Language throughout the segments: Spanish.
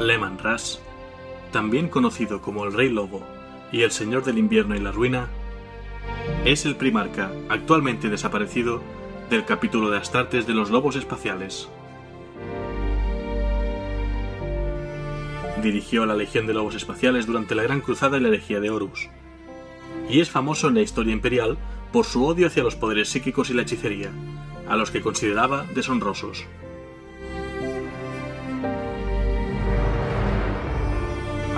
Lehman Rush, también conocido como el Rey Lobo y el Señor del Invierno y la Ruina, es el primarca, actualmente desaparecido, del capítulo de Astartes de los Lobos Espaciales. Dirigió a la Legión de Lobos Espaciales durante la Gran Cruzada y la Herejía de Horus, y es famoso en la historia imperial por su odio hacia los poderes psíquicos y la hechicería, a los que consideraba deshonrosos.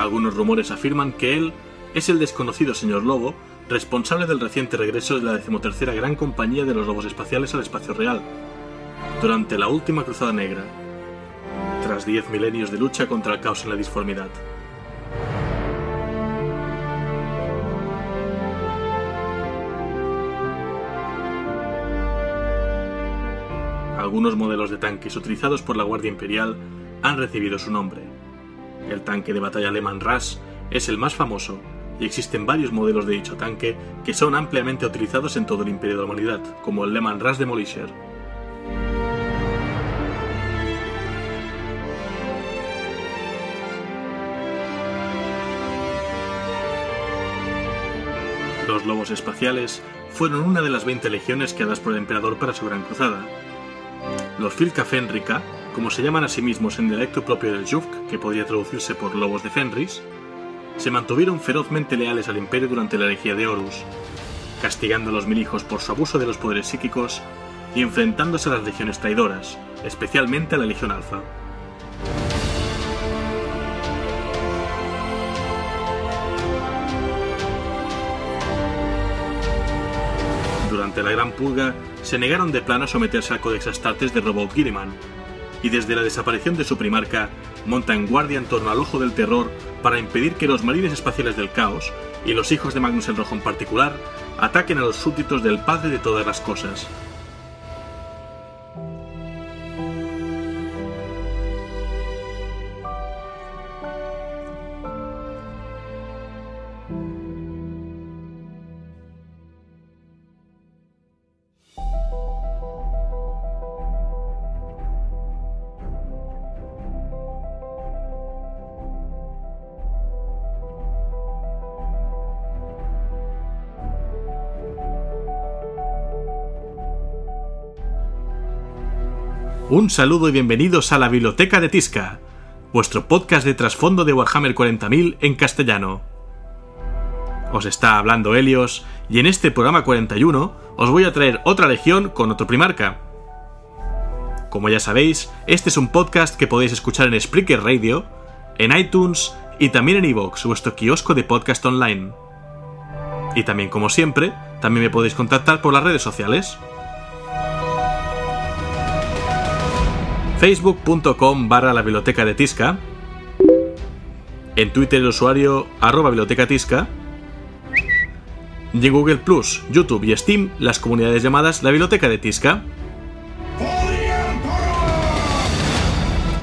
Algunos rumores afirman que él es el desconocido señor Lobo responsable del reciente regreso de la decimotercera Gran Compañía de los Lobos Espaciales al espacio real, durante la última Cruzada Negra, tras diez milenios de lucha contra el caos en la disformidad. Algunos modelos de tanques utilizados por la Guardia Imperial han recibido su nombre. El tanque de batalla Lehman Rush es el más famoso y existen varios modelos de dicho tanque que son ampliamente utilizados en todo el Imperio de la Humanidad, como el Lehman Rush Demolisher. Los lobos espaciales fueron una de las 20 legiones creadas por el emperador para su gran cruzada. Los Filca Fenrica, como se llaman a sí mismos en dialecto propio del Jufk, que podría traducirse por lobos de Fenris, se mantuvieron ferozmente leales al imperio durante la herejía de Horus, castigando a los milijos por su abuso de los poderes psíquicos y enfrentándose a las legiones traidoras, especialmente a la Legión Alfa. Durante la Gran Purga, se negaron de plano a someterse al Codex Astartes de Robot Gilliman, y desde la desaparición de su primarca, montan guardia en torno al Ojo del Terror para impedir que los marines espaciales del caos, y los hijos de Magnus el Rojo en particular, ataquen a los súbditos del Padre de todas las cosas. Un saludo y bienvenidos a la Biblioteca de Tisca, vuestro podcast de trasfondo de Warhammer 40.000 en castellano. Os está hablando Helios y en este programa 41 os voy a traer otra legión con otro primarca. Como ya sabéis, este es un podcast que podéis escuchar en Spreaker Radio, en iTunes y también en iVoox, vuestro kiosco de podcast online. Y también, como siempre, también me podéis contactar por las redes sociales. facebook.com barra la biblioteca de Tisca, en Twitter el usuario arroba biblioteca Tisca, y en Google Plus, YouTube y Steam las comunidades llamadas la biblioteca de Tisca.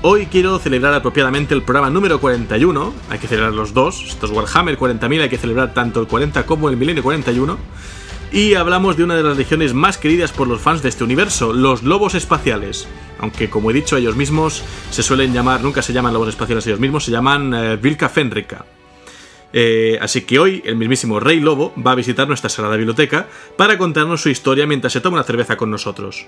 Hoy quiero celebrar apropiadamente el programa número 41, hay que celebrar los dos, estos Warhammer 40.000 hay que celebrar tanto el 40 como el milenio 41, y hablamos de una de las legiones más queridas por los fans de este universo, los lobos espaciales. Aunque, como he dicho, ellos mismos se suelen llamar, nunca se llaman lobos espaciales ellos mismos, se llaman eh, Vilca Fenrica. Eh, así que hoy el mismísimo Rey Lobo va a visitar nuestra sagrada biblioteca para contarnos su historia mientras se toma una cerveza con nosotros.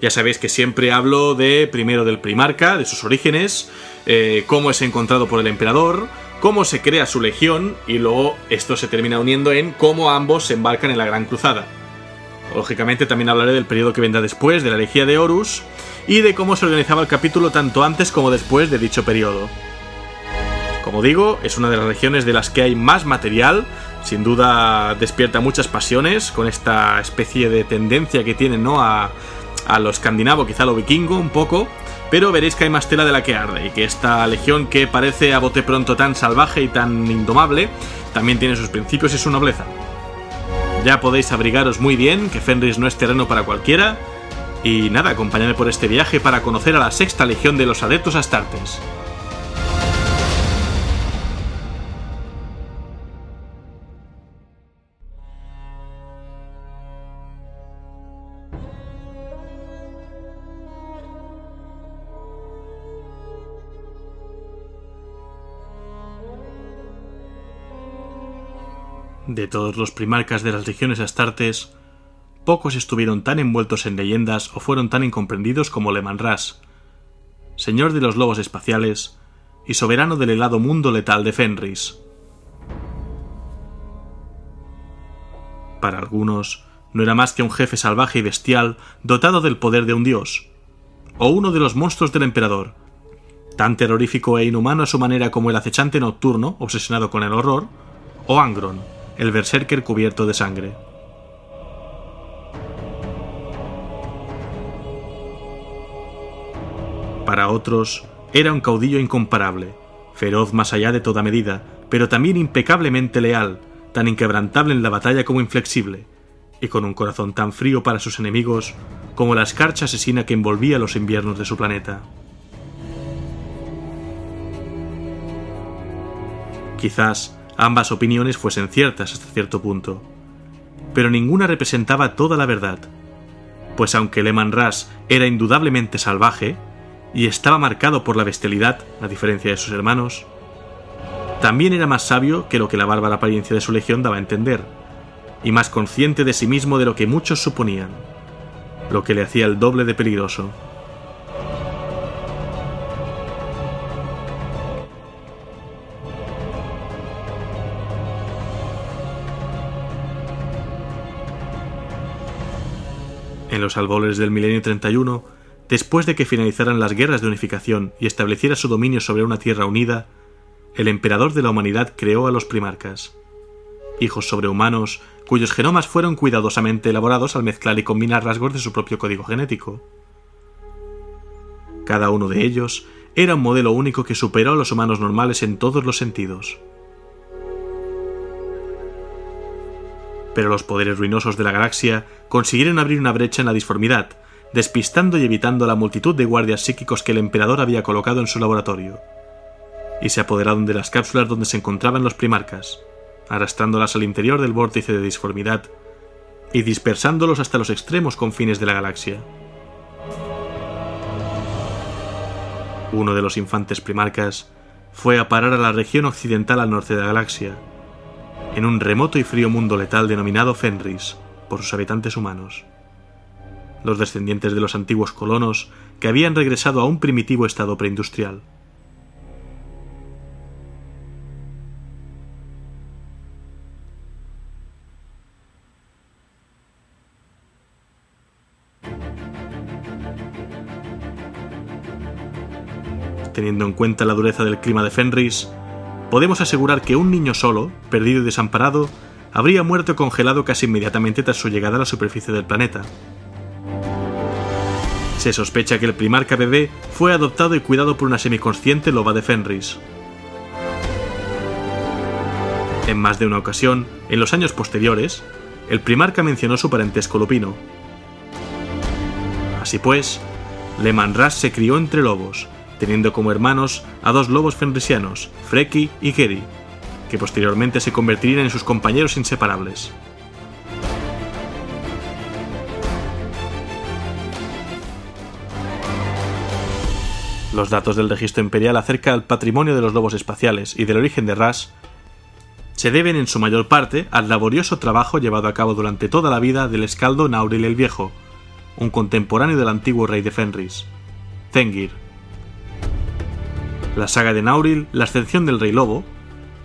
Ya sabéis que siempre hablo de primero del primarca, de sus orígenes, eh, cómo es encontrado por el emperador, cómo se crea su legión y luego esto se termina uniendo en cómo ambos se embarcan en la Gran Cruzada. Lógicamente también hablaré del periodo que vendrá después, de la herejía de Horus, y de cómo se organizaba el capítulo tanto antes como después de dicho periodo. Como digo, es una de las regiones de las que hay más material, sin duda despierta muchas pasiones con esta especie de tendencia que tienen ¿no? a, a lo escandinavo, quizá a lo vikingo un poco, pero veréis que hay más tela de la que arde y que esta legión que parece a bote pronto tan salvaje y tan indomable, también tiene sus principios y su nobleza. Ya podéis abrigaros muy bien, que Fenris no es terreno para cualquiera, y nada, acompañadme por este viaje para conocer a la sexta legión de los adeptos astartes. De todos los primarcas de las regiones astartes, pocos estuvieron tan envueltos en leyendas o fueron tan incomprendidos como Leman Ras, señor de los lobos espaciales y soberano del helado mundo letal de Fenris. Para algunos, no era más que un jefe salvaje y bestial dotado del poder de un dios, o uno de los monstruos del emperador, tan terrorífico e inhumano a su manera como el acechante nocturno, obsesionado con el horror, o Angron, el berserker cubierto de sangre. Para otros, era un caudillo incomparable, feroz más allá de toda medida, pero también impecablemente leal, tan inquebrantable en la batalla como inflexible, y con un corazón tan frío para sus enemigos como la escarcha asesina que envolvía los inviernos de su planeta. Quizás ambas opiniones fuesen ciertas hasta cierto punto, pero ninguna representaba toda la verdad, pues aunque Leman Ras era indudablemente salvaje, y estaba marcado por la bestialidad, a diferencia de sus hermanos, también era más sabio que lo que la bárbara apariencia de su legión daba a entender, y más consciente de sí mismo de lo que muchos suponían, lo que le hacía el doble de peligroso. En los albores del milenio 31, Después de que finalizaran las guerras de unificación y estableciera su dominio sobre una tierra unida, el emperador de la humanidad creó a los primarcas, hijos sobrehumanos cuyos genomas fueron cuidadosamente elaborados al mezclar y combinar rasgos de su propio código genético. Cada uno de ellos era un modelo único que superó a los humanos normales en todos los sentidos. Pero los poderes ruinosos de la galaxia consiguieron abrir una brecha en la disformidad, despistando y evitando la multitud de guardias psíquicos que el emperador había colocado en su laboratorio, y se apoderaron de las cápsulas donde se encontraban los primarcas, arrastrándolas al interior del vórtice de disformidad y dispersándolos hasta los extremos confines de la galaxia. Uno de los infantes primarcas fue a parar a la región occidental al norte de la galaxia, en un remoto y frío mundo letal denominado Fenris por sus habitantes humanos los descendientes de los antiguos colonos que habían regresado a un primitivo estado preindustrial. Teniendo en cuenta la dureza del clima de Fenris, podemos asegurar que un niño solo, perdido y desamparado, habría muerto congelado casi inmediatamente tras su llegada a la superficie del planeta, se sospecha que el primarca bebé fue adoptado y cuidado por una semiconsciente loba de Fenris. En más de una ocasión, en los años posteriores, el primarca mencionó su parentesco lupino. Así pues, Leman Ras se crió entre lobos, teniendo como hermanos a dos lobos fenrisianos, Freki y Geri, que posteriormente se convertirían en sus compañeros inseparables. Los datos del registro imperial acerca del patrimonio de los lobos espaciales y del origen de Ras se deben en su mayor parte al laborioso trabajo llevado a cabo durante toda la vida del escaldo Nauril el Viejo, un contemporáneo del antiguo rey de Fenris, Zengir. La saga de Nauril, la ascensión del rey lobo,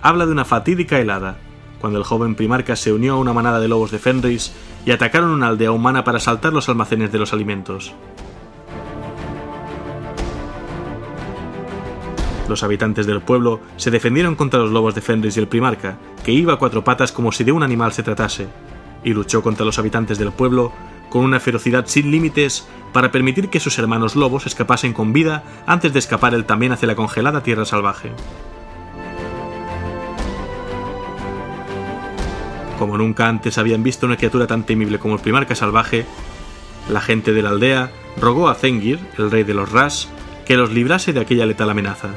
habla de una fatídica helada, cuando el joven primarca se unió a una manada de lobos de Fenris y atacaron una aldea humana para asaltar los almacenes de los alimentos. Los habitantes del pueblo se defendieron contra los lobos de Fenris y el primarca, que iba a cuatro patas como si de un animal se tratase, y luchó contra los habitantes del pueblo con una ferocidad sin límites para permitir que sus hermanos lobos escapasen con vida antes de escapar él también hacia la congelada tierra salvaje. Como nunca antes habían visto una criatura tan temible como el primarca salvaje, la gente de la aldea rogó a Zengir, el rey de los Ras, que los librase de aquella letal amenaza.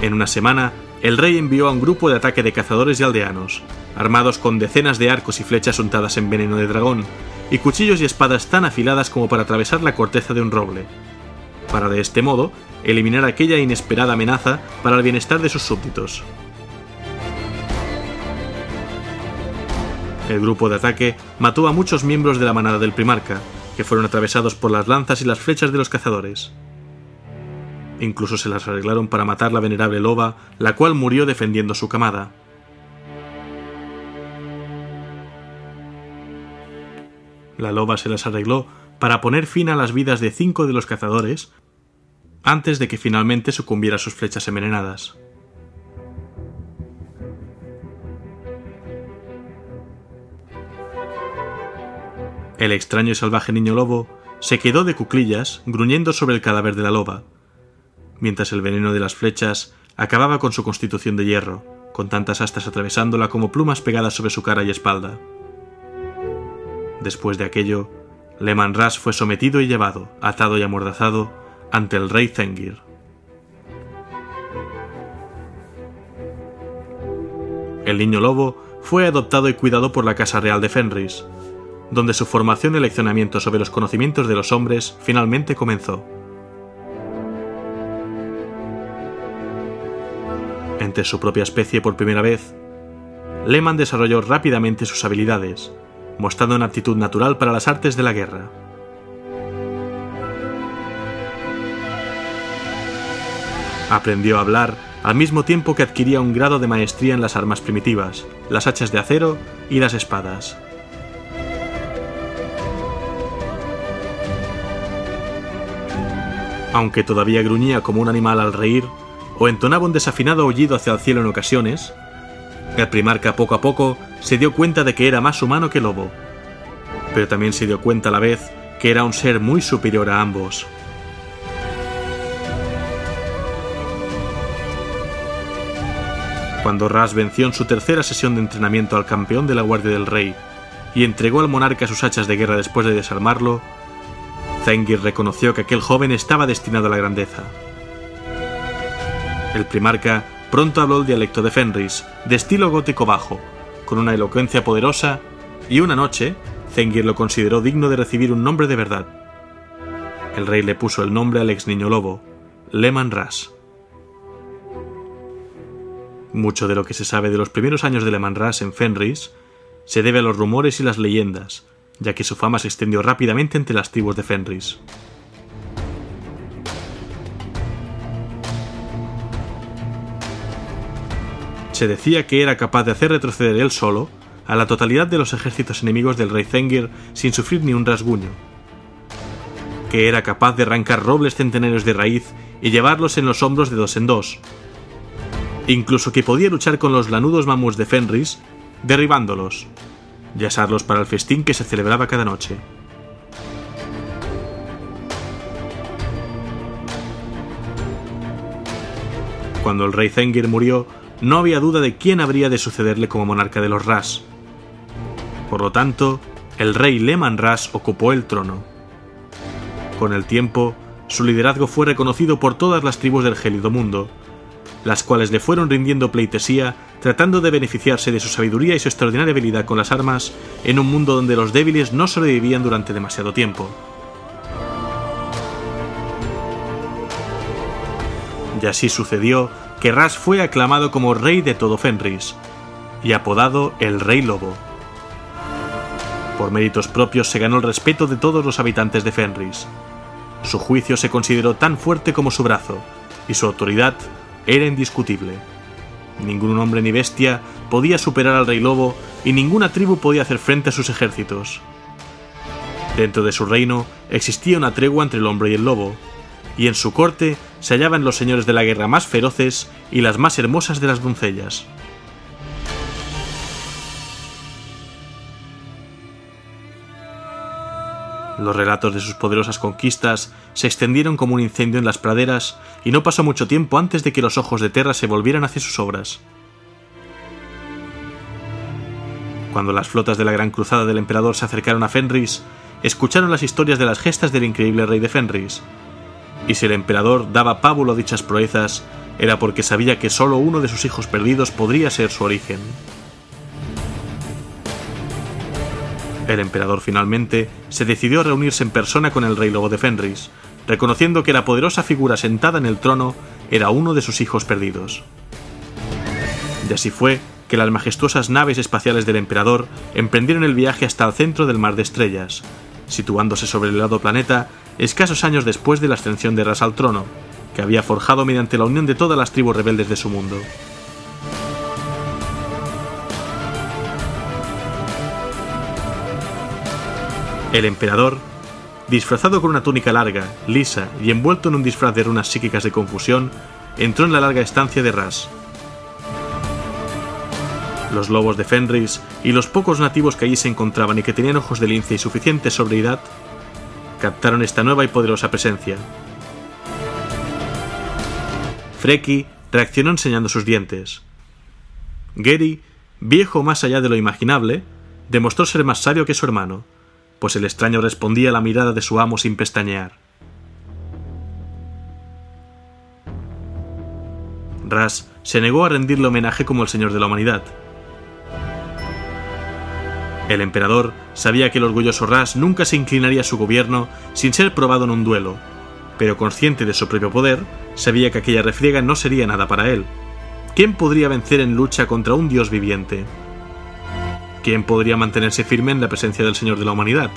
En una semana, el rey envió a un grupo de ataque de cazadores y aldeanos, armados con decenas de arcos y flechas untadas en veneno de dragón, y cuchillos y espadas tan afiladas como para atravesar la corteza de un roble, para de este modo eliminar aquella inesperada amenaza para el bienestar de sus súbditos. El grupo de ataque mató a muchos miembros de la manada del primarca, que fueron atravesados por las lanzas y las flechas de los cazadores. Incluso se las arreglaron para matar la venerable loba, la cual murió defendiendo su camada. La loba se las arregló para poner fin a las vidas de cinco de los cazadores antes de que finalmente sucumbiera a sus flechas envenenadas. El extraño y salvaje niño lobo se quedó de cuclillas, gruñendo sobre el cadáver de la loba, mientras el veneno de las flechas acababa con su constitución de hierro, con tantas astas atravesándola como plumas pegadas sobre su cara y espalda. Después de aquello, Leman Ras fue sometido y llevado, atado y amordazado, ante el rey Zengir. El niño lobo fue adoptado y cuidado por la Casa Real de Fenris, donde su formación y leccionamiento sobre los conocimientos de los hombres finalmente comenzó. Entre su propia especie por primera vez, Lehman desarrolló rápidamente sus habilidades, mostrando una aptitud natural para las artes de la guerra. Aprendió a hablar al mismo tiempo que adquiría un grado de maestría en las armas primitivas, las hachas de acero y las espadas. Aunque todavía gruñía como un animal al reír, o entonaba un desafinado aullido hacia el cielo en ocasiones, el primarca poco a poco se dio cuenta de que era más humano que lobo, pero también se dio cuenta a la vez que era un ser muy superior a ambos. Cuando Ras venció en su tercera sesión de entrenamiento al campeón de la Guardia del Rey y entregó al monarca sus hachas de guerra después de desarmarlo, Zengir reconoció que aquel joven estaba destinado a la grandeza. El primarca pronto habló el dialecto de Fenris, de estilo gótico bajo, con una elocuencia poderosa, y una noche, Zengir lo consideró digno de recibir un nombre de verdad. El rey le puso el nombre al ex niño lobo, Leman Ras. Mucho de lo que se sabe de los primeros años de Leman Ras en Fenris se debe a los rumores y las leyendas, ya que su fama se extendió rápidamente entre las tribus de Fenris. Se decía que era capaz de hacer retroceder él solo a la totalidad de los ejércitos enemigos del rey Zengir sin sufrir ni un rasguño, que era capaz de arrancar robles centenarios de raíz y llevarlos en los hombros de dos en dos, incluso que podía luchar con los lanudos mamus de Fenris, derribándolos, y asarlos para el festín que se celebraba cada noche. Cuando el rey Zengir murió, no había duda de quién habría de sucederle como monarca de los Ras. Por lo tanto, el rey Leman Ras ocupó el trono. Con el tiempo, su liderazgo fue reconocido por todas las tribus del gélido mundo, las cuales le fueron rindiendo pleitesía tratando de beneficiarse de su sabiduría y su extraordinaria habilidad con las armas en un mundo donde los débiles no sobrevivían durante demasiado tiempo. Y así sucedió que Ras fue aclamado como rey de todo Fenris y apodado el Rey Lobo. Por méritos propios se ganó el respeto de todos los habitantes de Fenris. Su juicio se consideró tan fuerte como su brazo, y su autoridad era indiscutible. Ningún hombre ni bestia podía superar al Rey Lobo y ninguna tribu podía hacer frente a sus ejércitos. Dentro de su reino existía una tregua entre el hombre y el lobo, y en su corte se hallaban los señores de la guerra más feroces y las más hermosas de las doncellas. Los relatos de sus poderosas conquistas se extendieron como un incendio en las praderas y no pasó mucho tiempo antes de que los ojos de Terra se volvieran hacia sus obras. Cuando las flotas de la Gran Cruzada del Emperador se acercaron a Fenris, escucharon las historias de las gestas del increíble rey de Fenris, y si el emperador daba pábulo a dichas proezas, era porque sabía que solo uno de sus hijos perdidos podría ser su origen. El emperador finalmente se decidió a reunirse en persona con el rey lobo de Fenris, reconociendo que la poderosa figura sentada en el trono era uno de sus hijos perdidos. Y así fue que las majestuosas naves espaciales del emperador emprendieron el viaje hasta el centro del mar de estrellas, situándose sobre el helado planeta escasos años después de la ascensión de Ras al trono, que había forjado mediante la unión de todas las tribus rebeldes de su mundo. El emperador, disfrazado con una túnica larga, lisa y envuelto en un disfraz de runas psíquicas de confusión, entró en la larga estancia de Ras. Los lobos de Fenris y los pocos nativos que allí se encontraban y que tenían ojos de lince y suficiente sobriedad, captaron esta nueva y poderosa presencia. Freki reaccionó enseñando sus dientes. Gary, viejo más allá de lo imaginable, demostró ser más sabio que su hermano, pues el extraño respondía a la mirada de su amo sin pestañear. Ras se negó a rendirle homenaje como el señor de la humanidad. El emperador sabía que el orgulloso Ras nunca se inclinaría a su gobierno sin ser probado en un duelo, pero consciente de su propio poder, sabía que aquella refriega no sería nada para él. ¿Quién podría vencer en lucha contra un dios viviente? ¿quién podría mantenerse firme en la presencia del Señor de la Humanidad?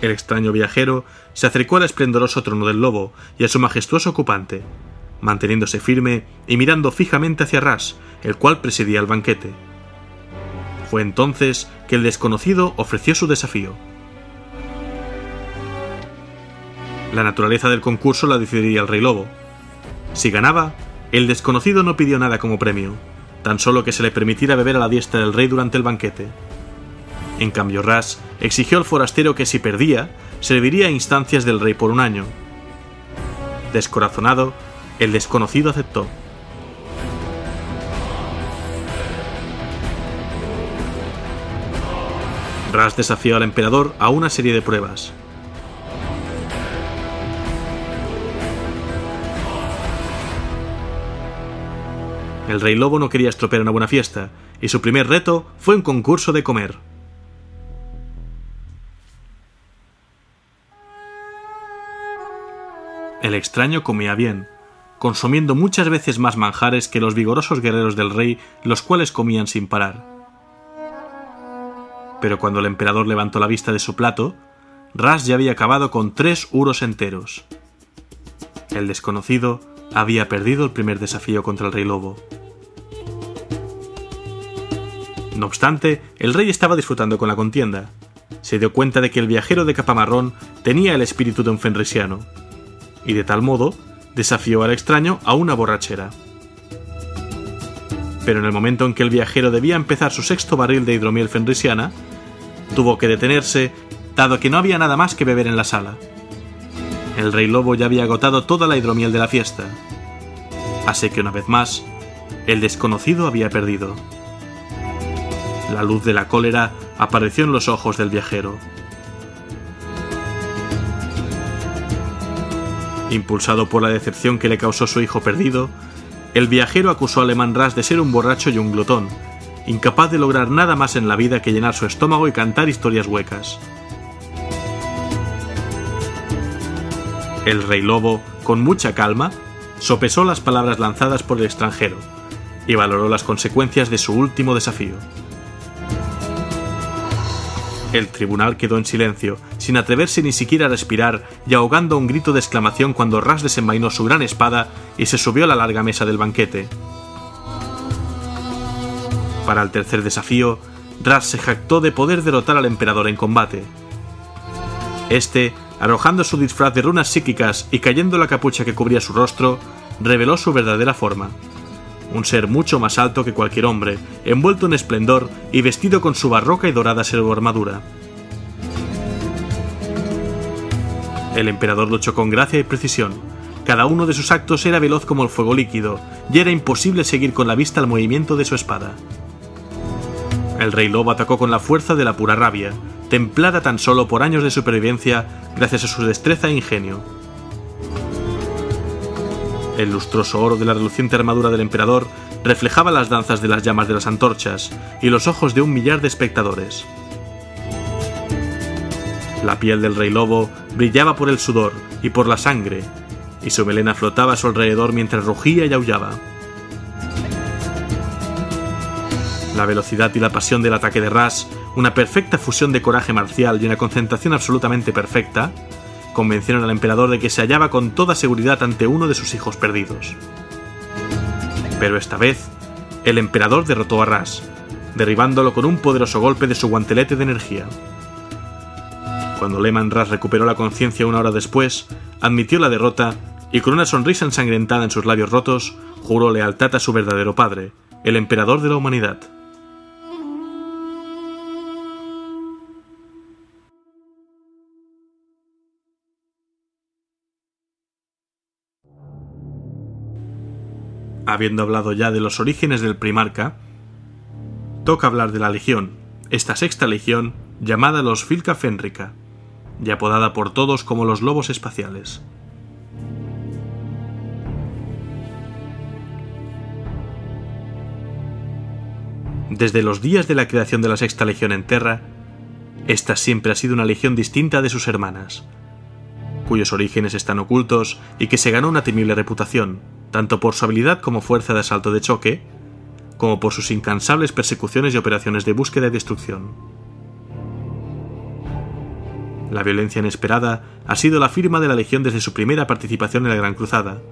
El extraño viajero se acercó al esplendoroso trono del lobo y a su majestuoso ocupante, manteniéndose firme y mirando fijamente hacia Ras, el cual presidía el banquete. Fue entonces que el desconocido ofreció su desafío. La naturaleza del concurso la decidiría el rey lobo. Si ganaba, el desconocido no pidió nada como premio, tan solo que se le permitiera beber a la diestra del rey durante el banquete. En cambio, Ras exigió al forastero que si perdía, serviría a instancias del rey por un año. Descorazonado, el desconocido aceptó. Ras desafió al emperador a una serie de pruebas. El rey lobo no quería estropear una buena fiesta, y su primer reto fue un concurso de comer. El extraño comía bien, consumiendo muchas veces más manjares que los vigorosos guerreros del rey, los cuales comían sin parar. Pero cuando el emperador levantó la vista de su plato, Ras ya había acabado con tres uros enteros. El desconocido había perdido el primer desafío contra el rey lobo. No obstante, el rey estaba disfrutando con la contienda. Se dio cuenta de que el viajero de capa marrón tenía el espíritu de un fenrisiano, y de tal modo desafió al extraño a una borrachera. Pero en el momento en que el viajero debía empezar su sexto barril de hidromiel fenrisiana, tuvo que detenerse, dado que no había nada más que beber en la sala. El rey lobo ya había agotado toda la hidromiel de la fiesta. Así que una vez más, el desconocido había perdido. La luz de la cólera apareció en los ojos del viajero. Impulsado por la decepción que le causó su hijo perdido, el viajero acusó a Alemán Ras de ser un borracho y un glotón, incapaz de lograr nada más en la vida que llenar su estómago y cantar historias huecas. El rey lobo, con mucha calma, sopesó las palabras lanzadas por el extranjero y valoró las consecuencias de su último desafío. El tribunal quedó en silencio, sin atreverse ni siquiera a respirar y ahogando un grito de exclamación cuando Ras desenvainó su gran espada y se subió a la larga mesa del banquete. Para el tercer desafío, Ras se jactó de poder derrotar al emperador en combate. Este, arrojando su disfraz de runas psíquicas y cayendo la capucha que cubría su rostro, reveló su verdadera forma un ser mucho más alto que cualquier hombre, envuelto en esplendor y vestido con su barroca y dorada armadura. El emperador luchó con gracia y precisión. Cada uno de sus actos era veloz como el fuego líquido, y era imposible seguir con la vista el movimiento de su espada. El rey lobo atacó con la fuerza de la pura rabia, templada tan solo por años de supervivencia gracias a su destreza e ingenio. El lustroso oro de la reluciente armadura del emperador reflejaba las danzas de las llamas de las antorchas y los ojos de un millar de espectadores. La piel del rey lobo brillaba por el sudor y por la sangre, y su melena flotaba a su alrededor mientras rugía y aullaba. La velocidad y la pasión del ataque de Ras, una perfecta fusión de coraje marcial y una concentración absolutamente perfecta, convencieron al emperador de que se hallaba con toda seguridad ante uno de sus hijos perdidos. Pero esta vez, el emperador derrotó a Ras, derribándolo con un poderoso golpe de su guantelete de energía. Cuando Lehman Ras recuperó la conciencia una hora después, admitió la derrota y con una sonrisa ensangrentada en sus labios rotos, juró lealtad a su verdadero padre, el emperador de la humanidad. Habiendo hablado ya de los orígenes del primarca, toca hablar de la legión, esta sexta legión llamada los Filca Fenrica, y apodada por todos como los lobos espaciales. Desde los días de la creación de la sexta legión en Terra, esta siempre ha sido una legión distinta de sus hermanas, cuyos orígenes están ocultos y que se ganó una temible reputación, tanto por su habilidad como fuerza de asalto de choque, como por sus incansables persecuciones y operaciones de búsqueda y destrucción. La violencia inesperada ha sido la firma de la Legión desde su primera participación en la Gran Cruzada,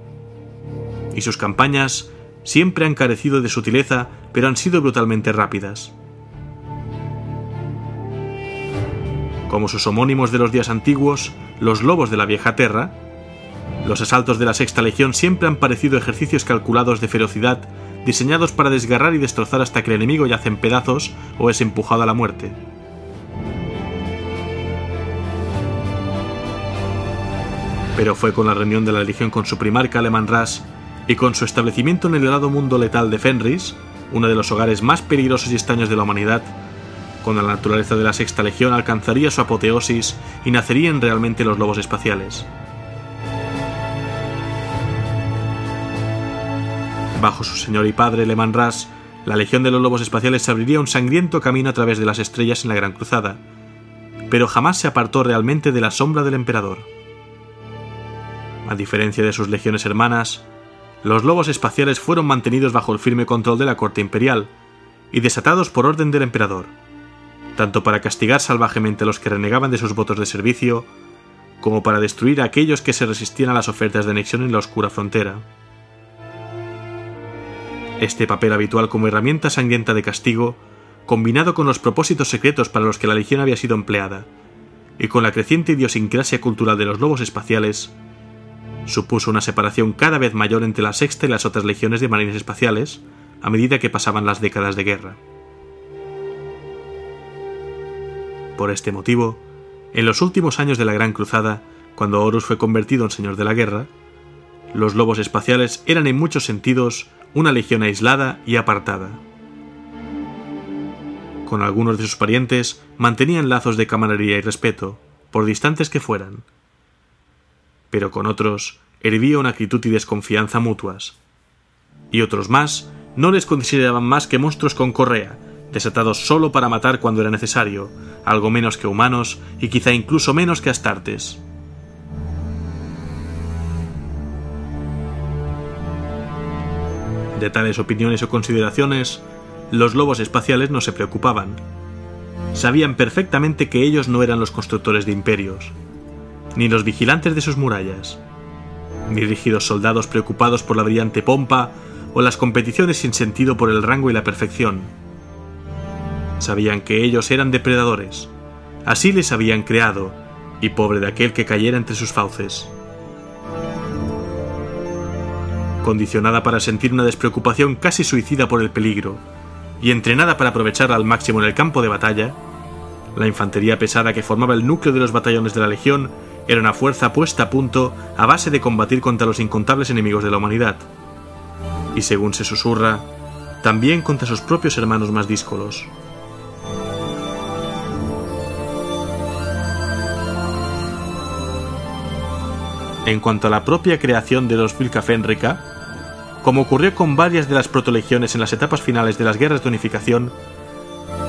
y sus campañas siempre han carecido de sutileza, pero han sido brutalmente rápidas. Como sus homónimos de los días antiguos, los lobos de la vieja Terra, los asaltos de la Sexta Legión siempre han parecido ejercicios calculados de ferocidad, diseñados para desgarrar y destrozar hasta que el enemigo yace en pedazos o es empujado a la muerte. Pero fue con la reunión de la Legión con su primarca Aleman Ras y con su establecimiento en el helado mundo letal de Fenris, uno de los hogares más peligrosos y extraños de la humanidad, cuando la naturaleza de la Sexta Legión alcanzaría su apoteosis y nacerían realmente los lobos espaciales. Bajo su señor y padre Leman Ras, la Legión de los Lobos Espaciales abriría un sangriento camino a través de las estrellas en la Gran Cruzada, pero jamás se apartó realmente de la sombra del emperador. A diferencia de sus legiones hermanas, los lobos espaciales fueron mantenidos bajo el firme control de la corte imperial y desatados por orden del emperador, tanto para castigar salvajemente a los que renegaban de sus votos de servicio, como para destruir a aquellos que se resistían a las ofertas de anexión en la oscura frontera. Este papel habitual como herramienta sangrienta de castigo, combinado con los propósitos secretos para los que la Legión había sido empleada, y con la creciente idiosincrasia cultural de los lobos espaciales, supuso una separación cada vez mayor entre la sexta y las otras legiones de marines espaciales a medida que pasaban las décadas de guerra. Por este motivo, en los últimos años de la Gran Cruzada, cuando Horus fue convertido en Señor de la Guerra, los lobos espaciales eran en muchos sentidos una legión aislada y apartada. Con algunos de sus parientes mantenían lazos de camaradería y respeto, por distantes que fueran. Pero con otros hervía una actitud y desconfianza mutuas. Y otros más no les consideraban más que monstruos con correa, desatados solo para matar cuando era necesario, algo menos que humanos y quizá incluso menos que astartes. De tales opiniones o consideraciones, los lobos espaciales no se preocupaban. Sabían perfectamente que ellos no eran los constructores de imperios, ni los vigilantes de sus murallas, ni rígidos soldados preocupados por la brillante pompa o las competiciones sin sentido por el rango y la perfección. Sabían que ellos eran depredadores, así les habían creado, y pobre de aquel que cayera entre sus fauces. condicionada para sentir una despreocupación casi suicida por el peligro, y entrenada para aprovecharla al máximo en el campo de batalla, la infantería pesada que formaba el núcleo de los batallones de la Legión era una fuerza puesta a punto a base de combatir contra los incontables enemigos de la humanidad, y según se susurra, también contra sus propios hermanos más díscolos. En cuanto a la propia creación de los Fenrica, como ocurrió con varias de las protolegiones en las etapas finales de las guerras de unificación,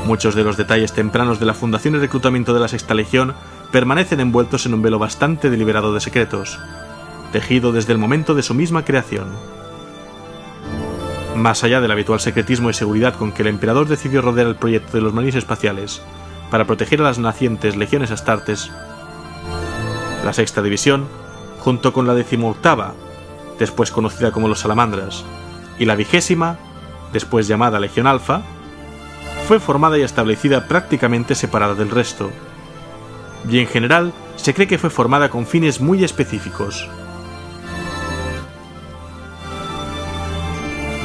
muchos de los detalles tempranos de la fundación y reclutamiento de la Sexta Legión permanecen envueltos en un velo bastante deliberado de secretos, tejido desde el momento de su misma creación. Más allá del habitual secretismo y seguridad con que el emperador decidió rodear el proyecto de los marines espaciales para proteger a las nacientes legiones astartes, la sexta división, junto con la decimoctava, después conocida como los salamandras, y la vigésima, después llamada Legión Alfa, fue formada y establecida prácticamente separada del resto, y en general se cree que fue formada con fines muy específicos.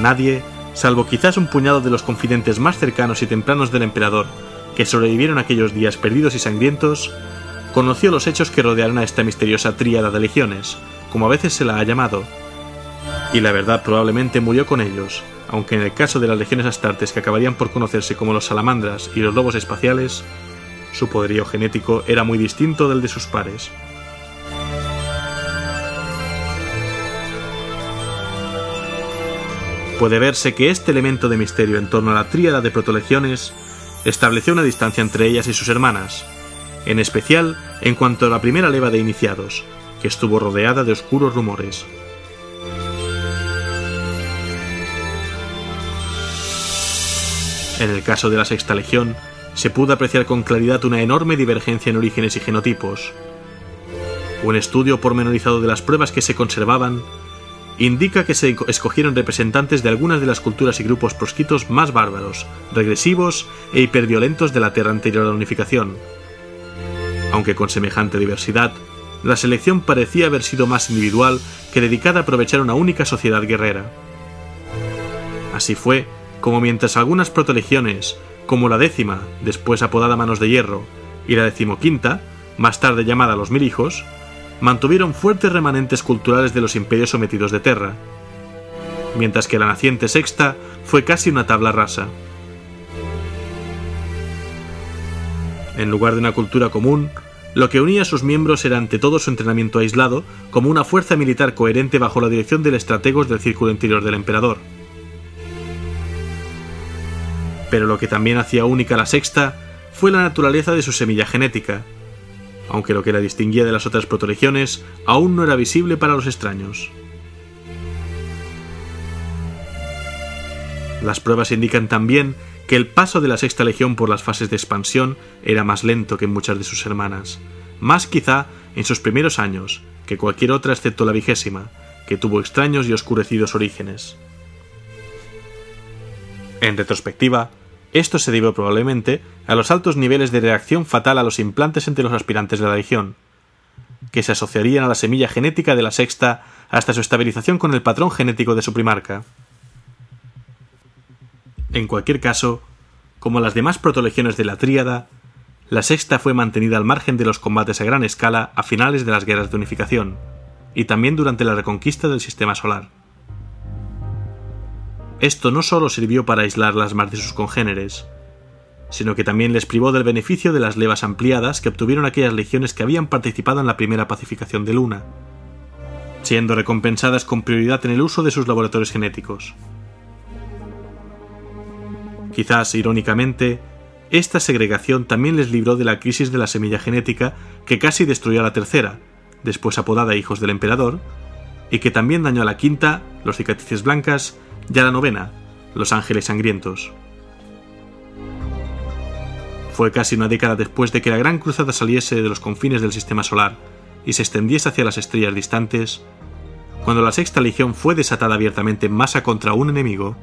Nadie, salvo quizás un puñado de los confidentes más cercanos y tempranos del emperador, que sobrevivieron aquellos días perdidos y sangrientos, conoció los hechos que rodearon a esta misteriosa tríada de legiones, como a veces se la ha llamado, y la verdad probablemente murió con ellos, aunque en el caso de las legiones astartes que acabarían por conocerse como los salamandras y los lobos espaciales, su poderío genético era muy distinto del de sus pares. Puede verse que este elemento de misterio en torno a la tríada de protolegiones estableció una distancia entre ellas y sus hermanas, en especial en cuanto a la primera leva de iniciados, que estuvo rodeada de oscuros rumores. En el caso de la Sexta Legión, se pudo apreciar con claridad una enorme divergencia en orígenes y genotipos. Un estudio pormenorizado de las pruebas que se conservaban indica que se escogieron representantes de algunas de las culturas y grupos proscritos más bárbaros, regresivos e hiperviolentos de la Tierra anterior a la unificación. Aunque con semejante diversidad, la selección parecía haber sido más individual que dedicada a aprovechar una única sociedad guerrera. Así fue como mientras algunas protolegiones como la décima, después apodada Manos de Hierro, y la decimoquinta, más tarde llamada Los Mil Hijos, mantuvieron fuertes remanentes culturales de los imperios sometidos de Terra, mientras que la naciente sexta fue casi una tabla rasa. En lugar de una cultura común, lo que unía a sus miembros era ante todo su entrenamiento aislado como una fuerza militar coherente bajo la dirección del estrategos del círculo interior del emperador. Pero lo que también hacía única la sexta fue la naturaleza de su semilla genética, aunque lo que la distinguía de las otras protolegiones aún no era visible para los extraños. Las pruebas indican también que el paso de la sexta legión por las fases de expansión era más lento que en muchas de sus hermanas, más quizá en sus primeros años que cualquier otra excepto la vigésima, que tuvo extraños y oscurecidos orígenes. En retrospectiva, esto se debió probablemente a los altos niveles de reacción fatal a los implantes entre los aspirantes de la Legión, que se asociarían a la semilla genética de la sexta hasta su estabilización con el patrón genético de su primarca. En cualquier caso, como las demás protolegiones de la Tríada, la sexta fue mantenida al margen de los combates a gran escala a finales de las guerras de unificación, y también durante la reconquista del sistema solar. Esto no solo sirvió para aislarlas más de sus congéneres, sino que también les privó del beneficio de las levas ampliadas que obtuvieron aquellas legiones que habían participado en la primera pacificación de Luna, siendo recompensadas con prioridad en el uso de sus laboratorios genéticos. Quizás, irónicamente, esta segregación también les libró de la crisis de la semilla genética que casi destruyó a la tercera, después apodada Hijos del Emperador, y que también dañó a la quinta, los cicatrices blancas, ya la novena, Los Ángeles Sangrientos. Fue casi una década después de que la Gran Cruzada saliese de los confines del Sistema Solar y se extendiese hacia las estrellas distantes, cuando la Sexta Legión fue desatada abiertamente en masa contra un enemigo.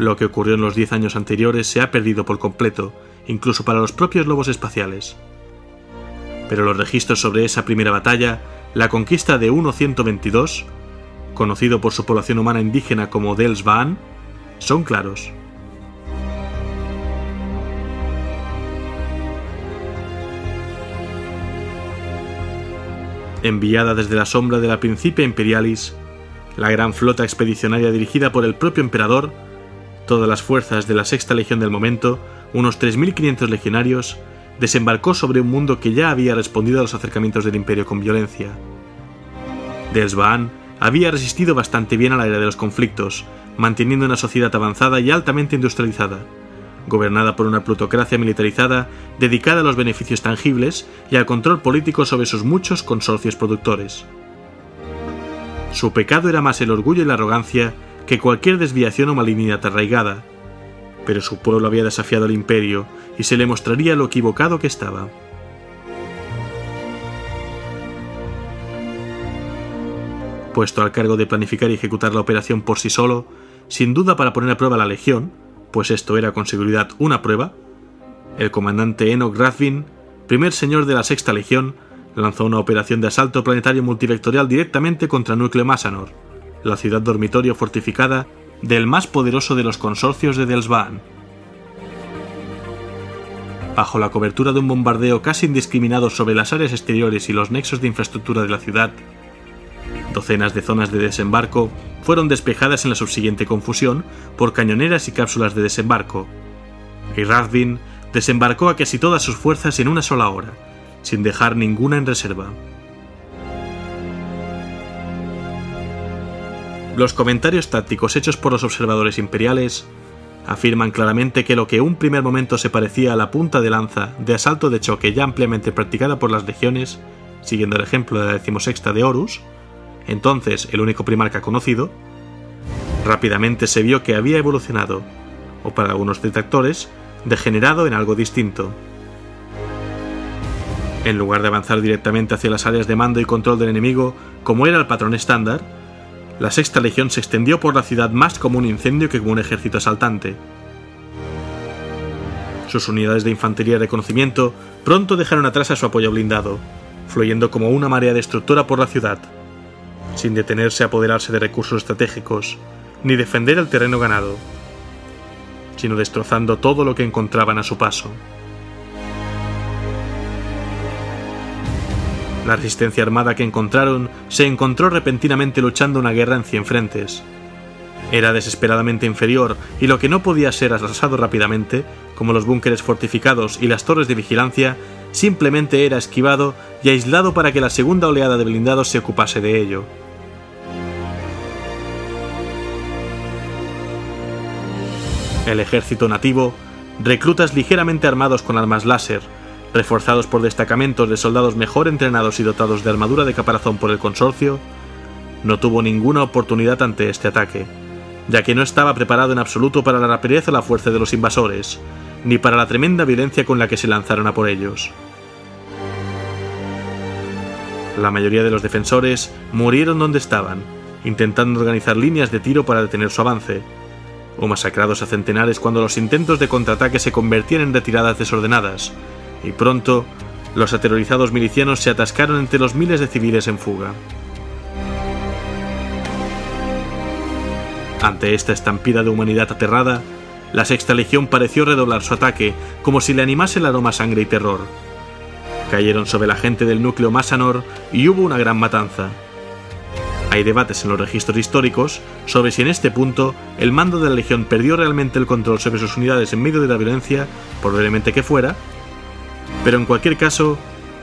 Lo que ocurrió en los diez años anteriores se ha perdido por completo, incluso para los propios lobos espaciales. Pero los registros sobre esa primera batalla la conquista de 1-122, conocido por su población humana indígena como Delsvaan, son claros. Enviada desde la sombra de la Principia Imperialis, la gran flota expedicionaria dirigida por el propio emperador, todas las fuerzas de la Sexta Legión del momento, unos 3.500 legionarios, desembarcó sobre un mundo que ya había respondido a los acercamientos del imperio con violencia. Delsbaan había resistido bastante bien a la era de los conflictos, manteniendo una sociedad avanzada y altamente industrializada, gobernada por una plutocracia militarizada dedicada a los beneficios tangibles y al control político sobre sus muchos consorcios productores. Su pecado era más el orgullo y la arrogancia que cualquier desviación o malignidad arraigada, pero su pueblo había desafiado al imperio y se le mostraría lo equivocado que estaba. Puesto al cargo de planificar y ejecutar la operación por sí solo, sin duda para poner a prueba la legión, pues esto era con seguridad una prueba, el comandante Enoch Rathvin, primer señor de la Sexta Legión, lanzó una operación de asalto planetario multivectorial directamente contra Núcleo Massanor, la ciudad dormitorio fortificada del más poderoso de los consorcios de Delsbaan. Bajo la cobertura de un bombardeo casi indiscriminado sobre las áreas exteriores y los nexos de infraestructura de la ciudad, docenas de zonas de desembarco fueron despejadas en la subsiguiente confusión por cañoneras y cápsulas de desembarco, y Radvin desembarcó a casi todas sus fuerzas en una sola hora, sin dejar ninguna en reserva. Los comentarios tácticos hechos por los observadores imperiales afirman claramente que lo que un primer momento se parecía a la punta de lanza de asalto de choque ya ampliamente practicada por las legiones, siguiendo el ejemplo de la decimosexta de Horus, entonces el único primarca conocido, rápidamente se vio que había evolucionado, o para algunos detractores, degenerado en algo distinto. En lugar de avanzar directamente hacia las áreas de mando y control del enemigo, como era el patrón estándar, la sexta legión se extendió por la ciudad más como un incendio que como un ejército asaltante. Sus unidades de infantería de reconocimiento pronto dejaron atrás a su apoyo blindado, fluyendo como una marea destructora por la ciudad, sin detenerse a apoderarse de recursos estratégicos, ni defender el terreno ganado, sino destrozando todo lo que encontraban a su paso. La resistencia armada que encontraron se encontró repentinamente luchando una guerra en cien frentes. Era desesperadamente inferior y lo que no podía ser arrasado rápidamente, como los búnkeres fortificados y las torres de vigilancia, simplemente era esquivado y aislado para que la segunda oleada de blindados se ocupase de ello. El ejército nativo, reclutas ligeramente armados con armas láser, reforzados por destacamentos de soldados mejor entrenados y dotados de armadura de caparazón por el consorcio, no tuvo ninguna oportunidad ante este ataque, ya que no estaba preparado en absoluto para la rapidez o la fuerza de los invasores, ni para la tremenda violencia con la que se lanzaron a por ellos. La mayoría de los defensores murieron donde estaban, intentando organizar líneas de tiro para detener su avance, o masacrados a centenares cuando los intentos de contraataque se convertían en retiradas desordenadas, y pronto los aterrorizados milicianos se atascaron entre los miles de civiles en fuga. Ante esta estampida de humanidad aterrada, la sexta legión pareció redoblar su ataque, como si le animase el aroma sangre y terror. Cayeron sobre la gente del núcleo Massanor y hubo una gran matanza. Hay debates en los registros históricos sobre si en este punto el mando de la legión perdió realmente el control sobre sus unidades en medio de la violencia, probablemente que fuera, pero en cualquier caso,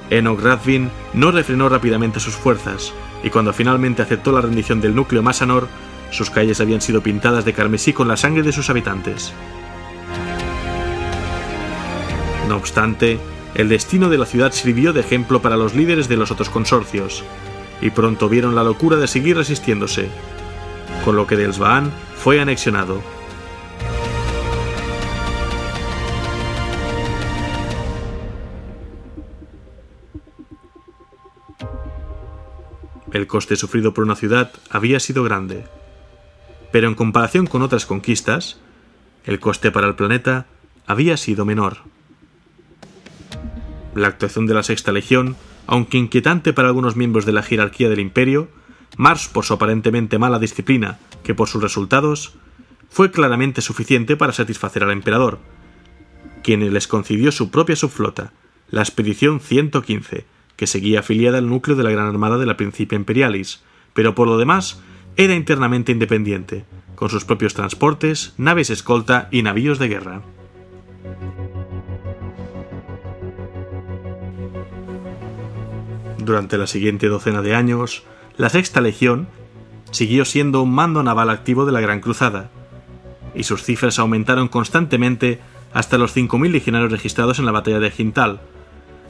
Enoch Radvin no refrenó rápidamente sus fuerzas, y cuando finalmente aceptó la rendición del núcleo Massanor, sus calles habían sido pintadas de carmesí con la sangre de sus habitantes. No obstante, el destino de la ciudad sirvió de ejemplo para los líderes de los otros consorcios, y pronto vieron la locura de seguir resistiéndose, con lo que Delsbaan fue anexionado. El coste sufrido por una ciudad había sido grande, pero en comparación con otras conquistas, el coste para el planeta había sido menor. La actuación de la Sexta Legión, aunque inquietante para algunos miembros de la jerarquía del imperio, más por su aparentemente mala disciplina que por sus resultados, fue claramente suficiente para satisfacer al emperador, quien les concedió su propia subflota, la Expedición 115, que seguía afiliada al núcleo de la Gran Armada de la Principia Imperialis, pero por lo demás era internamente independiente, con sus propios transportes, naves escolta y navíos de guerra. Durante la siguiente docena de años, la Sexta Legión siguió siendo un mando naval activo de la Gran Cruzada, y sus cifras aumentaron constantemente hasta los 5.000 legionarios registrados en la batalla de Gintal,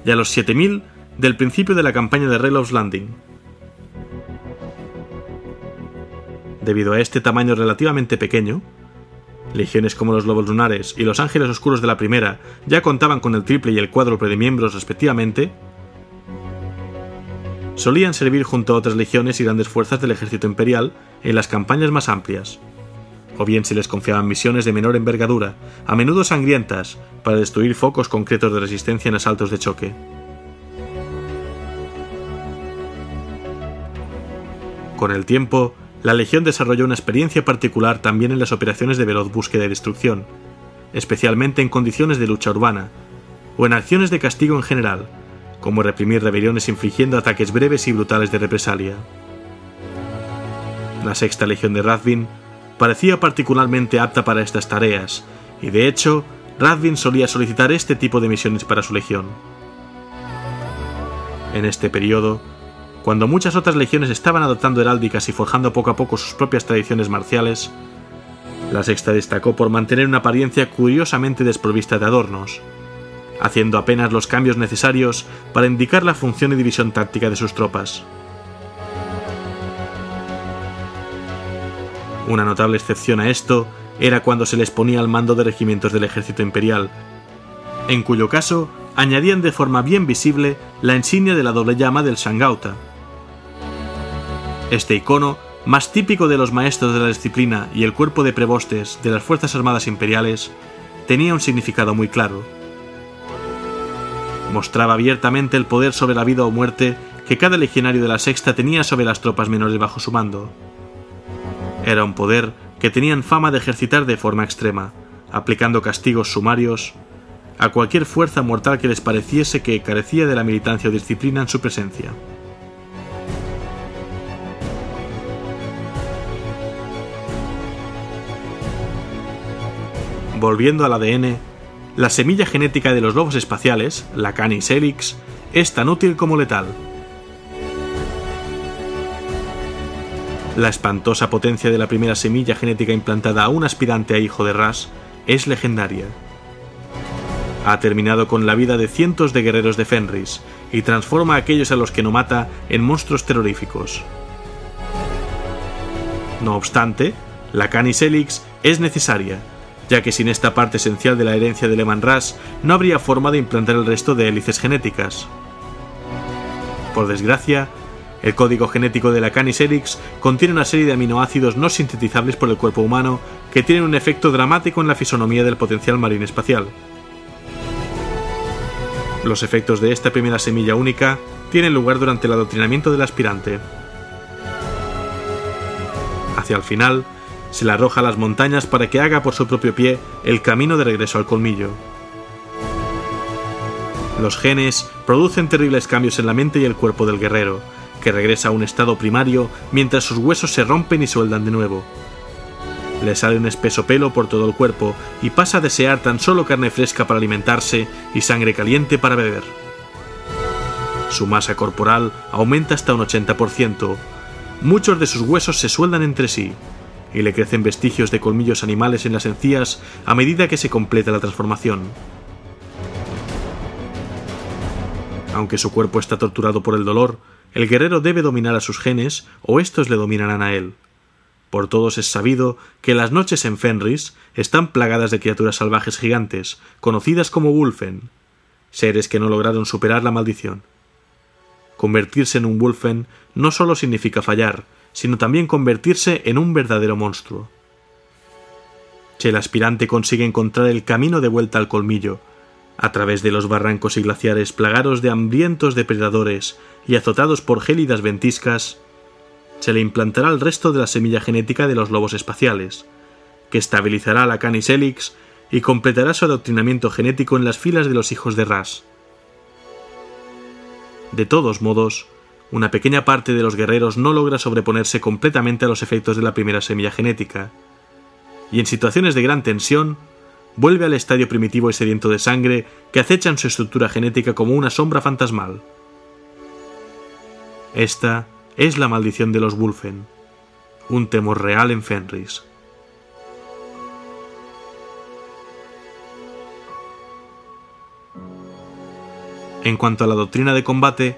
y a los 7.000 del principio de la campaña de Relov's Landing. Debido a este tamaño relativamente pequeño, legiones como los Lobos Lunares y los Ángeles Oscuros de la Primera ya contaban con el triple y el cuádruple de miembros respectivamente, solían servir junto a otras legiones y grandes fuerzas del ejército imperial en las campañas más amplias, o bien se les confiaban misiones de menor envergadura, a menudo sangrientas, para destruir focos concretos de resistencia en asaltos de choque. Con el tiempo, la Legión desarrolló una experiencia particular también en las operaciones de veloz búsqueda y destrucción, especialmente en condiciones de lucha urbana, o en acciones de castigo en general, como reprimir rebeliones infligiendo ataques breves y brutales de represalia. La sexta Legión de Radvin parecía particularmente apta para estas tareas, y de hecho, Radvin solía solicitar este tipo de misiones para su legión. En este periodo, cuando muchas otras legiones estaban adoptando heráldicas y forjando poco a poco sus propias tradiciones marciales, la sexta destacó por mantener una apariencia curiosamente desprovista de adornos, haciendo apenas los cambios necesarios para indicar la función y división táctica de sus tropas. Una notable excepción a esto era cuando se les ponía al mando de regimientos del ejército imperial, en cuyo caso añadían de forma bien visible la insignia de la doble llama del Sangauta. Este icono, más típico de los maestros de la disciplina y el cuerpo de prebostes de las Fuerzas Armadas Imperiales, tenía un significado muy claro. Mostraba abiertamente el poder sobre la vida o muerte que cada legionario de la Sexta tenía sobre las tropas menores bajo su mando. Era un poder que tenían fama de ejercitar de forma extrema, aplicando castigos sumarios a cualquier fuerza mortal que les pareciese que carecía de la militancia o disciplina en su presencia. Volviendo al ADN, la semilla genética de los lobos espaciales, la Canis helix, es tan útil como letal. La espantosa potencia de la primera semilla genética implantada a un aspirante a hijo de Ras es legendaria. Ha terminado con la vida de cientos de guerreros de Fenris y transforma a aquellos a los que no mata en monstruos terroríficos. No obstante, la Canis Helix es necesaria, ya que sin esta parte esencial de la herencia de Leman Ras no habría forma de implantar el resto de hélices genéticas. Por desgracia, el código genético de la Canis helix contiene una serie de aminoácidos no sintetizables por el cuerpo humano que tienen un efecto dramático en la fisonomía del potencial marino espacial. Los efectos de esta primera semilla única tienen lugar durante el adoctrinamiento del aspirante. Hacia el final, se le arroja a las montañas para que haga por su propio pie el camino de regreso al colmillo. Los genes producen terribles cambios en la mente y el cuerpo del guerrero, que regresa a un estado primario mientras sus huesos se rompen y sueldan de nuevo. Le sale un espeso pelo por todo el cuerpo y pasa a desear tan solo carne fresca para alimentarse y sangre caliente para beber. Su masa corporal aumenta hasta un 80%. Muchos de sus huesos se sueldan entre sí y le crecen vestigios de colmillos animales en las encías a medida que se completa la transformación. Aunque su cuerpo está torturado por el dolor, el guerrero debe dominar a sus genes o estos le dominarán a él. Por todos es sabido que las noches en Fenris están plagadas de criaturas salvajes gigantes, conocidas como Wulfen, seres que no lograron superar la maldición. Convertirse en un Wulfen no solo significa fallar, sino también convertirse en un verdadero monstruo. Si el aspirante consigue encontrar el camino de vuelta al colmillo, a través de los barrancos y glaciares plagados de hambrientos depredadores y azotados por gélidas ventiscas, se le implantará el resto de la semilla genética de los lobos espaciales, que estabilizará la Canis helix y completará su adoctrinamiento genético en las filas de los hijos de Ras. De todos modos, una pequeña parte de los guerreros no logra sobreponerse completamente a los efectos de la primera semilla genética, y en situaciones de gran tensión, vuelve al estadio primitivo y sediento de sangre que acechan su estructura genética como una sombra fantasmal. Esta es la maldición de los Wulfen, un temor real en Fenris. En cuanto a la doctrina de combate,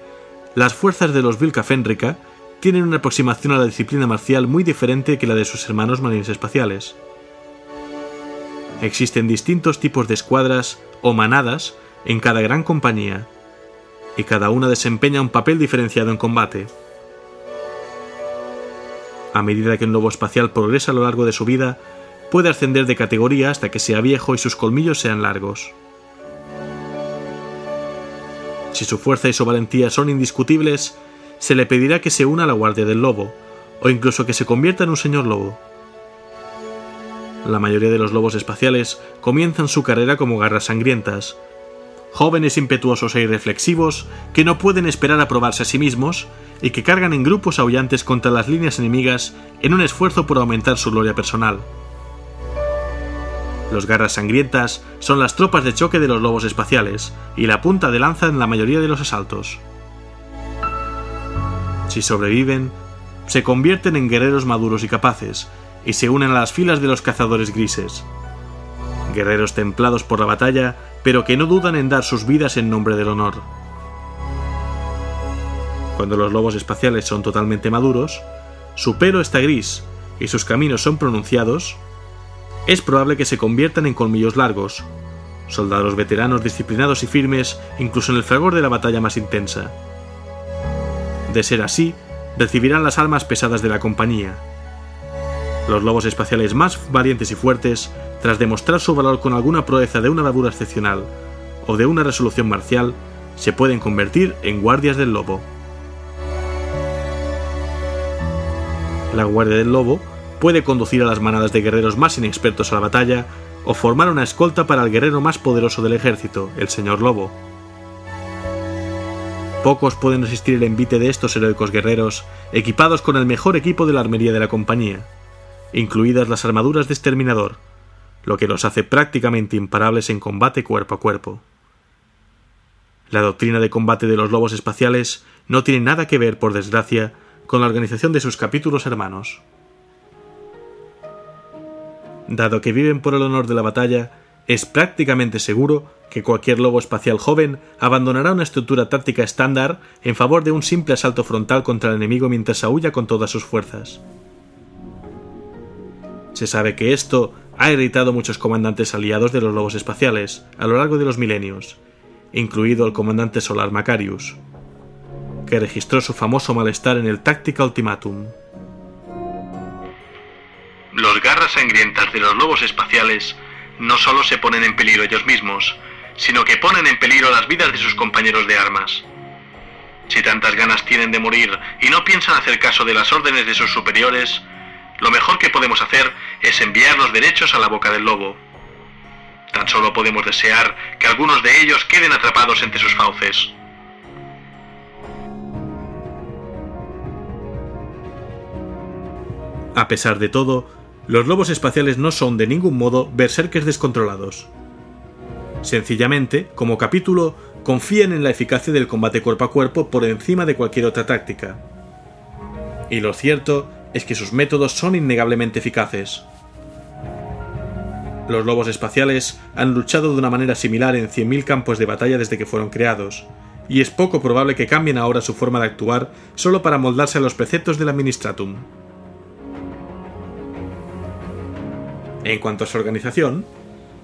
las fuerzas de los Vilca Fenrica, tienen una aproximación a la disciplina marcial muy diferente que la de sus hermanos marines espaciales. Existen distintos tipos de escuadras o manadas en cada gran compañía, y cada una desempeña un papel diferenciado en combate. A medida que un lobo espacial progresa a lo largo de su vida, puede ascender de categoría hasta que sea viejo y sus colmillos sean largos. Si su fuerza y su valentía son indiscutibles, se le pedirá que se una a la guardia del lobo, o incluso que se convierta en un señor lobo. La mayoría de los lobos espaciales comienzan su carrera como garras sangrientas, jóvenes impetuosos e irreflexivos que no pueden esperar a probarse a sí mismos y que cargan en grupos aullantes contra las líneas enemigas en un esfuerzo por aumentar su gloria personal. Los garras sangrientas son las tropas de choque de los lobos espaciales y la punta de lanza en la mayoría de los asaltos. Si sobreviven, se convierten en guerreros maduros y capaces, y se unen a las filas de los cazadores grises. Guerreros templados por la batalla, pero que no dudan en dar sus vidas en nombre del honor. Cuando los lobos espaciales son totalmente maduros, su pelo está gris y sus caminos son pronunciados, es probable que se conviertan en colmillos largos, soldados veteranos disciplinados y firmes incluso en el fragor de la batalla más intensa. De ser así, recibirán las armas pesadas de la compañía. Los lobos espaciales más valientes y fuertes, tras demostrar su valor con alguna proeza de una bravura excepcional o de una resolución marcial, se pueden convertir en guardias del lobo. La guardia del lobo puede conducir a las manadas de guerreros más inexpertos a la batalla o formar una escolta para el guerrero más poderoso del ejército, el señor lobo. Pocos pueden resistir el envite de estos heroicos guerreros, equipados con el mejor equipo de la armería de la compañía, incluidas las armaduras de exterminador, lo que los hace prácticamente imparables en combate cuerpo a cuerpo. La doctrina de combate de los lobos espaciales no tiene nada que ver, por desgracia, con la organización de sus capítulos hermanos. Dado que viven por el honor de la batalla, es prácticamente seguro que cualquier lobo espacial joven abandonará una estructura táctica estándar en favor de un simple asalto frontal contra el enemigo mientras aúlla con todas sus fuerzas. Se sabe que esto ha irritado muchos comandantes aliados de los lobos espaciales a lo largo de los milenios, incluido el comandante solar Macarius, que registró su famoso malestar en el Táctica Ultimatum. Los garras sangrientas de los lobos espaciales no solo se ponen en peligro ellos mismos, sino que ponen en peligro las vidas de sus compañeros de armas. Si tantas ganas tienen de morir y no piensan hacer caso de las órdenes de sus superiores, lo mejor que podemos hacer es enviarlos derechos a la boca del lobo. Tan solo podemos desear que algunos de ellos queden atrapados entre sus fauces. A pesar de todo, los lobos espaciales no son de ningún modo berserkers descontrolados. Sencillamente, como capítulo, confían en la eficacia del combate cuerpo a cuerpo por encima de cualquier otra táctica. Y lo cierto es que sus métodos son innegablemente eficaces. Los lobos espaciales han luchado de una manera similar en 100.000 campos de batalla desde que fueron creados, y es poco probable que cambien ahora su forma de actuar solo para moldarse a los preceptos del Administratum. En cuanto a su organización,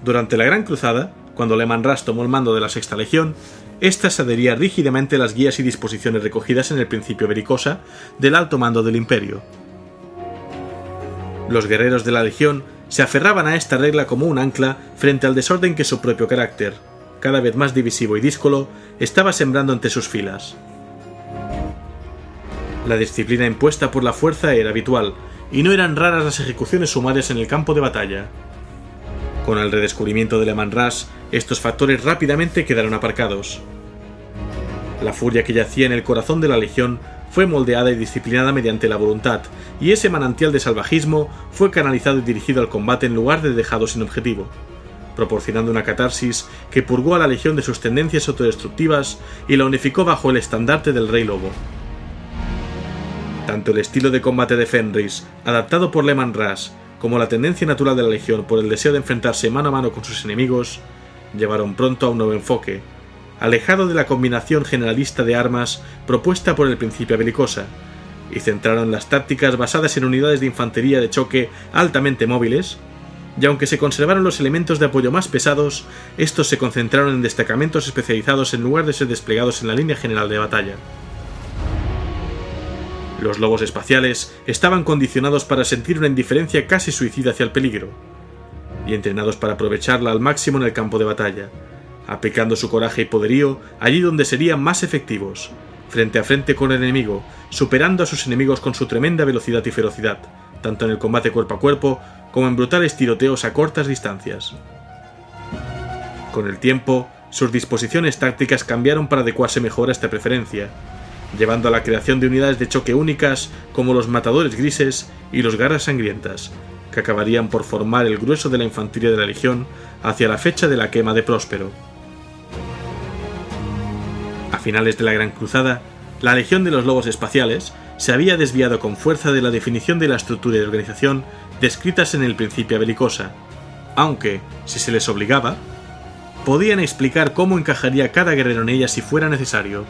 durante la Gran Cruzada, cuando Lehman Russ tomó el mando de la Sexta Legión, ésta se adhería rígidamente a las guías y disposiciones recogidas en el principio belicosa del alto mando del Imperio. Los guerreros de la Legión se aferraban a esta regla como un ancla frente al desorden que su propio carácter, cada vez más divisivo y díscolo, estaba sembrando entre sus filas. La disciplina impuesta por la fuerza era habitual, y no eran raras las ejecuciones sumarias en el campo de batalla. Con el redescubrimiento de Lehman Russ, estos factores rápidamente quedaron aparcados. La furia que yacía en el corazón de la Legión fue moldeada y disciplinada mediante la voluntad, y ese manantial de salvajismo fue canalizado y dirigido al combate en lugar de dejado sin objetivo, proporcionando una catarsis que purgó a la Legión de sus tendencias autodestructivas y la unificó bajo el estandarte del Rey Lobo. Tanto el estilo de combate de Fenris, adaptado por Lehman Russ, como la tendencia natural de la Legión por el deseo de enfrentarse mano a mano con sus enemigos, llevaron pronto a un nuevo enfoque, alejado de la combinación generalista de armas propuesta por el principio belicosa, y centraron las tácticas basadas en unidades de infantería de choque altamente móviles, y aunque se conservaron los elementos de apoyo más pesados, estos se concentraron en destacamentos especializados en lugar de ser desplegados en la línea general de batalla. Los lobos espaciales estaban condicionados para sentir una indiferencia casi suicida hacia el peligro, y entrenados para aprovecharla al máximo en el campo de batalla, aplicando su coraje y poderío allí donde serían más efectivos, frente a frente con el enemigo, superando a sus enemigos con su tremenda velocidad y ferocidad, tanto en el combate cuerpo a cuerpo como en brutales tiroteos a cortas distancias. Con el tiempo, sus disposiciones tácticas cambiaron para adecuarse mejor a esta preferencia, llevando a la creación de unidades de choque únicas como los matadores grises y los garras sangrientas, que acabarían por formar el grueso de la infantería de la Legión hacia la fecha de la quema de Próspero. A finales de la Gran Cruzada, la Legión de los Lobos Espaciales se había desviado con fuerza de la definición de la estructura y organización descritas en el Principia Belicosa, aunque, si se les obligaba, podían explicar cómo encajaría cada guerrero en ella si fuera necesario.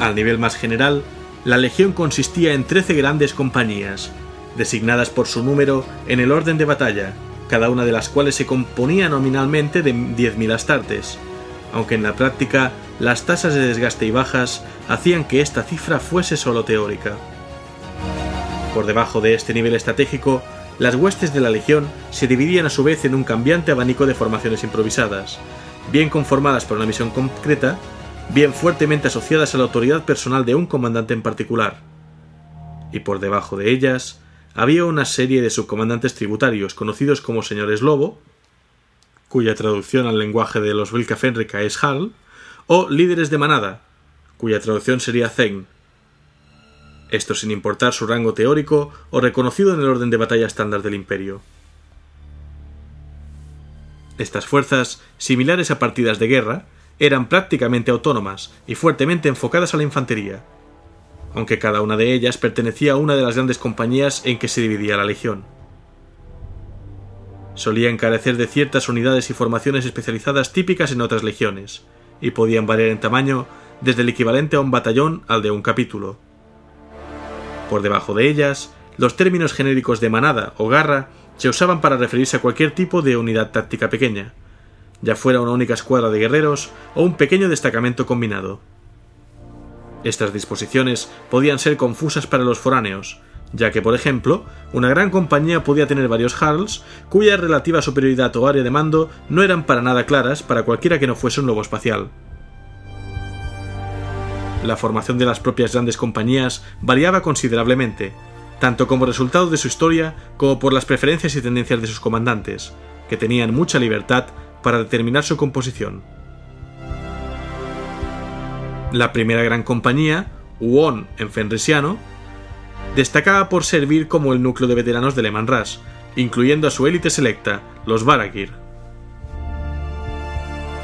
Al nivel más general, la legión consistía en 13 grandes compañías, designadas por su número en el orden de batalla, cada una de las cuales se componía nominalmente de 10.000 astartes, aunque en la práctica las tasas de desgaste y bajas hacían que esta cifra fuese solo teórica. Por debajo de este nivel estratégico, las huestes de la Legión se dividían a su vez en un cambiante abanico de formaciones improvisadas, bien conformadas para una misión concreta, bien fuertemente asociadas a la autoridad personal de un comandante en particular. Y por debajo de ellas había una serie de subcomandantes tributarios conocidos como señores lobo, cuya traducción al lenguaje de los Vilcafenrica es Hal, o líderes de manada, cuya traducción sería Zeng, esto sin importar su rango teórico o reconocido en el orden de batalla estándar del imperio. Estas fuerzas, similares a partidas de guerra, eran prácticamente autónomas y fuertemente enfocadas a la infantería, aunque cada una de ellas pertenecía a una de las grandes compañías en que se dividía la legión. Solían carecer de ciertas unidades y formaciones especializadas típicas en otras legiones, y podían variar en tamaño desde el equivalente a un batallón al de un capítulo. Por debajo de ellas, los términos genéricos de manada o garra se usaban para referirse a cualquier tipo de unidad táctica pequeña, ya fuera una única escuadra de guerreros o un pequeño destacamento combinado. Estas disposiciones podían ser confusas para los foráneos, ya que, por ejemplo, una gran compañía podía tener varios Harls cuya relativa superioridad o área de mando no eran para nada claras para cualquiera que no fuese un lobo espacial. La formación de las propias grandes compañías variaba considerablemente, tanto como resultado de su historia como por las preferencias y tendencias de sus comandantes, que tenían mucha libertad para determinar su composición. La primera gran compañía, Uon en fenrisiano, destacaba por servir como el núcleo de veteranos de Leman Rush, incluyendo a su élite selecta, los Baragir.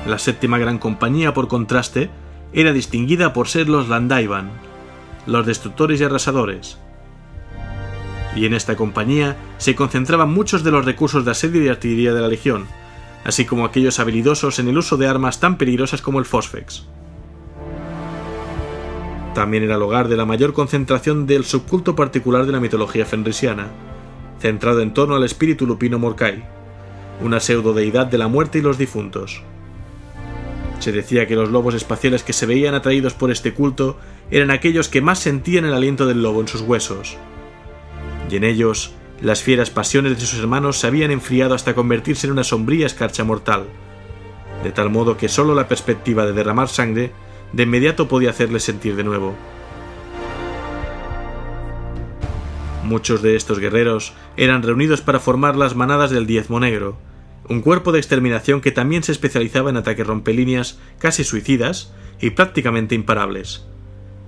La séptima gran compañía, por contraste, era distinguida por ser los Landaivan, los destructores y arrasadores. Y en esta compañía se concentraban muchos de los recursos de asedio y artillería de la Legión, así como aquellos habilidosos en el uso de armas tan peligrosas como el Fosfex. También era el hogar de la mayor concentración del subculto particular de la mitología fenrisiana, centrado en torno al espíritu lupino Morkai, una pseudo deidad de la muerte y los difuntos. Se decía que los lobos espaciales que se veían atraídos por este culto eran aquellos que más sentían el aliento del lobo en sus huesos. Y en ellos, las fieras pasiones de sus hermanos se habían enfriado hasta convertirse en una sombría escarcha mortal, de tal modo que sólo la perspectiva de derramar sangre de inmediato podía hacerles sentir de nuevo. Muchos de estos guerreros eran reunidos para formar las manadas del Diezmo Negro, un cuerpo de exterminación que también se especializaba en ataques rompelíneas casi suicidas y prácticamente imparables,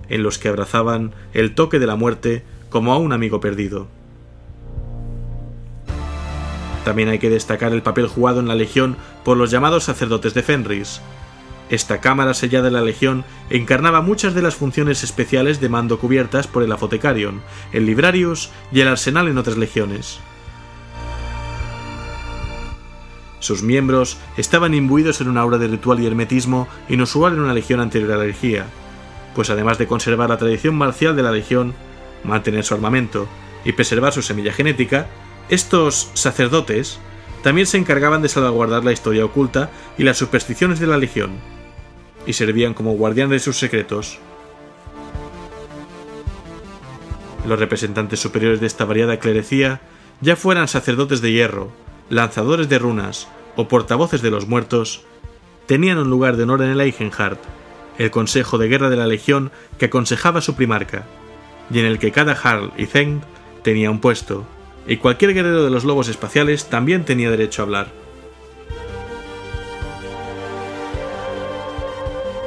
en los que abrazaban el toque de la muerte como a un amigo perdido. También hay que destacar el papel jugado en la Legión por los llamados sacerdotes de Fenris. Esta cámara sellada de la Legión encarnaba muchas de las funciones especiales de mando cubiertas por el Apothecarion, el Librarius y el Arsenal en otras legiones. Sus miembros estaban imbuidos en una aura de ritual y hermetismo inusual en una legión anterior a la herejía, pues además de conservar la tradición marcial de la Legión, mantener su armamento y preservar su semilla genética, estos sacerdotes también se encargaban de salvaguardar la historia oculta y las supersticiones de la Legión, y servían como guardianes de sus secretos. Los representantes superiores de esta variada clerecía, ya fueran sacerdotes de hierro, lanzadores de runas o portavoces de los muertos, tenían un lugar de honor en el Eichenhardt, el consejo de guerra de la Legión que aconsejaba a su primarca, y en el que cada Harl y Zeng tenía un puesto, y cualquier guerrero de los lobos espaciales también tenía derecho a hablar.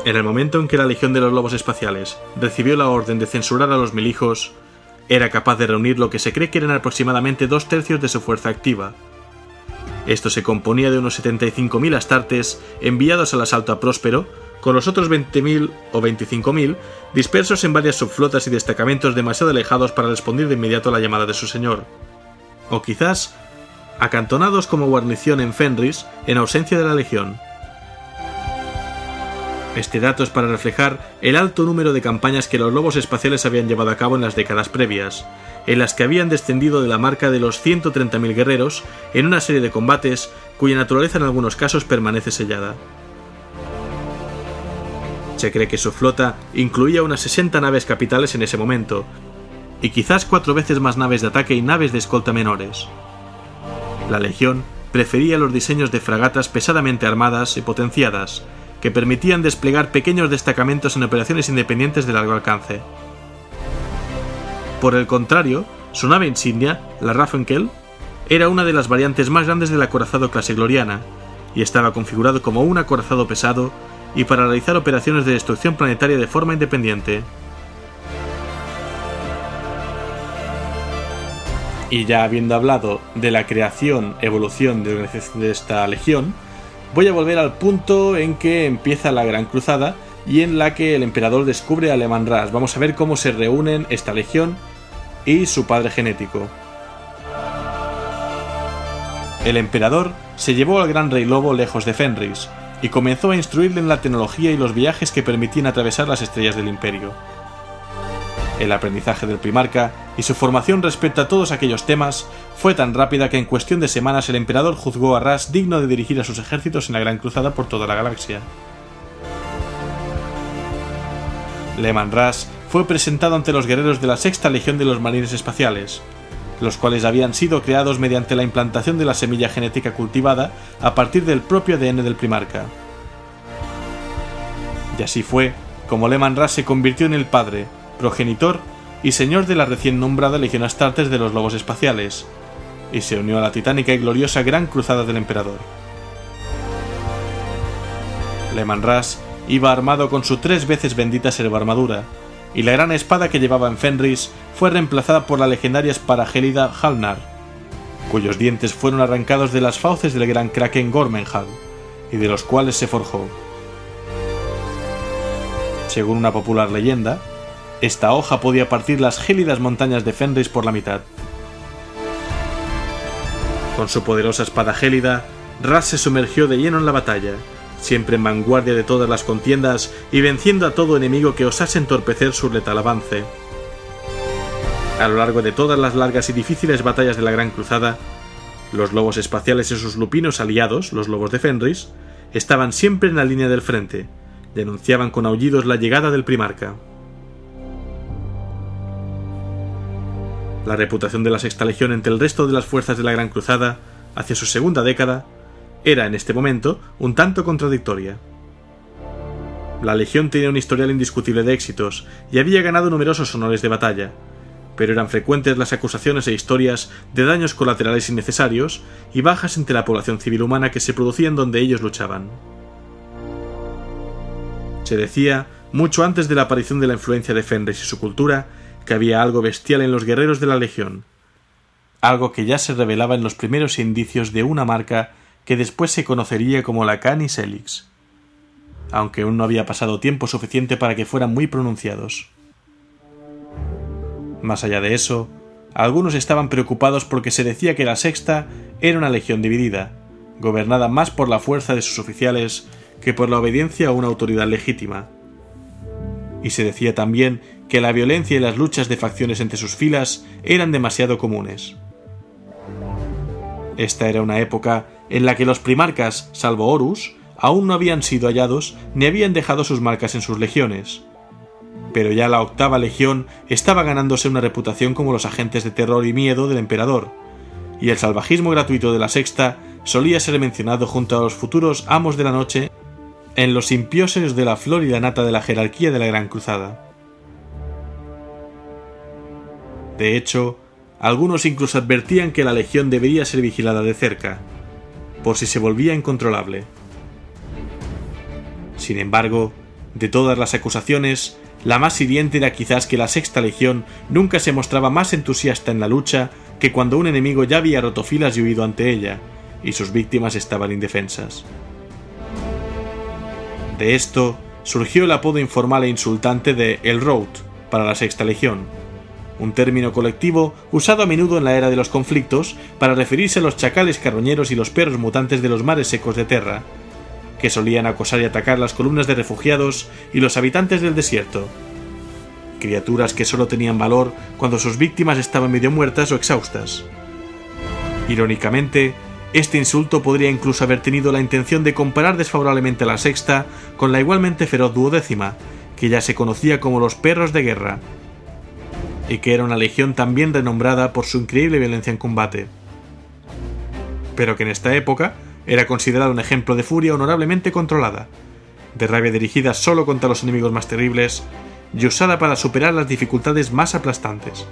En el momento en que la Legión de los Lobos Espaciales recibió la orden de censurar a los milijos, era capaz de reunir lo que se cree que eran aproximadamente dos tercios de su fuerza activa. Esto se componía de unos 75.000 astartes enviados al asalto a Próspero, con los otros 20.000 o 25.000 dispersos en varias subflotas y destacamentos demasiado alejados para responder de inmediato a la llamada de su señor. O quizás acantonados como guarnición en Fenris en ausencia de la legión. Este dato es para reflejar el alto número de campañas que los lobos espaciales habían llevado a cabo en las décadas previas, en las que habían descendido de la marca de los 130.000 guerreros en una serie de combates cuya naturaleza en algunos casos permanece sellada. Se cree que su flota incluía unas 60 naves capitales en ese momento, y quizás cuatro veces más naves de ataque y naves de escolta menores. La Legión prefería los diseños de fragatas pesadamente armadas y potenciadas, que permitían desplegar pequeños destacamentos en operaciones independientes de largo alcance. Por el contrario, su nave insignia, la Raffenkel, era una de las variantes más grandes del acorazado clase gloriana, y estaba configurado como un acorazado pesado y para realizar operaciones de destrucción planetaria de forma independiente. Y ya habiendo hablado de la creación, evolución de de esta legión, voy a volver al punto en que empieza la Gran Cruzada y en la que el emperador descubre a Leman Ras. Vamos a ver cómo se reúnen esta legión y su padre genético. El emperador se llevó al gran rey lobo lejos de Fenris y comenzó a instruirle en la tecnología y los viajes que permitían atravesar las estrellas del imperio. El aprendizaje del primarca y su formación respecto a todos aquellos temas fue tan rápida que en cuestión de semanas el emperador juzgó a Ras digno de dirigir a sus ejércitos en la gran cruzada por toda la galaxia. Leman Ras fue presentado ante los guerreros de la Sexta Legión de los Marines Espaciales, los cuales habían sido creados mediante la implantación de la semilla genética cultivada a partir del propio ADN del primarca. Y así fue como Leman Ras se convirtió en el padre, progenitor y señor de la recién nombrada Legión Astartes de los Lobos Espaciales, y se unió a la titánica y gloriosa Gran Cruzada del Emperador. Leman Ras iba armado con su tres veces bendita armadura, y la gran espada que llevaba en Fenris fue reemplazada por la legendaria espada gélida Halnar, cuyos dientes fueron arrancados de las fauces del gran kraken Gormenhal, y de los cuales se forjó. Según una popular leyenda, esta hoja podía partir las gélidas montañas de Fenris por la mitad. Con su poderosa espada gélida, Ras se sumergió de lleno en la batalla, siempre en vanguardia de todas las contiendas y venciendo a todo enemigo que osase entorpecer su letal avance. A lo largo de todas las largas y difíciles batallas de la Gran Cruzada, los lobos espaciales y sus lupinos aliados, los lobos de Fenris, estaban siempre en la línea del frente, denunciaban con aullidos la llegada del primarca. La reputación de la Sexta Legión entre el resto de las fuerzas de la Gran Cruzada, hacia su segunda década, era en este momento un tanto contradictoria. La Legión tenía un historial indiscutible de éxitos y había ganado numerosos honores de batalla, pero eran frecuentes las acusaciones e historias de daños colaterales innecesarios y bajas entre la población civil humana que se producían donde ellos luchaban. Se decía, mucho antes de la aparición de la influencia de Fenris y su cultura, que había algo bestial en los guerreros de la Legión, algo que ya se revelaba en los primeros indicios de una marca que después se conocería como la Canis Helix, aunque aún no había pasado tiempo suficiente para que fueran muy pronunciados. Más allá de eso, algunos estaban preocupados porque se decía que la sexta era una legión dividida, gobernada más por la fuerza de sus oficiales que por la obediencia a una autoridad legítima. y se decía también que la violencia y las luchas de facciones entre sus filas eran demasiado comunes. Esta era una época en la que los primarcas, salvo Horus, aún no habían sido hallados ni habían dejado sus marcas en sus legiones. Pero ya la octava legión estaba ganándose una reputación como los agentes de terror y miedo del emperador, y el salvajismo gratuito de la sexta solía ser mencionado junto a los futuros amos de la noche en los simpiosios de la florida nata de la jerarquía de la Gran Cruzada. De hecho, algunos incluso advertían que la legión debería ser vigilada de cerca, por si se volvía incontrolable. Sin embargo, de todas las acusaciones, la más hiriente era quizás que la sexta legión nunca se mostraba más entusiasta en la lucha que cuando un enemigo ya había roto filas y huido ante ella, y sus víctimas estaban indefensas. De esto surgió el apodo informal e insultante de El Road para la sexta legión, un término colectivo usado a menudo en la era de los conflictos para referirse a los chacales carroñeros y los perros mutantes de los mares secos de Terra, que solían acosar y atacar las columnas de refugiados y los habitantes del desierto. Criaturas que solo tenían valor cuando sus víctimas estaban medio muertas o exhaustas. Irónicamente, este insulto podría incluso haber tenido la intención de comparar desfavorablemente a la sexta con la igualmente feroz duodécima, que ya se conocía como los perros de guerra, y que era una legión también renombrada por su increíble violencia en combate. Pero que en esta época era considerado un ejemplo de furia honorablemente controlada, de rabia dirigida solo contra los enemigos más terribles y usada para superar las dificultades más aplastantes.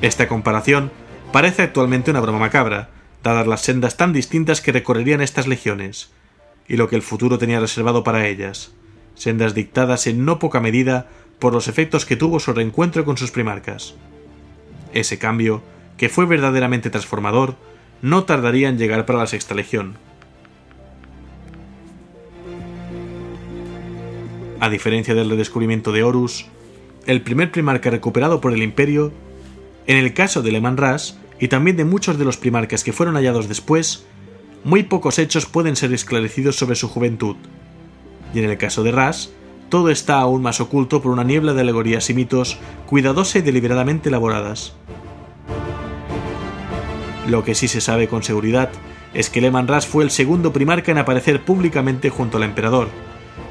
Esta comparación parece actualmente una broma macabra, dadas las sendas tan distintas que recorrerían estas legiones, y lo que el futuro tenía reservado para ellas, sendas dictadas en no poca medida por los efectos que tuvo su reencuentro con sus primarcas. Ese cambio, que fue verdaderamente transformador, no tardaría en llegar para la Sexta Legión. A diferencia del redescubrimiento de Horus, el primer primarca recuperado por el Imperio, en el caso de Leman Ras y también de muchos de los primarcas que fueron hallados después, muy pocos hechos pueden ser esclarecidos sobre su juventud. Y en el caso de Ras, todo está aún más oculto por una niebla de alegorías y mitos cuidadosa y deliberadamente elaboradas. Lo que sí se sabe con seguridad es que Leman Ras fue el segundo primarca en aparecer públicamente junto al emperador,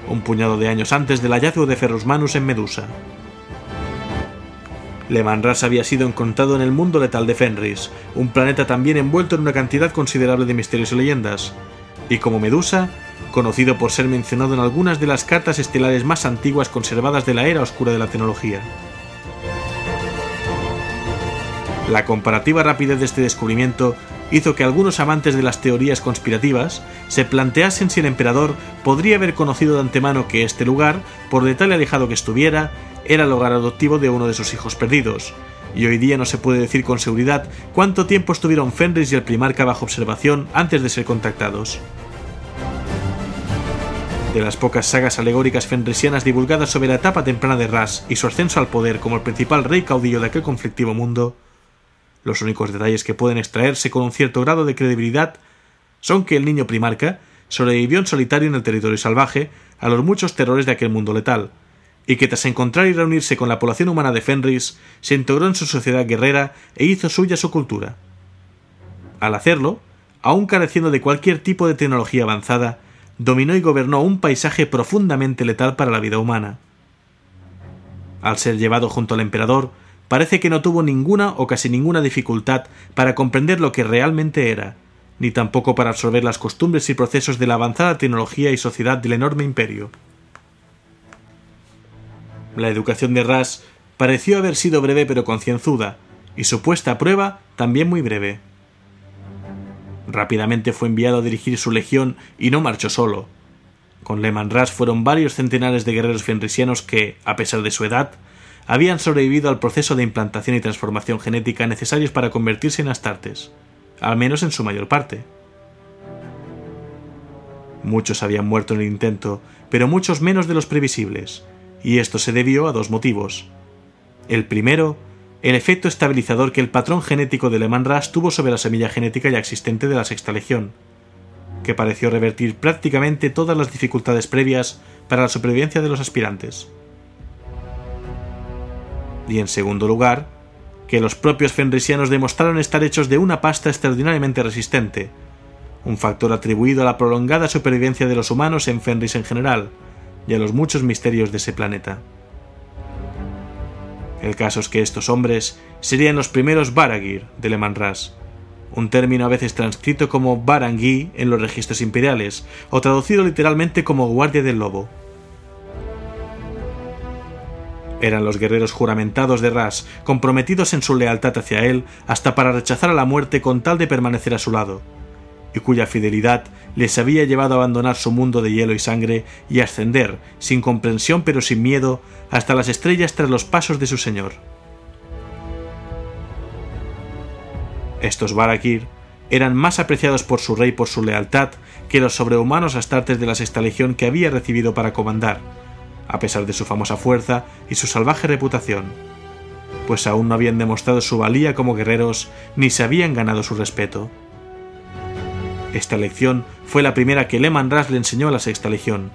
un puñado de años antes del hallazgo de Ferrus Manus en Medusa. Leman Ras había sido encontrado en el mundo letal de Fenris, un planeta también envuelto en una cantidad considerable de misterios y leyendas, y como Medusa, conocido por ser mencionado en algunas de las cartas estelares más antiguas conservadas de la era oscura de la tecnología. La comparativa rapidez de este descubrimiento hizo que algunos amantes de las teorías conspirativas se planteasen si el emperador podría haber conocido de antemano que este lugar, por de tal alejado que estuviera, era el hogar adoptivo de uno de sus hijos perdidos, y hoy día no se puede decir con seguridad cuánto tiempo estuvieron Fenris y el primarca bajo observación antes de ser contactados. De las pocas sagas alegóricas fenrisianas divulgadas sobre la etapa temprana de Ras y su ascenso al poder como el principal rey caudillo de aquel conflictivo mundo, los únicos detalles que pueden extraerse con un cierto grado de credibilidad son que el niño primarca sobrevivió en solitario en el territorio salvaje a los muchos terrores de aquel mundo letal, y que tras encontrar y reunirse con la población humana de Fenris, se integró en su sociedad guerrera e hizo suya su cultura. Al hacerlo, aun careciendo de cualquier tipo de tecnología avanzada, dominó y gobernó un paisaje profundamente letal para la vida humana. Al ser llevado junto al emperador, parece que no tuvo ninguna o casi ninguna dificultad para comprender lo que realmente era, ni tampoco para absorber las costumbres y procesos de la avanzada tecnología y sociedad del enorme imperio. La educación de Ras pareció haber sido breve pero concienzuda, y su puesta a prueba también muy breve. Rápidamente fue enviado a dirigir su legión y no marchó solo. Con Leman Ras fueron varios centenares de guerreros fenrisianos que, a pesar de su edad, habían sobrevivido al proceso de implantación y transformación genética necesarios para convertirse en astartes, al menos en su mayor parte. Muchos habían muerto en el intento, pero muchos menos de los previsibles, y esto se debió a dos motivos. El primero el efecto estabilizador que el patrón genético de Le Ras tuvo sobre la semilla genética ya existente de la Sexta Legión, que pareció revertir prácticamente todas las dificultades previas para la supervivencia de los aspirantes. Y en segundo lugar, que los propios fenrisianos demostraron estar hechos de una pasta extraordinariamente resistente, un factor atribuido a la prolongada supervivencia de los humanos en Fenris en general y a los muchos misterios de ese planeta. El caso es que estos hombres serían los primeros Baragir de Lemanras, un término a veces transcrito como Barangui en los registros imperiales, o traducido literalmente como guardia del lobo. Eran los guerreros juramentados de Ras, comprometidos en su lealtad hacia él hasta para rechazar a la muerte con tal de permanecer a su lado, y cuya fidelidad les había llevado a abandonar su mundo de hielo y sangre y ascender, sin comprensión pero sin miedo, hasta las estrellas tras los pasos de su señor. Estos Barakir eran más apreciados por su rey por su lealtad que los sobrehumanos astartes de la sexta legión que había recibido para comandar, a pesar de su famosa fuerza y su salvaje reputación, pues aún no habían demostrado su valía como guerreros ni se habían ganado su respeto. Esta lección fue la primera que Leman Ras le enseñó a la sexta legión,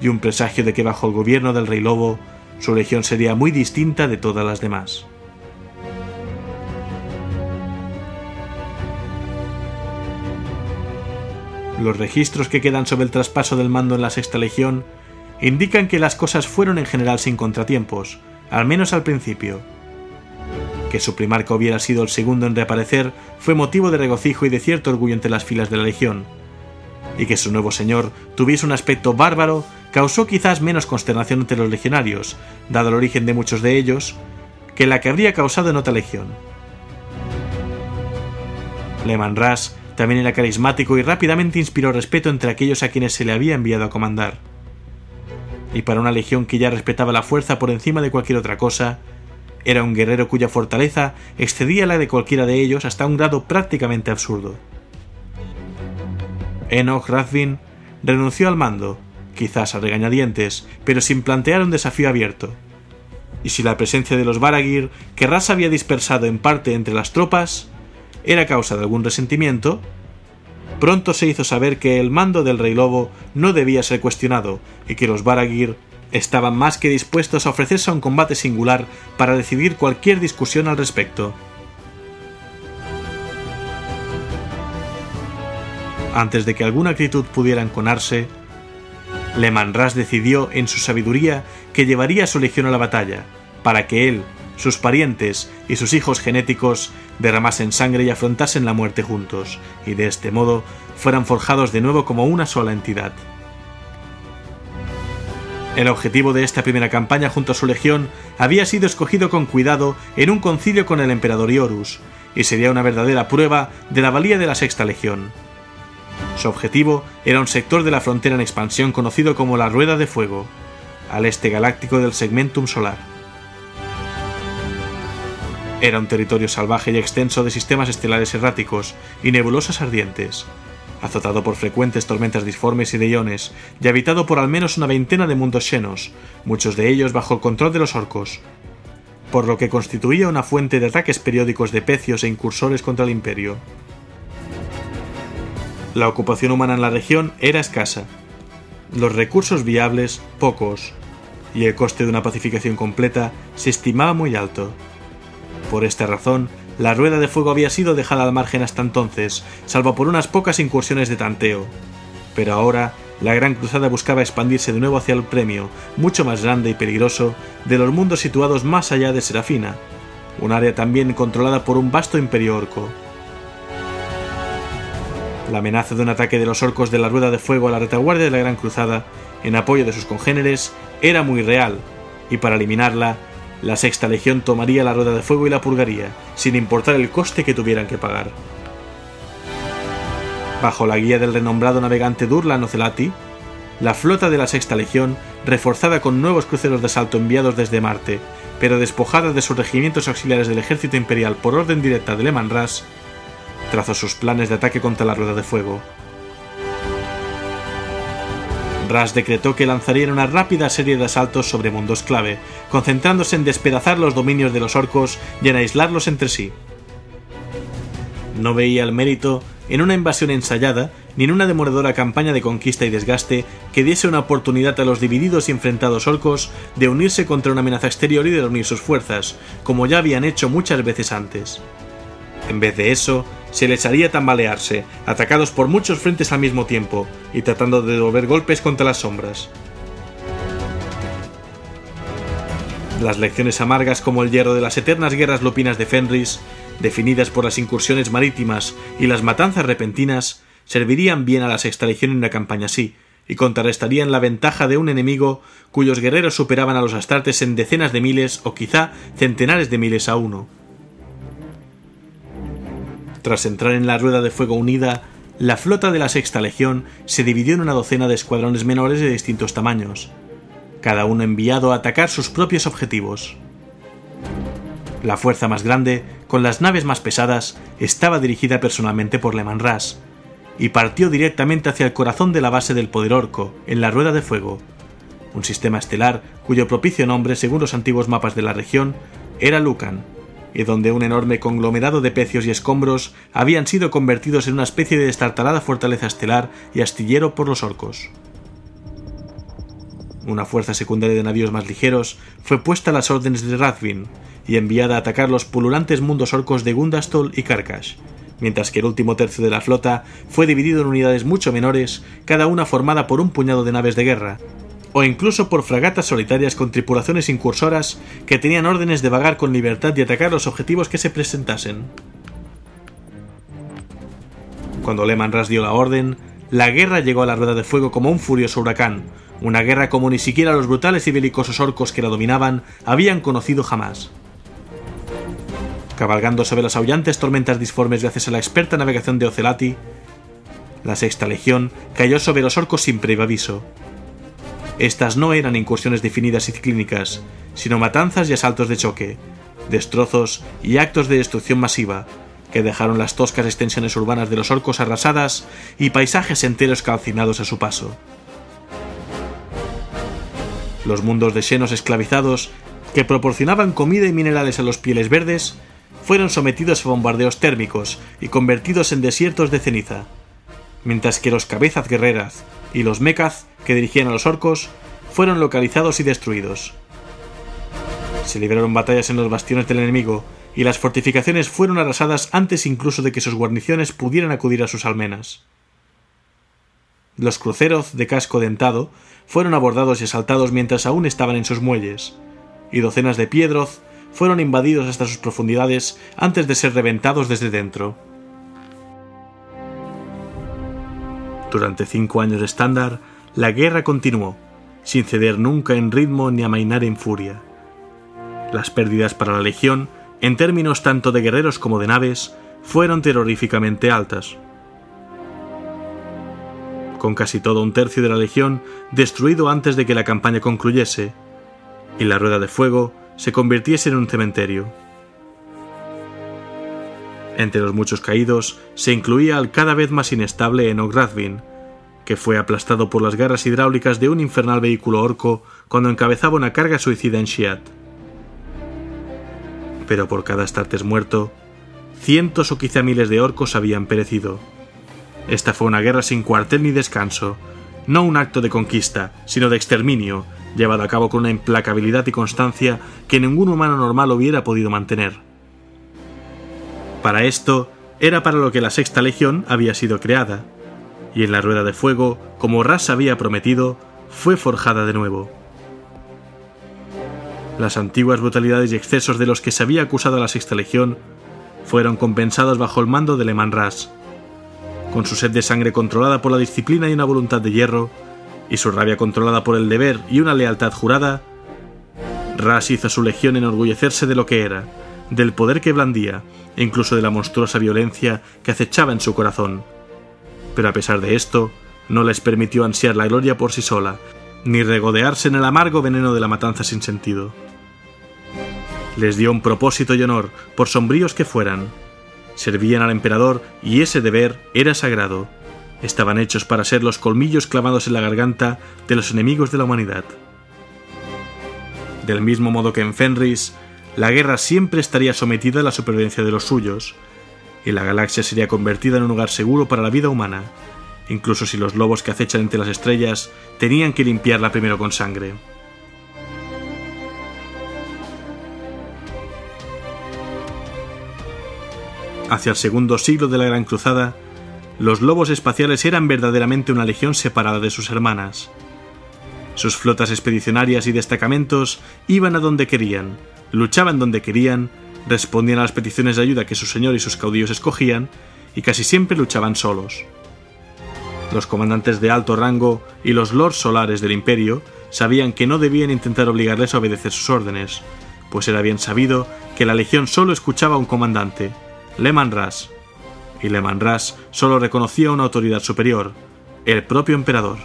y un presagio de que bajo el gobierno del rey lobo su legión sería muy distinta de todas las demás. Los registros que quedan sobre el traspaso del mando en la Sexta Legión indican que las cosas fueron en general sin contratiempos, al menos al principio. Que su primarca hubiera sido el segundo en reaparecer fue motivo de regocijo y de cierto orgullo entre las filas de la Legión, y que su nuevo señor tuviese un aspecto bárbaro causó quizás menos consternación entre los legionarios, dado el origen de muchos de ellos, que la que habría causado en otra legión. Leman Ras también era carismático y rápidamente inspiró respeto entre aquellos a quienes se le había enviado a comandar. Y para una legión que ya respetaba la fuerza por encima de cualquier otra cosa, era un guerrero cuya fortaleza excedía la de cualquiera de ellos hasta un grado prácticamente absurdo. Enoch Rathvin renunció al mando, quizás a regañadientes, pero sin plantear un desafío abierto. Y si la presencia de los Baragir, que Ras había dispersado en parte entre las tropas, era causa de algún resentimiento, pronto se hizo saber que el mando del Rey Lobo no debía ser cuestionado y que los Baragir estaban más que dispuestos a ofrecerse a un combate singular para decidir cualquier discusión al respecto. Antes de que alguna actitud pudiera enconarse, Lemanras decidió en su sabiduría que llevaría su legión a la batalla, para que él, sus parientes y sus hijos genéticos derramasen sangre y afrontasen la muerte juntos, y de este modo fueran forjados de nuevo como una sola entidad. El objetivo de esta primera campaña junto a su legión había sido escogido con cuidado en un concilio con el emperador Iorus, y sería una verdadera prueba de la valía de la sexta legión. Su objetivo era un sector de la frontera en expansión conocido como la Rueda de Fuego, al este galáctico del segmentum solar. Era un territorio salvaje y extenso de sistemas estelares erráticos y nebulosas ardientes, azotado por frecuentes tormentas disformes y de iones, y habitado por al menos una veintena de mundos llenos, muchos de ellos bajo el control de los orcos, por lo que constituía una fuente de ataques periódicos de pecios e incursores contra el imperio. La ocupación humana en la región era escasa, los recursos viables pocos, y el coste de una pacificación completa se estimaba muy alto. Por esta razón, la rueda de fuego había sido dejada al margen hasta entonces, salvo por unas pocas incursiones de tanteo. Pero ahora, la Gran Cruzada buscaba expandirse de nuevo hacia el premio, mucho más grande y peligroso, de los mundos situados más allá de Serafina, un área también controlada por un vasto imperio orco. La amenaza de un ataque de los orcos de la Rueda de Fuego a la retaguardia de la Gran Cruzada, en apoyo de sus congéneres, era muy real, y para eliminarla la sexta legión tomaría la rueda de fuego y la purgaría, sin importar el coste que tuvieran que pagar. Bajo la guía del renombrado navegante Durlan Ocelati, la flota de la sexta legión, reforzada con nuevos cruceros de asalto enviados desde Marte, pero despojada de sus regimientos auxiliares del ejército imperial por orden directa de Leman Ras, trazó sus planes de ataque contra la rueda de fuego. Ras decretó que lanzarían una rápida serie de asaltos sobre mundos clave, concentrándose en despedazar los dominios de los orcos y en aislarlos entre sí. No veía el mérito en una invasión ensayada ni en una demoledora campaña de conquista y desgaste que diese una oportunidad a los divididos y enfrentados orcos de unirse contra una amenaza exterior y de reunir sus fuerzas, como ya habían hecho muchas veces antes. En vez de eso, se les haría tambalearse, atacados por muchos frentes al mismo tiempo, y tratando de devolver golpes contra las sombras. Las lecciones amargas como el hierro de las eternas guerras lupinas de Fenris, definidas por las incursiones marítimas y las matanzas repentinas, servirían bien a la sexta legión en una campaña así, y contrarrestarían la ventaja de un enemigo cuyos guerreros superaban a los astartes en decenas de miles o quizá centenares de miles a uno. Tras entrar en la rueda de fuego unida, la flota de la sexta legión se dividió en una docena de escuadrones menores de distintos tamaños, cada uno enviado a atacar sus propios objetivos. La fuerza más grande, con las naves más pesadas, estaba dirigida personalmente por Leman Ras, y partió directamente hacia el corazón de la base del poder orco, en la Rueda de Fuego, un sistema estelar cuyo propicio nombre, según los antiguos mapas de la región, era Lucan, y donde un enorme conglomerado de pecios y escombros habían sido convertidos en una especie de destartalada fortaleza estelar y astillero por los orcos. Una fuerza secundaria de navíos más ligeros, fue puesta a las órdenes de Radvin y enviada a atacar los pululantes mundos orcos de Gundastol y Karkash, mientras que el último tercio de la flota fue dividido en unidades mucho menores, cada una formada por un puñado de naves de guerra, o incluso por fragatas solitarias con tripulaciones incursoras que tenían órdenes de vagar con libertad y atacar los objetivos que se presentasen. Cuando Leman Ras dio la orden, la guerra llegó a la rueda de fuego como un furioso huracán, una guerra como ni siquiera los brutales y belicosos orcos que la dominaban habían conocido jamás. Cabalgando sobre las aullantes tormentas disformes gracias a la experta navegación de Ocelati, la sexta legión cayó sobre los orcos sin previo aviso. Estas no eran incursiones definidas y clínicas, sino matanzas y asaltos de choque, destrozos y actos de destrucción masiva, que dejaron las toscas extensiones urbanas de los orcos arrasadas y paisajes enteros calcinados a su paso. Los mundos de xenos esclavizados, que proporcionaban comida y minerales a los pieles verdes, fueron sometidos a bombardeos térmicos y convertidos en desiertos de ceniza, mientras que los cabezas guerreras y los mechas que dirigían a los orcos fueron localizados y destruidos. Se libraron batallas en los bastiones del enemigo y las fortificaciones fueron arrasadas antes incluso de que sus guarniciones pudieran acudir a sus almenas. Los cruceros de casco dentado fueron abordados y asaltados mientras aún estaban en sus muelles, y docenas de piedros fueron invadidos hasta sus profundidades antes de ser reventados desde dentro. Durante cinco años estándar, la guerra continuó, sin ceder nunca en ritmo ni amainar en furia. Las pérdidas para la Legión, en términos tanto de guerreros como de naves, fueron terroríficamente altas con casi todo un tercio de la legión destruido antes de que la campaña concluyese, y la rueda de fuego se convirtiese en un cementerio. Entre los muchos caídos se incluía al cada vez más inestable Enoch Radvin, que fue aplastado por las garras hidráulicas de un infernal vehículo orco cuando encabezaba una carga suicida en Shiat. Pero por cada Astartes muerto, cientos o quizá miles de orcos habían perecido. Esta fue una guerra sin cuartel ni descanso, no un acto de conquista, sino de exterminio, llevado a cabo con una implacabilidad y constancia que ningún humano normal hubiera podido mantener. Para esto, era para lo que la Sexta Legión había sido creada, y en la Rueda de Fuego, como Ras había prometido, fue forjada de nuevo. Las antiguas brutalidades y excesos de los que se había acusado a la Sexta Legión fueron compensados bajo el mando de Leman Ras, con su sed de sangre controlada por la disciplina y una voluntad de hierro, y su rabia controlada por el deber y una lealtad jurada, Ras hizo a su legión enorgullecerse de lo que era, del poder que blandía, e incluso de la monstruosa violencia que acechaba en su corazón. Pero a pesar de esto, no les permitió ansiar la gloria por sí sola, ni regodearse en el amargo veneno de la matanza sin sentido. Les dio un propósito y honor, por sombríos que fueran, servían al emperador y ese deber era sagrado. Estaban hechos para ser los colmillos clavados en la garganta de los enemigos de la humanidad. Del mismo modo que en Fenris, la guerra siempre estaría sometida a la supervivencia de los suyos, y la galaxia sería convertida en un lugar seguro para la vida humana, incluso si los lobos que acechan entre las estrellas tenían que limpiarla primero con sangre. Hacia el segundo siglo de la Gran Cruzada, los lobos espaciales eran verdaderamente una legión separada de sus hermanas. Sus flotas expedicionarias y destacamentos iban a donde querían, luchaban donde querían, respondían a las peticiones de ayuda que su señor y sus caudillos escogían, y casi siempre luchaban solos. Los comandantes de alto rango y los lords solares del imperio sabían que no debían intentar obligarles a obedecer sus órdenes, pues era bien sabido que la legión solo escuchaba a un comandante, Leman Ras, y Leman Ras solo reconocía una autoridad superior, el propio emperador.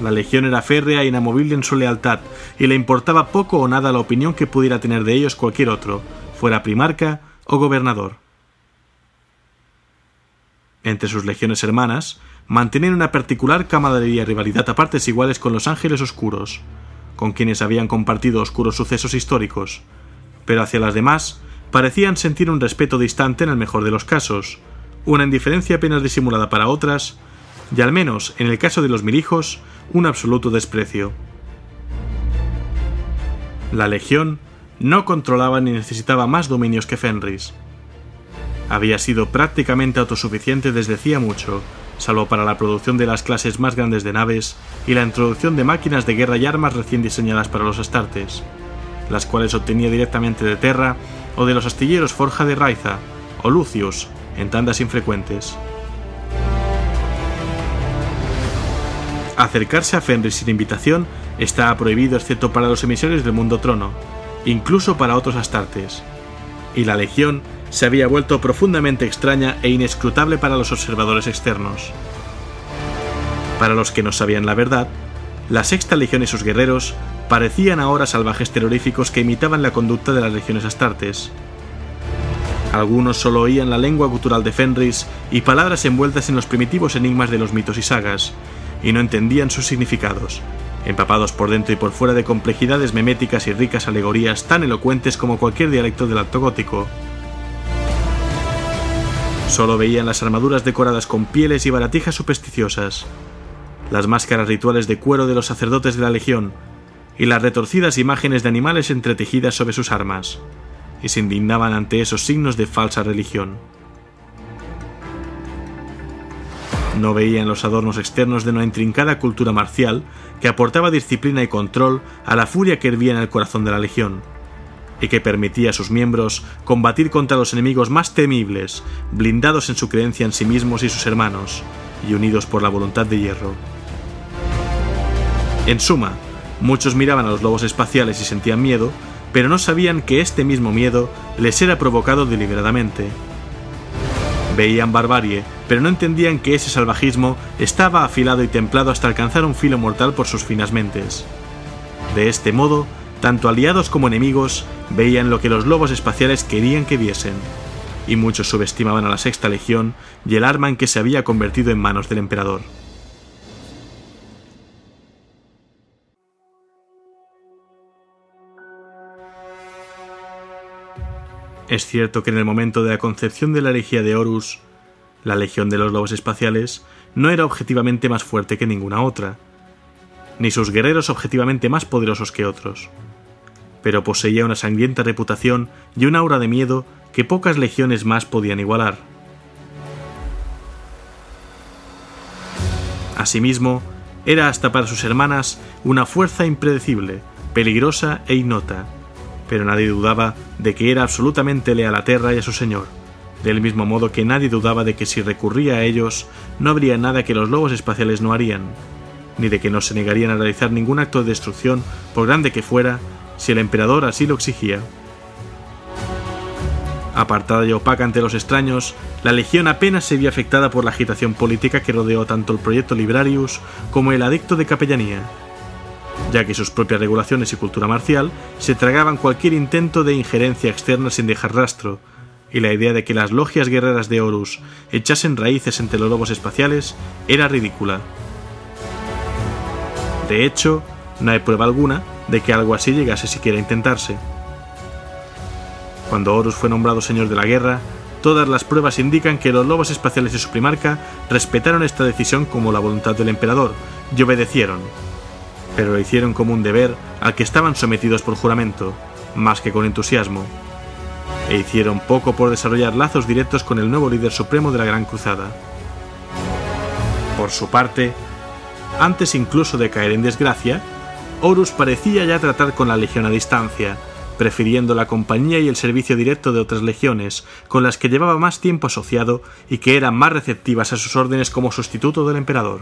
La legión era férrea e inamovible en su lealtad, y le importaba poco o nada la opinión que pudiera tener de ellos cualquier otro, fuera primarca o gobernador. Entre sus legiones hermanas, mantenían una particular camaradería y rivalidad a partes iguales con los ángeles oscuros, con quienes habían compartido oscuros sucesos históricos, pero hacia las demás parecían sentir un respeto distante en el mejor de los casos, una indiferencia apenas disimulada para otras, y al menos en el caso de los mirijos, un absoluto desprecio. La Legión no controlaba ni necesitaba más dominios que Fenris. Había sido prácticamente autosuficiente desde hacía mucho, salvo para la producción de las clases más grandes de naves y la introducción de máquinas de guerra y armas recién diseñadas para los astartes, las cuales obtenía directamente de Terra o de los astilleros Forja de Raiza o Lucius en tandas infrecuentes. Acercarse a Fenris sin invitación estaba prohibido excepto para los emisores del mundo trono, incluso para otros astartes, y la Legión se había vuelto profundamente extraña e inescrutable para los observadores externos. Para los que no sabían la verdad, la Sexta Legión y sus guerreros parecían ahora salvajes terroríficos que imitaban la conducta de las legiones astartes. Algunos solo oían la lengua gutural de Fenris y palabras envueltas en los primitivos enigmas de los mitos y sagas, y no entendían sus significados, empapados por dentro y por fuera de complejidades meméticas y ricas alegorías tan elocuentes como cualquier dialecto del alto gótico. Solo veían las armaduras decoradas con pieles y baratijas supersticiosas, las máscaras rituales de cuero de los sacerdotes de la Legión y las retorcidas imágenes de animales entretejidas sobre sus armas, y se indignaban ante esos signos de falsa religión. No veían los adornos externos de una intrincada cultura marcial que aportaba disciplina y control a la furia que hervía en el corazón de la Legión, y que permitía a sus miembros combatir contra los enemigos más temibles, blindados en su creencia en sí mismos y sus hermanos, y unidos por la voluntad de hierro. En suma, muchos miraban a los lobos espaciales y sentían miedo, pero no sabían que este mismo miedo les era provocado deliberadamente. Veían barbarie, pero no entendían que ese salvajismo estaba afilado y templado hasta alcanzar un filo mortal por sus finas mentes. De este modo, tanto aliados como enemigos veían lo que los lobos espaciales querían que viesen, y muchos subestimaban a la Sexta Legión y el arma en que se había convertido en manos del emperador. Es cierto que en el momento de la concepción de la herejía de Horus, la Legión de los Lobos Espaciales no era objetivamente más fuerte que ninguna otra, ni sus guerreros objetivamente más poderosos que otros pero poseía una sangrienta reputación y un aura de miedo que pocas legiones más podían igualar. Asimismo, era hasta para sus hermanas una fuerza impredecible, peligrosa e ignota, pero nadie dudaba de que era absolutamente leal a Terra y a su señor, del mismo modo que nadie dudaba de que si recurría a ellos no habría nada que los lobos espaciales no harían, ni de que no se negarían a realizar ningún acto de destrucción, por grande que fuera, si el emperador así lo exigía. Apartada y opaca ante los extraños, la legión apenas se vio afectada por la agitación política que rodeó tanto el proyecto Librarius como el adicto de capellanía, ya que sus propias regulaciones y cultura marcial se tragaban cualquier intento de injerencia externa sin dejar rastro, y la idea de que las logias guerreras de Horus echasen raíces entre los lobos espaciales era ridícula. De hecho, no hay prueba alguna de que algo así llegase siquiera a intentarse. Cuando Horus fue nombrado señor de la guerra, todas las pruebas indican que los lobos espaciales de su primarca respetaron esta decisión como la voluntad del emperador y obedecieron, pero lo hicieron como un deber al que estaban sometidos por juramento, más que con entusiasmo, e hicieron poco por desarrollar lazos directos con el nuevo líder supremo de la Gran Cruzada. Por su parte, antes incluso de caer en desgracia, Horus parecía ya tratar con la legión a distancia, prefiriendo la compañía y el servicio directo de otras legiones, con las que llevaba más tiempo asociado y que eran más receptivas a sus órdenes como sustituto del emperador.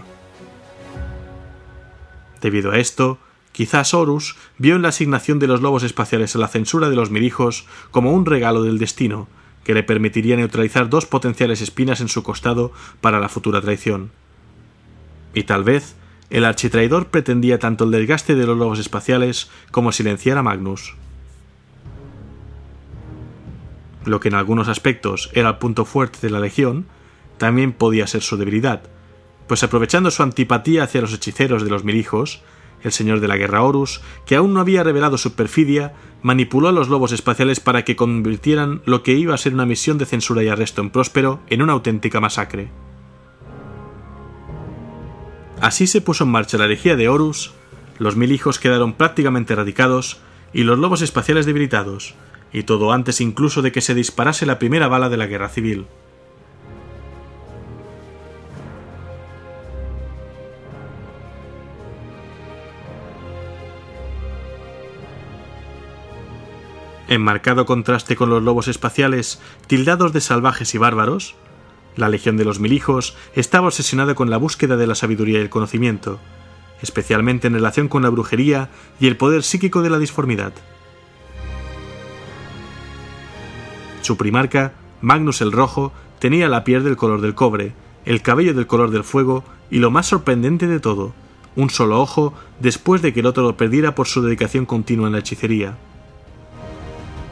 Debido a esto, quizás Horus vio en la asignación de los lobos espaciales a la censura de los mirijos como un regalo del destino, que le permitiría neutralizar dos potenciales espinas en su costado para la futura traición. Y tal vez el architraidor pretendía tanto el desgaste de los lobos espaciales como silenciar a Magnus. Lo que en algunos aspectos era el punto fuerte de la Legión, también podía ser su debilidad, pues aprovechando su antipatía hacia los hechiceros de los mirijos, el señor de la guerra Horus, que aún no había revelado su perfidia, manipuló a los lobos espaciales para que convirtieran lo que iba a ser una misión de censura y arresto en Próspero en una auténtica masacre. Así se puso en marcha la herejía de Horus, los mil hijos quedaron prácticamente erradicados y los lobos espaciales debilitados, y todo antes incluso de que se disparase la primera bala de la guerra civil. En marcado contraste con los lobos espaciales, tildados de salvajes y bárbaros, la Legión de los Mil Hijos estaba obsesionada con la búsqueda de la sabiduría y el conocimiento, especialmente en relación con la brujería y el poder psíquico de la disformidad. Su primarca, Magnus el Rojo, tenía la piel del color del cobre, el cabello del color del fuego y lo más sorprendente de todo, un solo ojo después de que el otro lo perdiera por su dedicación continua en la hechicería.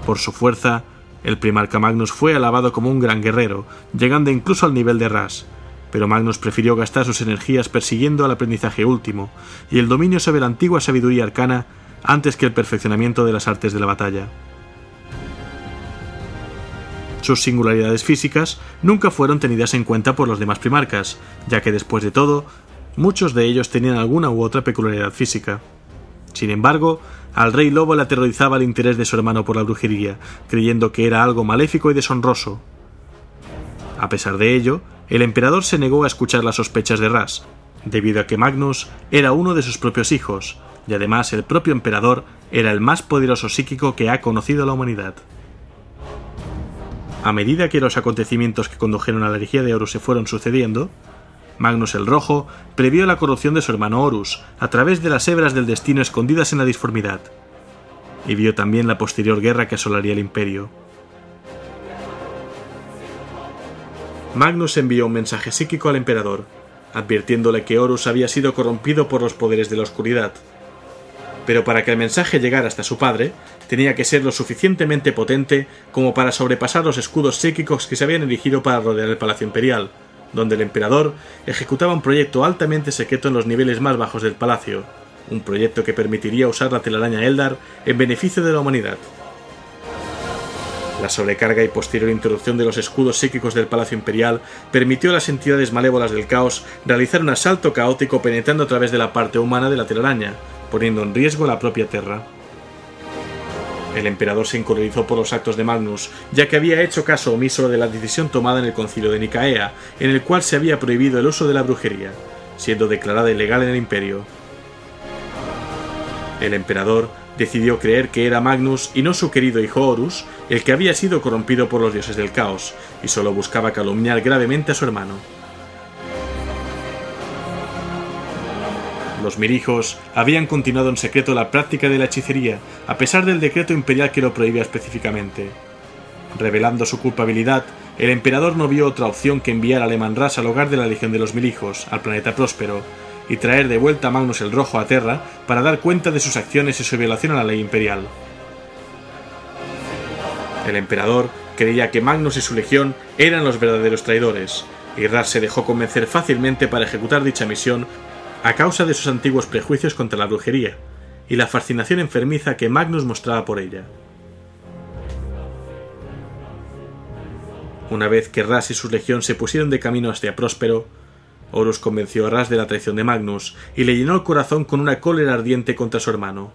Por su fuerza, el primarca Magnus fue alabado como un gran guerrero, llegando incluso al nivel de Ras, pero Magnus prefirió gastar sus energías persiguiendo al aprendizaje último y el dominio sobre la antigua sabiduría arcana antes que el perfeccionamiento de las artes de la batalla. Sus singularidades físicas nunca fueron tenidas en cuenta por los demás primarcas, ya que después de todo, muchos de ellos tenían alguna u otra peculiaridad física. Sin embargo, al rey lobo le aterrorizaba el interés de su hermano por la brujería, creyendo que era algo maléfico y deshonroso. A pesar de ello, el emperador se negó a escuchar las sospechas de Ras, debido a que Magnus era uno de sus propios hijos, y además el propio emperador era el más poderoso psíquico que ha conocido la humanidad. A medida que los acontecimientos que condujeron a la herejía de Horus se fueron sucediendo, Magnus el Rojo previó la corrupción de su hermano Horus a través de las hebras del destino escondidas en la disformidad, y vio también la posterior guerra que asolaría el imperio. Magnus envió un mensaje psíquico al emperador, advirtiéndole que Horus había sido corrompido por los poderes de la oscuridad. Pero para que el mensaje llegara hasta su padre, tenía que ser lo suficientemente potente como para sobrepasar los escudos psíquicos que se habían erigido para rodear el palacio imperial, donde el emperador ejecutaba un proyecto altamente secreto en los niveles más bajos del palacio, un proyecto que permitiría usar la telaraña Eldar en beneficio de la humanidad. La sobrecarga y posterior introducción de los escudos psíquicos del Palacio Imperial permitió a las entidades malévolas del caos realizar un asalto caótico penetrando a través de la parte humana de la telaraña, poniendo en riesgo la propia Tierra. El emperador se encolerizó por los actos de Magnus, ya que había hecho caso omiso de la decisión tomada en el concilio de Nicaea, en el cual se había prohibido el uso de la brujería, siendo declarada ilegal en el imperio. El emperador decidió creer que era Magnus y no su querido hijo Horus el que había sido corrompido por los dioses del caos, y solo buscaba calumniar gravemente a su hermano. Los mirijos habían continuado en secreto la práctica de la hechicería, a pesar del decreto imperial que lo prohibía específicamente. Revelando su culpabilidad, el emperador no vio otra opción que enviar a Lemanras al hogar de la Legión de los Milijos, al planeta Próspero, y traer de vuelta a Magnus el Rojo a Terra para dar cuenta de sus acciones y su violación a la ley imperial. El emperador creía que Magnus y su legión eran los verdaderos traidores, y Ras se dejó convencer fácilmente para ejecutar dicha misión a causa de sus antiguos prejuicios contra la brujería, y la fascinación enfermiza que Magnus mostraba por ella. Una vez que Ras y su legión se pusieron de camino hacia Próspero, Horus convenció a Ras de la traición de Magnus y le llenó el corazón con una cólera ardiente contra su hermano.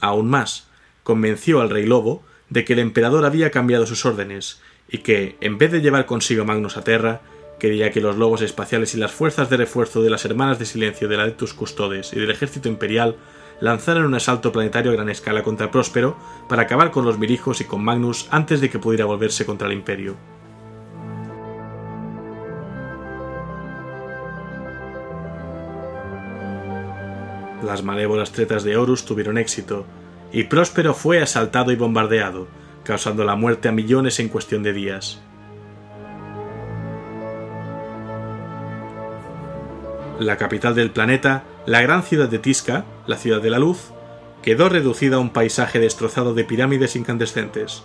Aún más, convenció al rey lobo de que el emperador había cambiado sus órdenes y que, en vez de llevar consigo a Magnus a Terra, quería que los lobos espaciales y las fuerzas de refuerzo de las Hermanas de Silencio de la Adeptus Custodes y del ejército imperial lanzaran un asalto planetario a gran escala contra Próspero para acabar con los Mirijos y con Magnus antes de que pudiera volverse contra el Imperio. Las malévolas tretas de Horus tuvieron éxito, y Próspero fue asaltado y bombardeado, causando la muerte a millones en cuestión de días. La capital del planeta, la gran ciudad de Tisca, la ciudad de la luz, quedó reducida a un paisaje destrozado de pirámides incandescentes.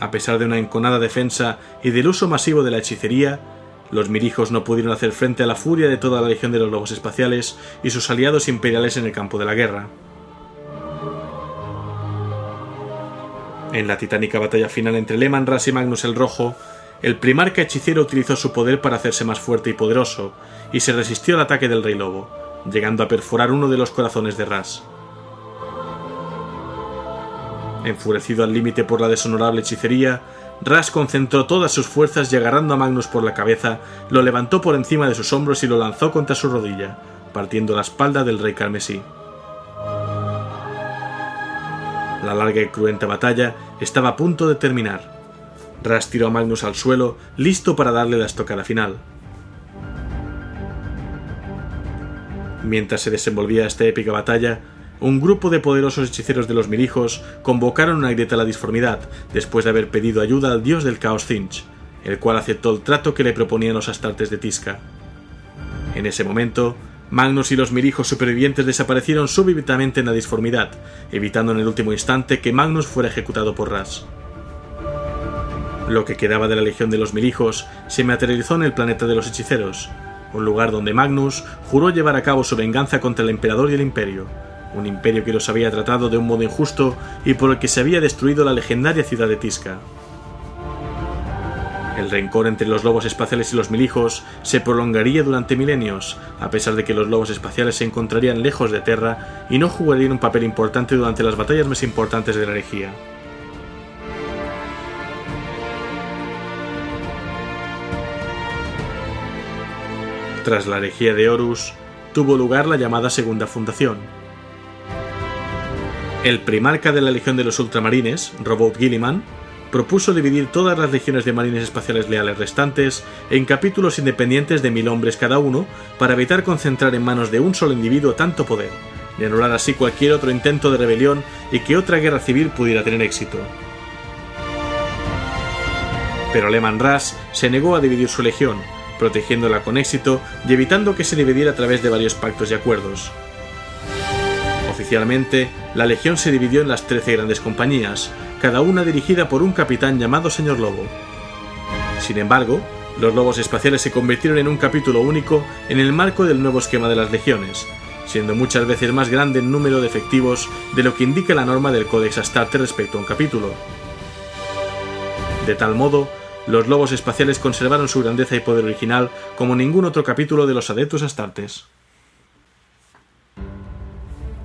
A pesar de una enconada defensa y del uso masivo de la hechicería, los mirijos no pudieron hacer frente a la furia de toda la legión de los lobos espaciales y sus aliados imperiales en el campo de la guerra. En la titánica batalla final entre Leman Ras y Magnus el Rojo, el primarca hechicero utilizó su poder para hacerse más fuerte y poderoso, y se resistió al ataque del Rey Lobo, llegando a perforar uno de los corazones de Ras. Enfurecido al límite por la deshonorable hechicería, Ras concentró todas sus fuerzas y agarrando a Magnus por la cabeza, lo levantó por encima de sus hombros y lo lanzó contra su rodilla, partiendo la espalda del rey carmesí. La larga y cruenta batalla estaba a punto de terminar. Ras tiró a Magnus al suelo, listo para darle la estocada final. Mientras se desenvolvía esta épica batalla, un grupo de poderosos hechiceros de los Mirijos convocaron una grieta a la disformidad después de haber pedido ayuda al dios del caos Finch, el cual aceptó el trato que le proponían los astartes de Tisca. En ese momento, Magnus y los Mirijos supervivientes desaparecieron súbitamente en la disformidad, evitando en el último instante que Magnus fuera ejecutado por Ras. Lo que quedaba de la legión de los Mirijos se materializó en el planeta de los hechiceros, un lugar donde Magnus juró llevar a cabo su venganza contra el emperador y el imperio, un imperio que los había tratado de un modo injusto y por el que se había destruido la legendaria ciudad de Tisca. El rencor entre los lobos espaciales y los milijos se prolongaría durante milenios, a pesar de que los lobos espaciales se encontrarían lejos de Terra y no jugarían un papel importante durante las batallas más importantes de la herejía. Tras la herejía de Horus, tuvo lugar la llamada Segunda Fundación, el primarca de la Legión de los Ultramarines, Robot Gilliman, propuso dividir todas las legiones de marines espaciales leales restantes en capítulos independientes de mil hombres cada uno para evitar concentrar en manos de un solo individuo tanto poder, y anular así cualquier otro intento de rebelión y que otra guerra civil pudiera tener éxito. Pero Lehman Ras se negó a dividir su legión, protegiéndola con éxito y evitando que se dividiera a través de varios pactos y acuerdos. Oficialmente, la legión se dividió en las trece grandes compañías, cada una dirigida por un capitán llamado Señor Lobo. Sin embargo, los lobos espaciales se convirtieron en un capítulo único en el marco del nuevo esquema de las legiones, siendo muchas veces más grande el número de efectivos de lo que indica la norma del Codex Astarte respecto a un capítulo. De tal modo, los lobos espaciales conservaron su grandeza y poder original como ningún otro capítulo de los Adeptus Astartes.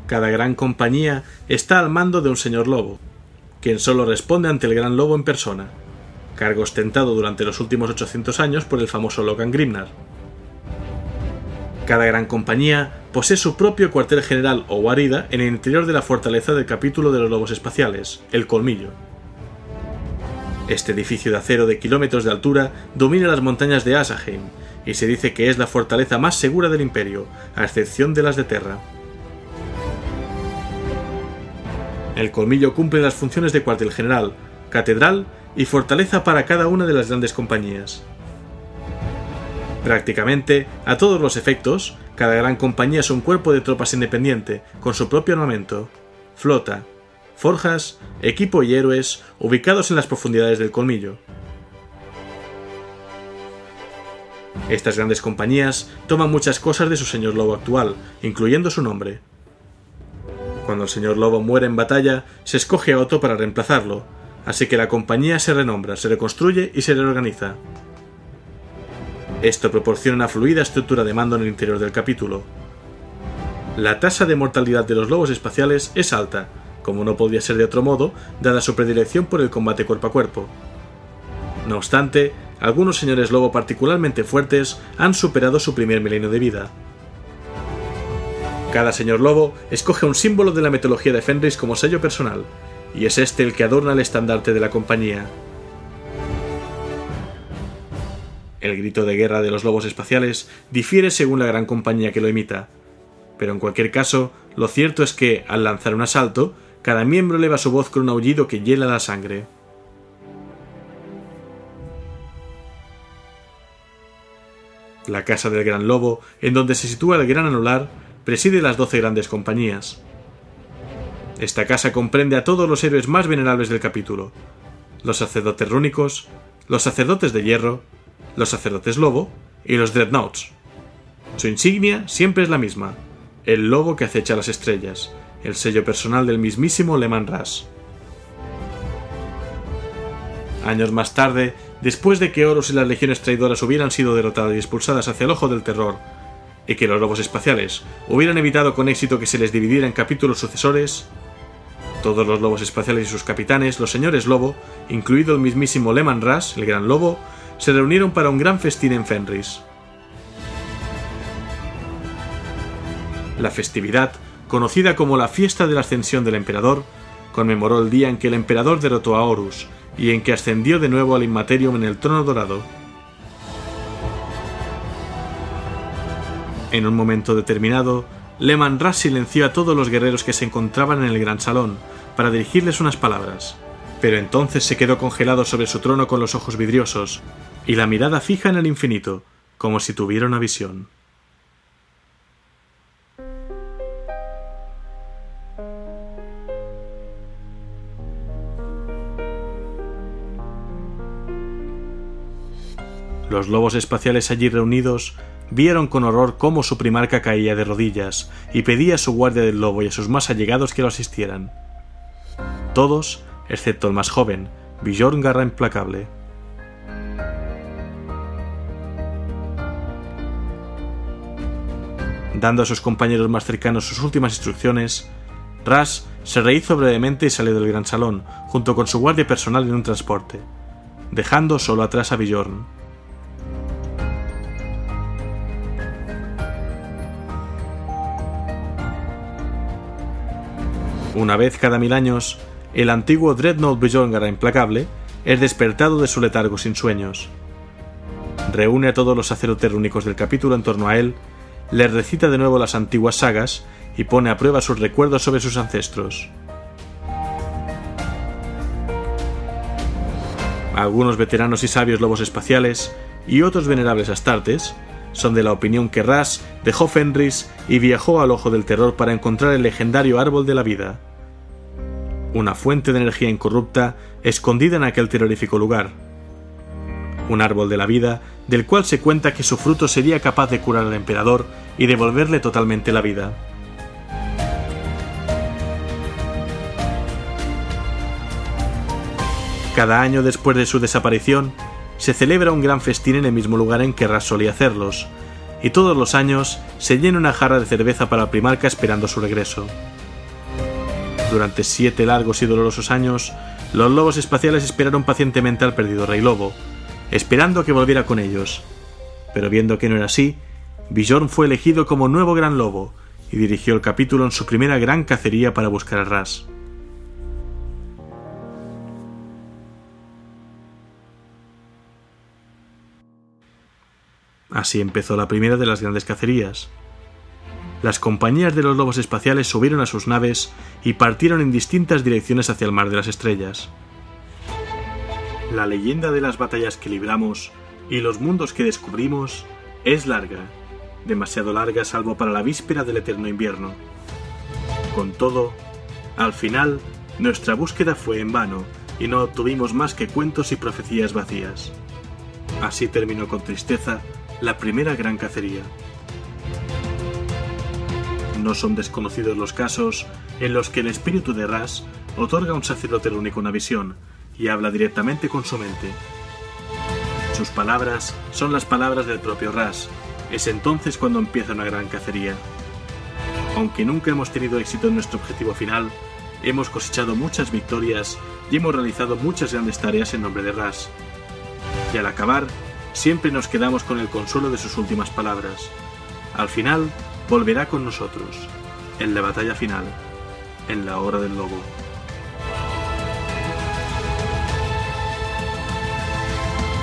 Cada gran compañía está al mando de un señor lobo, quien solo responde ante el gran lobo en persona, cargo ostentado durante los últimos 800 años por el famoso Logan Grimnar. Cada gran compañía posee su propio cuartel general o guarida en el interior de la fortaleza del capítulo de los lobos espaciales, el Colmillo. Este edificio de acero de kilómetros de altura domina las montañas de Asaheim y se dice que es la fortaleza más segura del imperio, a excepción de las de Terra. El colmillo cumple las funciones de cuartel general, catedral y fortaleza para cada una de las grandes compañías. Prácticamente, a todos los efectos, cada gran compañía es un cuerpo de tropas independiente, con su propio armamento, flota, forjas, equipo y héroes ubicados en las profundidades del colmillo. Estas grandes compañías toman muchas cosas de su señor lobo actual, incluyendo su nombre. Cuando el señor lobo muere en batalla, se escoge a otro para reemplazarlo, así que la compañía se renombra, se reconstruye y se reorganiza. Esto proporciona una fluida estructura de mando en el interior del capítulo. La tasa de mortalidad de los lobos espaciales es alta, como no podía ser de otro modo, dada su predilección por el combate cuerpo a cuerpo. No obstante, algunos señores lobo particularmente fuertes han superado su primer milenio de vida. Cada señor lobo escoge un símbolo de la mitología de Fenris como sello personal, y es este el que adorna el estandarte de la compañía. El grito de guerra de los lobos espaciales difiere según la gran compañía que lo imita, pero en cualquier caso, lo cierto es que, al lanzar un asalto, cada miembro eleva su voz con un aullido que hiela la sangre. La casa del Gran Lobo, en donde se sitúa el Gran Anular, preside las doce grandes compañías. Esta casa comprende a todos los héroes más venerables del capítulo: los sacerdotes rúnicos, los sacerdotes de hierro, los sacerdotes lobo y los dreadnoughts. Su insignia siempre es la misma: el lobo que acecha las estrellas, el sello personal del mismísimo Leman Ras. Años más tarde, después de que Horus y las legiones traidoras hubieran sido derrotadas y expulsadas hacia el ojo del terror, y que los lobos espaciales hubieran evitado con éxito que se les dividiera en capítulos sucesores, todos los lobos espaciales y sus capitanes, los señores lobo, incluido el mismísimo Leman Ras, el gran lobo, se reunieron para un gran festín en Fenris. La festividad, conocida como la fiesta de la ascensión del emperador, conmemoró el día en que el emperador derrotó a Horus y en que ascendió de nuevo al Inmaterium en el trono dorado. En un momento determinado, Leman Ras silenció a todos los guerreros que se encontraban en el gran salón para dirigirles unas palabras, pero entonces se quedó congelado sobre su trono con los ojos vidriosos y la mirada fija en el infinito, como si tuviera una visión. Los lobos espaciales allí reunidos vieron con horror cómo su primarca caía de rodillas y pedía a su guardia del lobo y a sus más allegados que lo asistieran. Todos, excepto el más joven, Bjorn Garra Implacable. Dando a sus compañeros más cercanos sus últimas instrucciones, Ras se rehizo brevemente y salió del gran salón, junto con su guardia personal en un transporte, dejando solo atrás a Bjorn. Una vez cada mil años, el antiguo Dreadnought Bjorngara implacable es despertado de su letargo sin sueños. Reúne a todos los sacerdotes del capítulo en torno a él, les recita de nuevo las antiguas sagas y pone a prueba sus recuerdos sobre sus ancestros. Algunos veteranos y sabios lobos espaciales y otros venerables astartes son de la opinión que Ras dejó Fenris y viajó al ojo del terror para encontrar el legendario árbol de la vida. Una fuente de energía incorrupta escondida en aquel terrorífico lugar. Un árbol de la vida del cual se cuenta que su fruto sería capaz de curar al emperador y devolverle totalmente la vida. Cada año después de su desaparición, se celebra un gran festín en el mismo lugar en que Ras solía hacerlos, y todos los años se llena una jarra de cerveza para la primarca esperando su regreso. Durante siete largos y dolorosos años, los lobos espaciales esperaron pacientemente al perdido rey lobo, esperando que volviera con ellos. Pero viendo que no era así, Bjorn fue elegido como nuevo gran lobo y dirigió el capítulo en su primera gran cacería para buscar a Ras. Así empezó la primera de las grandes cacerías. Las compañías de los lobos espaciales subieron a sus naves y partieron en distintas direcciones hacia el mar de las estrellas. La leyenda de las batallas que libramos y los mundos que descubrimos es larga, demasiado larga salvo para la víspera del eterno invierno. Con todo, al final, nuestra búsqueda fue en vano y no obtuvimos más que cuentos y profecías vacías. Así terminó con tristeza la primera gran cacería. No son desconocidos los casos en los que el espíritu de Ras otorga a un sacerdote único una visión y habla directamente con su mente. Sus palabras son las palabras del propio Ras. Es entonces cuando empieza una gran cacería. Aunque nunca hemos tenido éxito en nuestro objetivo final, hemos cosechado muchas victorias y hemos realizado muchas grandes tareas en nombre de Ras. Y al acabar, siempre nos quedamos con el consuelo de sus últimas palabras. Al final, volverá con nosotros, en la batalla final, en la hora del lobo.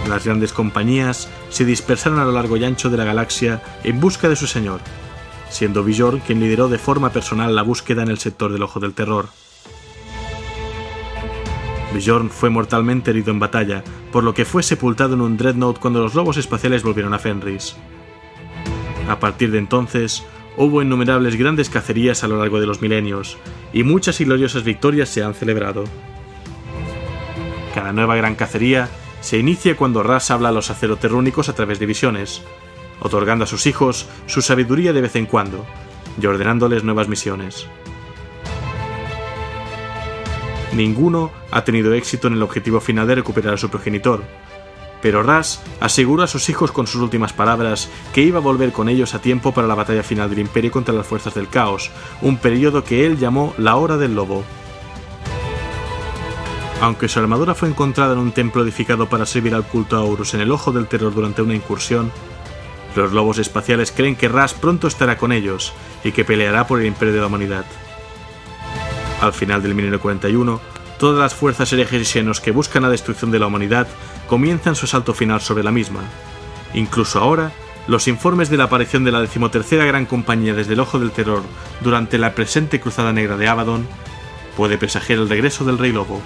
Las grandes compañías se dispersaron a lo largo y ancho de la galaxia en busca de su señor, siendo Bjorn quien lideró de forma personal la búsqueda en el sector del Ojo del Terror. Bjorn fue mortalmente herido en batalla, por lo que fue sepultado en un dreadnought cuando los lobos espaciales volvieron a Fenris. A partir de entonces, hubo innumerables grandes cacerías a lo largo de los milenios, y muchas y gloriosas victorias se han celebrado. Cada nueva gran cacería se inicia cuando Ras habla a los aceroterrúnicos a través de visiones, otorgando a sus hijos su sabiduría de vez en cuando y ordenándoles nuevas misiones. Ninguno ha tenido éxito en el objetivo final de recuperar a su progenitor, pero Ras aseguró a sus hijos con sus últimas palabras que iba a volver con ellos a tiempo para la batalla final del Imperio contra las fuerzas del caos, un periodo que él llamó la Hora del Lobo. Aunque su armadura fue encontrada en un templo edificado para servir al culto a Horus en el Ojo del Terror durante una incursión, los lobos espaciales creen que Ras pronto estará con ellos y que peleará por el imperio de la humanidad. Al final del milenio 41, todas las fuerzas herejes que buscan la destrucción de la humanidad comienzan su asalto final sobre la misma. Incluso ahora, los informes de la aparición de la decimotercera gran compañía desde el Ojo del Terror durante la presente Cruzada Negra de Abaddon puede presagiar el regreso del Rey Lobo.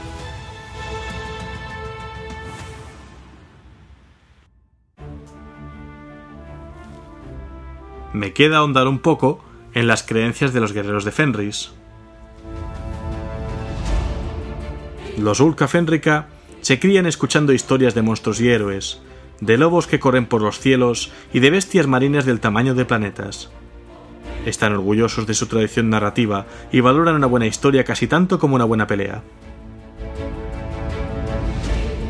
me queda ahondar un poco en las creencias de los guerreros de Fenris. Los Ulka Fenrika se crían escuchando historias de monstruos y héroes, de lobos que corren por los cielos y de bestias marinas del tamaño de planetas. Están orgullosos de su tradición narrativa y valoran una buena historia casi tanto como una buena pelea.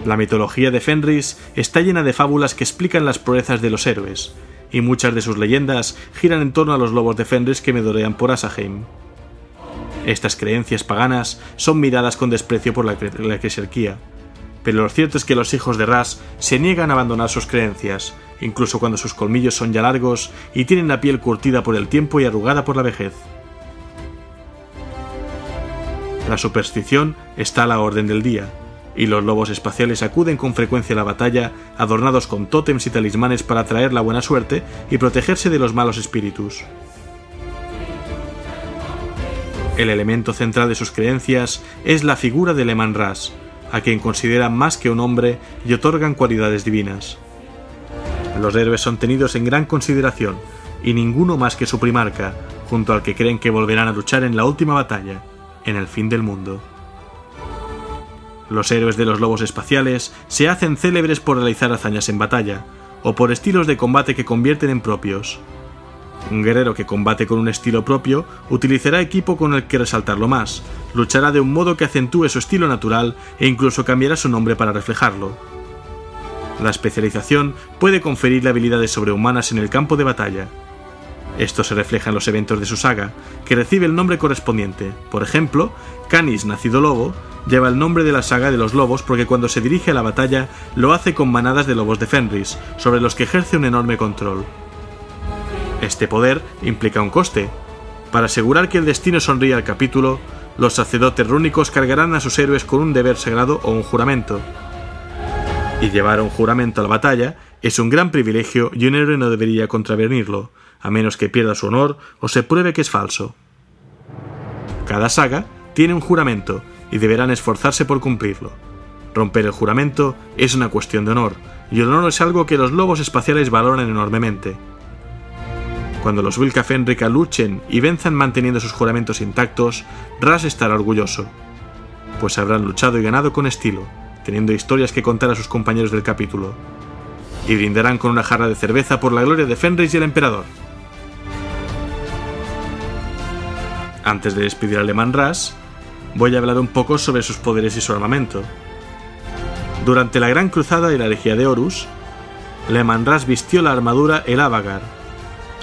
La mitología de Fenris está llena de fábulas que explican las proezas de los héroes, y muchas de sus leyendas giran en torno a los lobos de Fenris que medorean por Asaheim. Estas creencias paganas son miradas con desprecio por la, la pero lo cierto es que los hijos de Ras se niegan a abandonar sus creencias, incluso cuando sus colmillos son ya largos y tienen la piel curtida por el tiempo y arrugada por la vejez. La superstición está a la orden del día, y los lobos espaciales acuden con frecuencia a la batalla adornados con tótems y talismanes para atraer la buena suerte y protegerse de los malos espíritus. El elemento central de sus creencias es la figura de Leman Ras, a quien consideran más que un hombre y otorgan cualidades divinas. Los héroes son tenidos en gran consideración, y ninguno más que su primarca, junto al que creen que volverán a luchar en la última batalla, en el fin del mundo. Los héroes de los lobos espaciales se hacen célebres por realizar hazañas en batalla, o por estilos de combate que convierten en propios. Un guerrero que combate con un estilo propio utilizará equipo con el que resaltarlo más, luchará de un modo que acentúe su estilo natural e incluso cambiará su nombre para reflejarlo. La especialización puede conferirle habilidades sobrehumanas en el campo de batalla. Esto se refleja en los eventos de su saga, que recibe el nombre correspondiente. Por ejemplo, Canis, nacido lobo, lleva el nombre de la saga de los lobos porque cuando se dirige a la batalla lo hace con manadas de lobos de Fenris, sobre los que ejerce un enorme control. Este poder implica un coste. Para asegurar que el destino sonríe al capítulo, los sacerdotes rúnicos cargarán a sus héroes con un deber sagrado o un juramento. Y llevar un juramento a la batalla es un gran privilegio y un héroe no debería contravenirlo, a menos que pierda su honor o se pruebe que es falso. Cada saga tiene un juramento y deberán esforzarse por cumplirlo. Romper el juramento es una cuestión de honor, y el honor es algo que los lobos espaciales valoran enormemente. Cuando los Wilka Fenrika luchen y venzan manteniendo sus juramentos intactos, Ras estará orgulloso, pues habrán luchado y ganado con estilo, teniendo historias que contar a sus compañeros del capítulo. y brindarán con una jarra de cerveza por la gloria de Fenris y el emperador. Antes de despedir a Le Ras, voy a hablar un poco sobre sus poderes y su armamento. Durante la Gran Cruzada y la Legía de Horus, Le Ras vistió la armadura El Avagar,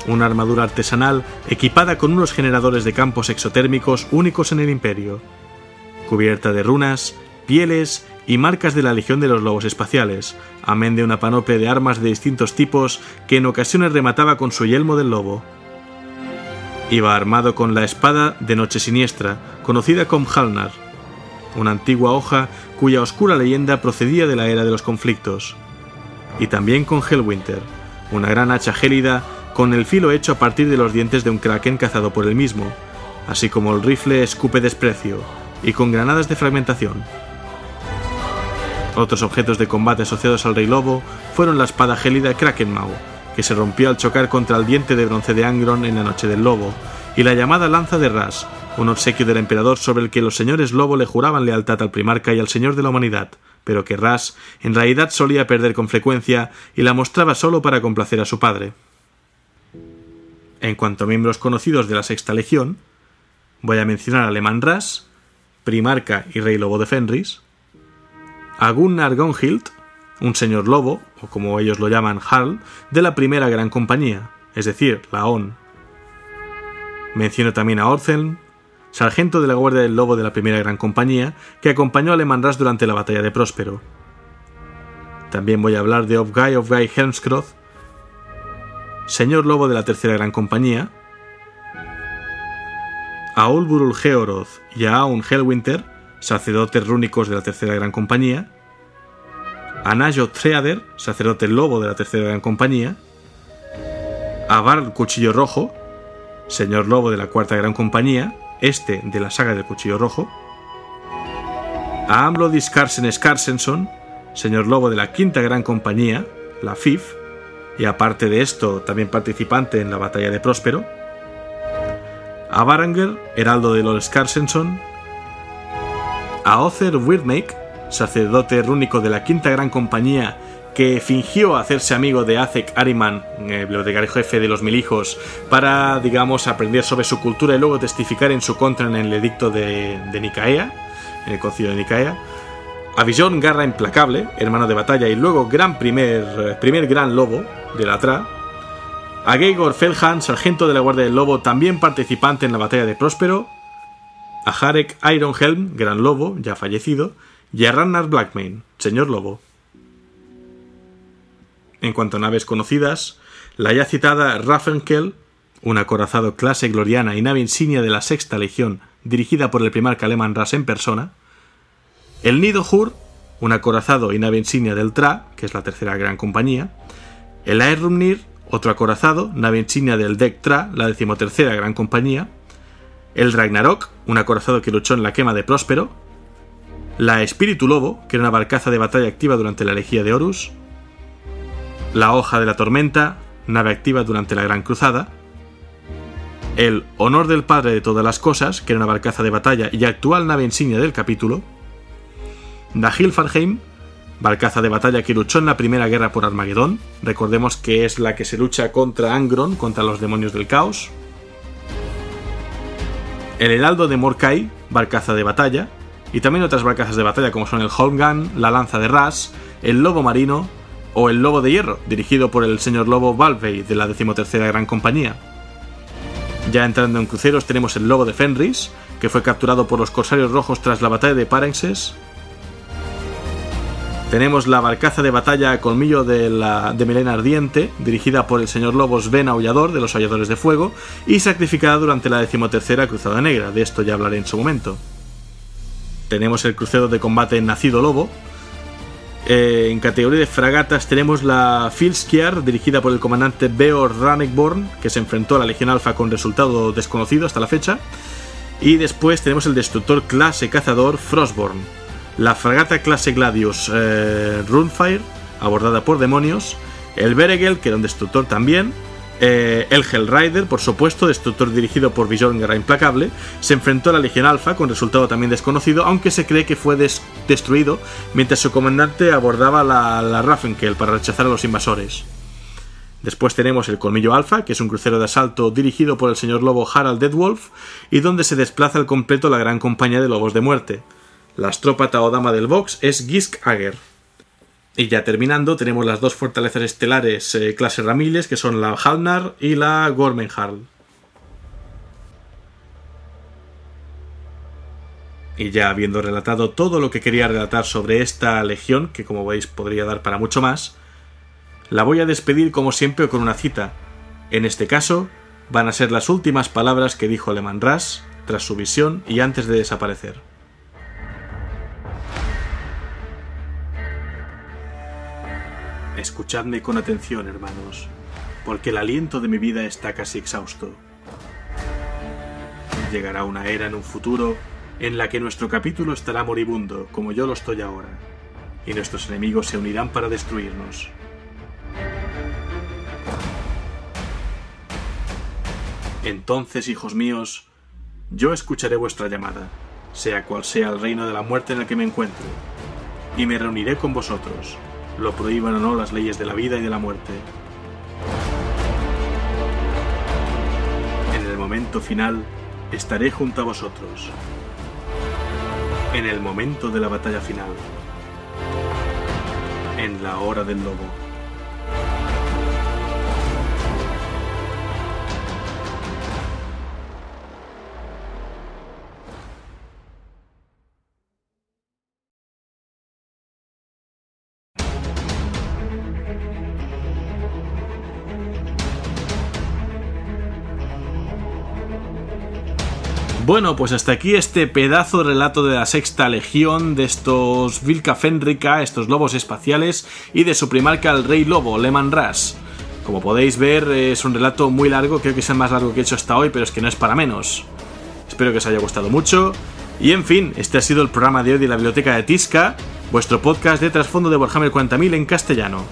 una armadura artesanal equipada con unos generadores de campos exotérmicos únicos en el imperio, cubierta de runas, pieles y marcas de la Legión de los Lobos Espaciales, amén de una panoplia de armas de distintos tipos que en ocasiones remataba con su yelmo del lobo. Iba armado con la espada de Noche Siniestra, conocida como Halnar, una antigua hoja cuya oscura leyenda procedía de la era de los conflictos, y también con Hellwinter, una gran hacha gélida con el filo hecho a partir de los dientes de un kraken cazado por él mismo, así como el rifle escupe desprecio, y con granadas de fragmentación. Otros objetos de combate asociados al rey lobo fueron la espada gélida Krakenmau, que se rompió al chocar contra el diente de bronce de Angron en la noche del lobo, y la llamada lanza de Ras, un obsequio del emperador sobre el que los señores lobo le juraban lealtad al primarca y al señor de la humanidad, pero que Ras en realidad solía perder con frecuencia y la mostraba solo para complacer a su padre. En cuanto a miembros conocidos de la Sexta Legión, voy a mencionar a Leman Ras, primarca y rey lobo de Fenris, a Gunnar Gonhild, un señor lobo, o como ellos lo llaman Harl, de la primera gran compañía, es decir, la ON. Menciono también a Orthelm, sargento de la Guardia del Lobo de la primera gran compañía, que acompañó a Leman Ras durante la batalla de Próspero. También voy a hablar de Ofgai Ofgai Helmskroth, señor lobo de la tercera gran compañía, a Ulburul Georoth y a Aun Hellwinter, sacerdotes rúnicos de la tercera gran compañía, a Najo Treader, sacerdote lobo de la tercera gran compañía, a Bar Cuchillo Rojo, señor lobo de la cuarta gran compañía, este de la saga del Cuchillo Rojo, a Amlodis Carsen señor lobo de la quinta gran compañía, la FIF, y aparte de esto también participante en la batalla de Próspero, a Baranger, heraldo de Lord Skarsenson, a Other Weirdmake, sacerdote rúnico de la quinta gran compañía que fingió hacerse amigo de Azek Ariman, el bibliotecario jefe de los mil hijos, para, digamos, aprender sobre su cultura y luego testificar en su contra en el edicto de, de Nicaea, en el concilio de Nicaea, a Vision Garra Implacable, hermano de batalla y luego gran primer, primer gran lobo de la Tra, a Geigor Felhan, sargento de la Guardia del Lobo, también participante en la batalla de Próspero, a Harek Ironhelm, gran lobo, ya fallecido, y a Ragnar Blackmane, señor lobo. En cuanto a naves conocidas, la ya citada Raffenkel, un acorazado clase gloriana y nave insignia de la Sexta Legión dirigida por el primarca alemán Ras en persona, el Nido Hur, un acorazado y nave insignia del Tra, que es la tercera gran compañía, el Aerumnir, otro acorazado, nave insignia del Deck Tra, la decimotercera gran compañía, el Ragnarok, un acorazado que luchó en la quema de Próspero, la Espíritu Lobo, que era una barcaza de batalla activa durante la elegía de Horus, la Hoja de la Tormenta, nave activa durante la Gran Cruzada, el Honor del Padre de todas las cosas, que era una barcaza de batalla y actual nave insignia del capítulo, Nahilfarheim, barcaza de batalla que luchó en la primera guerra por Armagedón, recordemos que es la que se lucha contra Angron, contra los demonios del caos. El Heraldo de Morkai, barcaza de batalla, y también otras barcazas de batalla como son el Holmgan, la Lanza de Ras, el Lobo Marino o el Lobo de Hierro, dirigido por el señor Lobo Valvey de la decimotercera Gran Compañía. Ya entrando en cruceros tenemos el Lobo de Fenris, que fue capturado por los Corsarios Rojos tras la batalla de Parenses, tenemos la barcaza de batalla colmillo de, la, de melena ardiente, dirigida por el señor Lobos Ben Aullador de los Aulladores de Fuego, y sacrificada durante la decimotercera Cruzada Negra, de esto ya hablaré en su momento. Tenemos el crucero de combate Nacido Lobo. Eh, en categoría de fragatas tenemos la Filskiar, dirigida por el comandante Beor Ranekborn, que se enfrentó a la Legión Alfa con resultado desconocido hasta la fecha. Y después tenemos el destructor clase cazador Frostborn, la fragata clase Gladius eh, Runefire, abordada por demonios, el Beregel, que era un destructor también, Eh, el Hellrider, por supuesto, destructor dirigido por Bjorn Guerra Implacable, se enfrentó a la Legión Alpha con resultado también desconocido, aunque se cree que fue destruido mientras su comandante abordaba la, la para rechazar a los invasores. Después tenemos el Colmillo Alpha, que es un crucero de asalto dirigido por el señor lobo Harald Deadwolf, y donde se desplaza al completo la gran compañía de lobos de muerte. La astrópata o dama del box es Gisk Ager. Y ya terminando, tenemos las dos fortalezas estelares eh, clase Ramírez, que son la Halnar y la Gormenharl. Y ya habiendo relatado todo lo que quería relatar sobre esta legión, que como veis podría dar para mucho más, la voy a despedir como siempre con una cita. En este caso, van a ser las últimas palabras que dijo Leman Ras tras su visión y antes de desaparecer. Escuchadme con atención, hermanos, porque el aliento de mi vida está casi exhausto. Llegará una era en un futuro en la que nuestro capítulo estará moribundo, como yo lo estoy ahora, y nuestros enemigos se unirán para destruirnos. Entonces, hijos míos, yo escucharé vuestra llamada, sea cual sea el reino de la muerte en el que me encuentre, y me reuniré con vosotros, lo prohíban o no las leyes de la vida y de la muerte. En el momento final, estaré junto a vosotros. En el momento de la batalla final. En la hora del lobo. Bueno, pues hasta aquí este pedazo relato de la sexta legión, de estos Vilca Fenrica, estos lobos espaciales, y de su primarca el rey lobo, Leman Ras. Como podéis ver, es un relato muy largo, creo que es el más largo que he hecho hasta hoy, pero es que no es para menos. Espero que os haya gustado mucho. Y en fin, este ha sido el programa de hoy de la Biblioteca de Tisca, vuestro podcast de trasfondo de Warhammer 40.000 en castellano.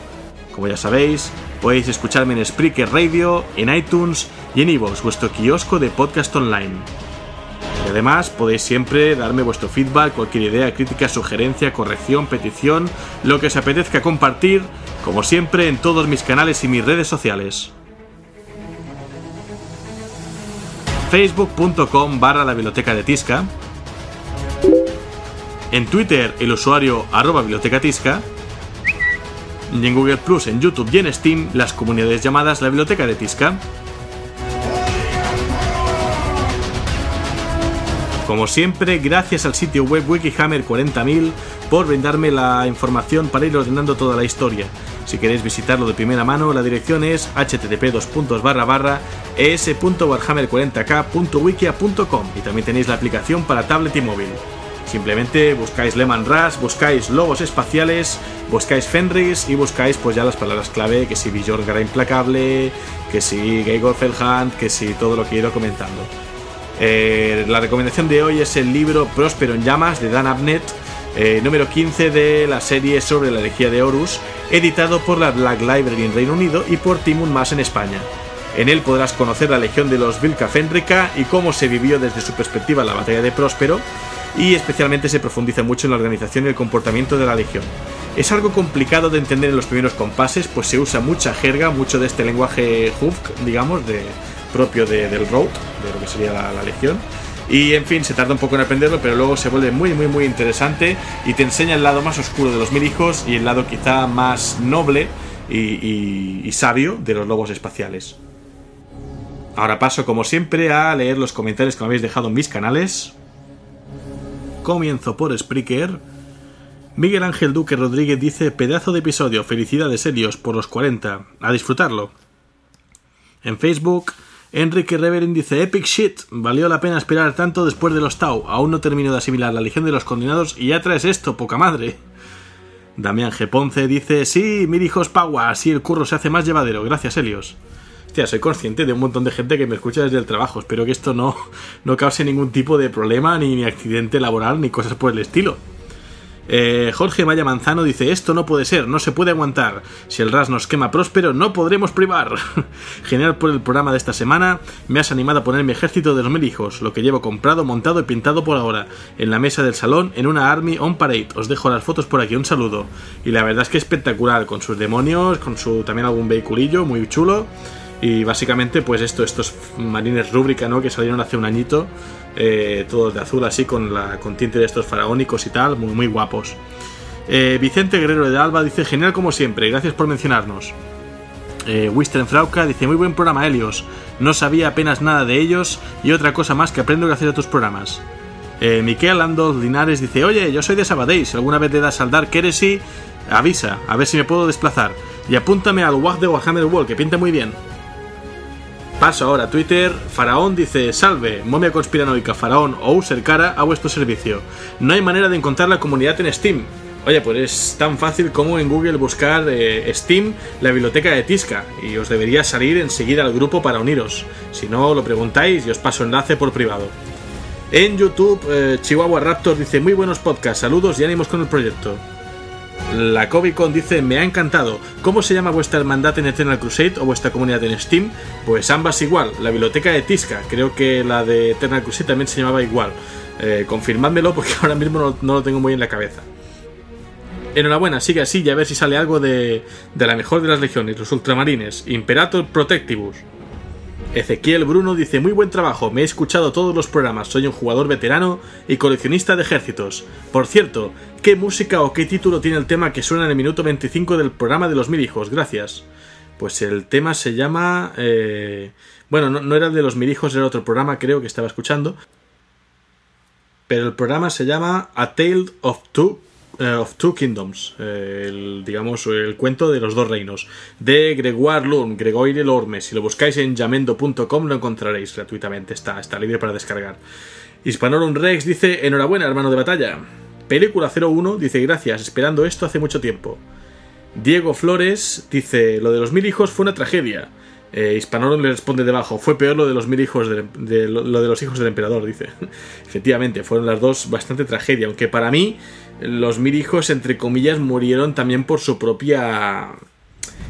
Como ya sabéis, podéis escucharme en Spreaker Radio, en iTunes y en iVoox, vuestro kiosco de podcast online. Y además podéis siempre darme vuestro feedback, cualquier idea, crítica, sugerencia, corrección, petición, lo que os apetezca compartir, como siempre en todos mis canales y mis redes sociales. facebook.com barra la biblioteca de Tisca. En Twitter el usuario arroba biblioteca Tisca. Y en Google Plus, en YouTube y en Steam las comunidades llamadas la biblioteca de Tisca. Como siempre, gracias al sitio web Wikihammer 40000 por brindarme la información para ir ordenando toda la historia. Si queréis visitarlo de primera mano, la dirección es http es.warhammer40k.wikia.com y también tenéis la aplicación para tablet y móvil. Simplemente buscáis Leman Rush, buscáis lobos espaciales, buscáis Fenris y buscáis pues ya las palabras clave, que si Bjorn Gara Implacable, que si Geigor Felhand, que si todo lo que he ido comentando. Eh, la recomendación de hoy es el libro Próspero en Llamas de Dan Abnett, eh, número 15 de la serie sobre la elegía de Horus, editado por la Black Library en Reino Unido y por Timun Mas en España. En él podrás conocer la legión de los Vilca Fenrica y cómo se vivió desde su perspectiva la batalla de Próspero, y especialmente se profundiza mucho en la organización y el comportamiento de la legión. Es algo complicado de entender en los primeros compases, pues se usa mucha jerga, mucho de este lenguaje Hufk, digamos, de, propio del Road, de lo que sería la, Legión. Y en fin, se tarda un poco en aprenderlo, pero luego se vuelve muy, muy, muy interesante y te enseña el lado más oscuro de los mil hijos y el lado quizá más noble y, sabio de los lobos espaciales. Ahora paso, como siempre, a leer los comentarios que me habéis dejado en mis canales. Comienzo por Spreaker. Miguel Ángel Duque Rodríguez dice: Pedazo de episodio, felicidades, Helios, por los 40. A disfrutarlo. En Facebook, Enrique Reverin dice Epic shit, valió la pena esperar tanto después de los Tau, aún no termino de asimilar la Legión de los Condenados y ya traes esto, poca madre. Damián G. Ponce dice, sí, hijos Pagua, así el curro se hace más llevadero, gracias Helios. Hostia, soy consciente de un montón de gente que me escucha desde el trabajo, espero que esto no, no cause ningún tipo de problema, ni accidente laboral, ni cosas por el estilo. Eh, Jorge Maya Manzano dice, esto no puede ser, no se puede aguantar. Si el RAS nos quema próspero, no podremos privar. Genial por el programa de esta semana. Me has animado a poner mi ejército de los mil hijos, lo que llevo comprado, montado y pintado por ahora, en la mesa del salón, en una Army on Parade. Os dejo las fotos por aquí, un saludo. Y la verdad es que espectacular, con sus demonios, con su también algún vehiculillo muy chulo. Y básicamente, pues esto, estos marines rúbrica, ¿no? Que salieron hace un añito, eh, todos de azul así, con la con tinte de estos faraónicos y tal, muy, muy guapos. Eh, Vicente Guerrero de Alba dice, genial como siempre, gracias por mencionarnos. Eh, Wistern Frauca dice, muy buen programa, Helios. No sabía apenas nada de ellos y otra cosa más que aprendo gracias a tus programas. Eh, Miquel Andos Linares dice, oye, yo soy de Sabadell, si alguna vez te das al Dark Heresy, avisa, a ver si me puedo desplazar. Y apúntame al WAG de Warhammer World, que pinta muy bien. Paso ahora a Twitter. Faraón dice: Salve, momia conspiranoica, Faraón o User Cara a vuestro servicio. No hay manera de encontrar la comunidad en Steam. Oye, pues es tan fácil como en Google buscar eh, Steam, la biblioteca de Tisca, y os debería salir enseguida al grupo para uniros. Si no, lo preguntáis y os paso enlace por privado. En YouTube, eh, Chihuahua Raptor dice: Muy buenos podcasts, saludos y ánimos con el proyecto. La Cobicon dice, me ha encantado. ¿Cómo se llama vuestra hermandad en Eternal Crusade o vuestra comunidad en Steam? Pues ambas igual. La biblioteca de Tisca, creo que la de Eternal Crusade también se llamaba igual. Eh, porque ahora mismo no, no, lo tengo muy en la cabeza. Enhorabuena, sigue así y a ver si sale algo de, de la mejor de las legiones, los ultramarines, Imperator Protectivus. Ezequiel Bruno dice muy buen trabajo, me he escuchado todos los programas, soy un jugador veterano y coleccionista de ejércitos. Por cierto, ¿qué música o qué título tiene el tema que suena en el minuto 25 del programa de los mil hijos? Gracias. Pues el tema se llama... Eh... Bueno, no, era el de los mil hijos, era otro programa creo que estaba escuchando. Pero el programa se llama A Tale of Two Uh, of Two Kingdoms, eh, el, digamos, el cuento de los dos reinos, de Gregoire Lorme, Gregoire Lorme. Si lo buscáis en yamendo.com lo encontraréis gratuitamente, está, está libre para descargar. Hispanorum Rex dice, enhorabuena, hermano de batalla. Película 01 dice, gracias, esperando esto hace mucho tiempo. Diego Flores dice, lo de los mil hijos fue una tragedia. Eh, Hispanorum le responde debajo, fue peor lo de los mil hijos de, lo de los hijos del emperador, dice. Efectivamente, fueron las dos bastante tragedia, aunque para mí los mil hijos, entre comillas, murieron también por su propia...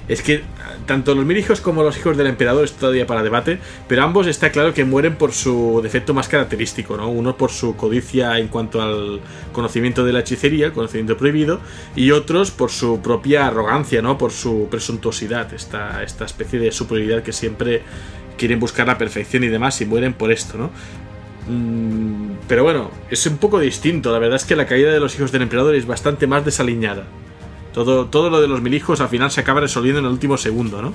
Es que tanto los mil hijos como los hijos del emperador es todavía para debate, pero ambos está claro que mueren por su defecto más característico, ¿no? Uno por su codicia en cuanto al conocimiento de la hechicería, el conocimiento prohibido, y otros por su propia arrogancia, ¿no? Por su presuntuosidad, esta, esta especie de superioridad que siempre quieren buscar la perfección y demás y mueren por esto, ¿no? Mm, pero bueno, es un poco distinto. La verdad es que la caída de los hijos del emperador es bastante más desaliñada. Todo, todo lo de los mil hijos al final se acaba resolviendo en el último segundo, ¿no?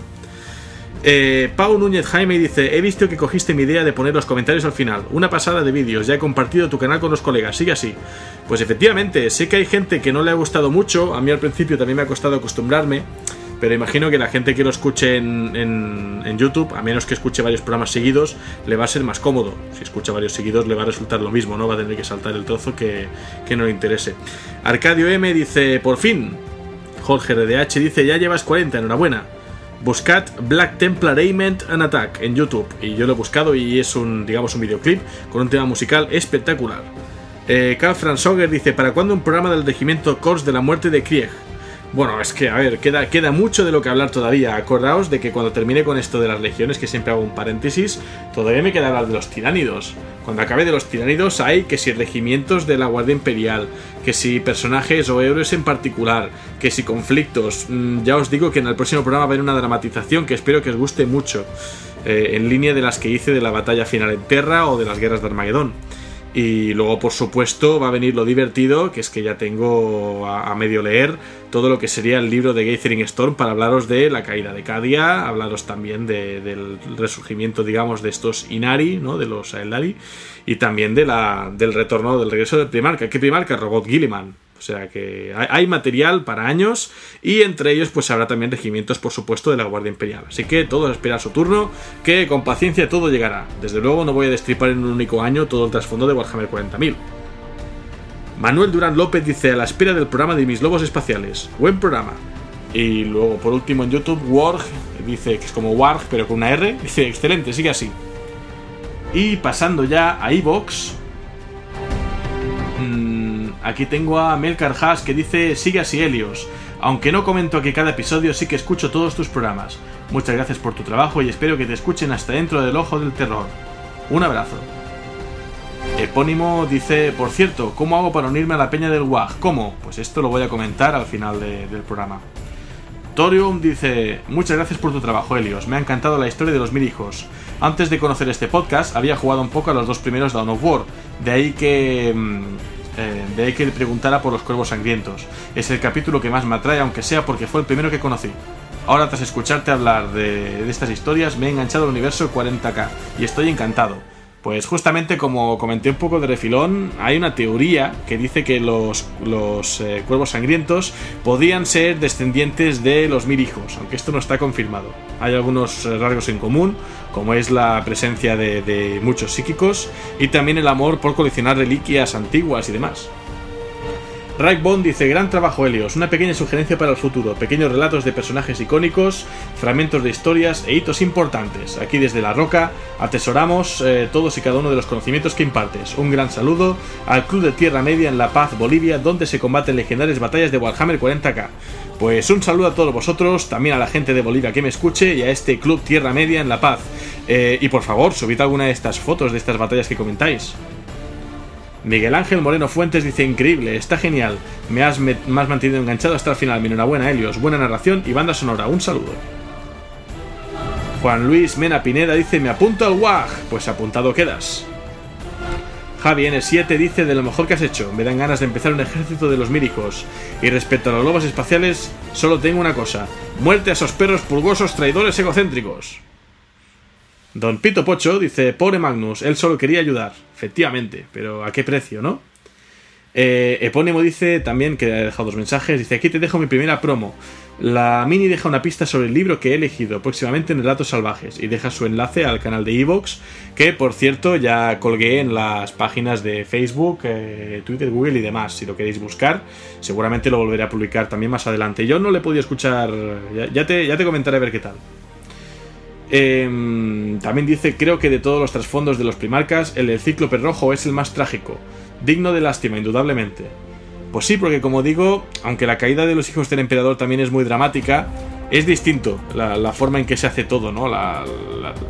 Eh, Pau Núñez Jaime dice: He visto que cogiste mi idea de poner los comentarios al final. Una pasada de vídeos. Ya he compartido tu canal con los colegas. Sigue así. Pues efectivamente, sé que hay gente que no le ha gustado mucho. A mí al principio también me ha costado acostumbrarme. Pero imagino que la gente que lo escuche en, YouTube, a menos que escuche varios programas seguidos, le va a ser más cómodo. Si escucha varios seguidos, le va a resultar lo mismo, ¿no? Va a tener que saltar el trozo que, no le interese. Arcadio M dice, por fin. Jorge RDH dice, ya llevas 40, enhorabuena. Buscad Black Templar Aiment and Attack en YouTube. Y yo lo he buscado y es un, digamos, un videoclip con un tema musical espectacular. Eh, Carl Franzoger dice, ¿para cuándo un programa del regimiento Kors de la muerte de Krieg? Bueno, es que, a ver, queda, queda mucho de lo que hablar todavía. Acordaos de que cuando termine con esto de las legiones, que siempre hago un paréntesis, todavía me queda hablar de los tiránidos. Cuando acabe de los tiránidos hay que si regimientos de la Guardia Imperial, que si personajes o héroes en particular, que si conflictos. Mm, ya os digo que en el próximo programa va a haber una dramatización que espero que os guste mucho, eh, en línea de las que hice de la batalla final en Terra o de las guerras de Armagedón. Y luego, por supuesto, va a venir lo divertido, que es que ya tengo a, medio leer todo lo que sería el libro de Gathering Storm para hablaros de la caída de Cadia, hablaros también de, del resurgimiento, digamos, de estos Inari, ¿no? De los Aeldari, y también de la, del retorno, del regreso del Primarca. ¿Qué Primarca? Robot Gilliman. O sea que hay material para años y entre ellos pues habrá también regimientos por supuesto de la Guardia Imperial. Así que todos a esperar su turno, que con paciencia todo llegará. Desde luego no voy a destripar en un único año todo el trasfondo de Warhammer 40.000. Manuel Durán López dice a la espera del programa de mis lobos espaciales. Buen programa. Y luego por último en YouTube Warg dice que es como Warg pero con una R. Dice excelente, sigue así. Y pasando ya a Evox. Mmm, Aquí tengo a Melcar Haas que dice, sigue así Helios. Aunque no comento aquí cada episodio, sí que escucho todos tus programas. Muchas gracias por tu trabajo y espero que te escuchen hasta dentro del ojo del terror. Un abrazo. Epónimo dice, por cierto, ¿cómo hago para unirme a la peña del WAG? ¿Cómo? Pues esto lo voy a comentar al final del programa. Torium dice, muchas gracias por tu trabajo, Helios. Me ha encantado la historia de los mil hijos. Antes de conocer este podcast, había jugado un poco a los dos primeros Dawn of War. De ahí que... Mm, eh, de le preguntara por los cuervos sangrientos. Es el capítulo que más me atrae, aunque sea porque fue el primero que conocí. Ahora, tras escucharte hablar de, de estas historias, me he enganchado al universo 40k y estoy encantado. Pues justamente como comenté un poco de refilón, hay una teoría que dice que los, los eh, cuervos sangrientos podían ser descendientes de los mil hijos, aunque esto no está confirmado. Hay algunos eh, rasgos en común, como es la presencia de, de muchos psíquicos y también el amor por coleccionar reliquias antiguas y demás. Bond dice, gran trabajo Helios, una pequeña sugerencia para el futuro, pequeños relatos de personajes icónicos, fragmentos de historias e hitos importantes. Aquí desde La Roca atesoramos eh, todos y cada uno de los conocimientos que impartes. Un gran saludo al Club de Tierra Media en La Paz, Bolivia, donde se combaten legendarias batallas de Warhammer 40k. Pues un saludo a todos vosotros, también a la gente de Bolivia que me escuche y a este Club Tierra Media en La Paz. Eh, y por favor, subid alguna de estas fotos de estas batallas que comentáis. Miguel Ángel Moreno Fuentes dice increíble, está genial, me has, mantenido enganchado hasta el final, mi enhorabuena Helios, buena narración y banda sonora, un saludo. Juan Luis Mena Pineda dice me apunto al WAG, pues apuntado quedas. Javi N7 dice de lo mejor que has hecho, me dan ganas de empezar un ejército de los míricos. Y respecto a los lobos espaciales, solo tengo una cosa, muerte a esos perros pulgosos traidores egocéntricos. Don Pito Pocho dice, pobre Magnus, él solo quería ayudar. Efectivamente, pero ¿a qué precio, no? Eh, Epónimo dice también que ha dejado dos mensajes. Dice: Aquí te dejo mi primera promo. La Mini deja una pista sobre el libro que he elegido próximamente en Relatos Salvajes y deja su enlace al canal de Evox, que por cierto ya colgué en las páginas de Facebook, eh, Twitter, Google y demás. Si lo queréis buscar, seguramente lo volveré a publicar también más adelante. Yo no le he podido escuchar, ya, te, ya te comentaré a ver qué tal. Em, también dice, creo que de todos los trasfondos de los primarcas, el del cíclope rojo es el más trágico, digno de lástima, indudablemente. Pues sí, porque como digo, aunque la caída de los hijos del emperador también es muy dramática, es distinto la, forma en que se hace todo, ¿no?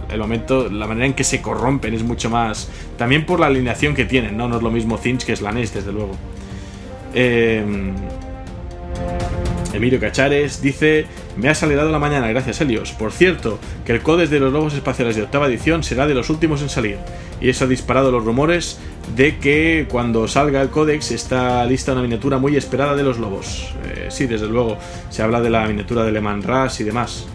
el momento, la manera en que se corrompen es mucho más. También por la alineación que tienen, ¿no? No es lo mismo Finch que Slanesh, desde luego. Eh, Emilio Cachares dice: Me has alegrado la mañana, gracias Helios. Por cierto, que el Codex de los Lobos Espaciales de octava edición será de los últimos en salir. Y eso ha disparado los rumores de que cuando salga el Codex está lista una miniatura muy esperada de los lobos. Eh, sí, desde luego, se habla de la miniatura de Le Ras y demás.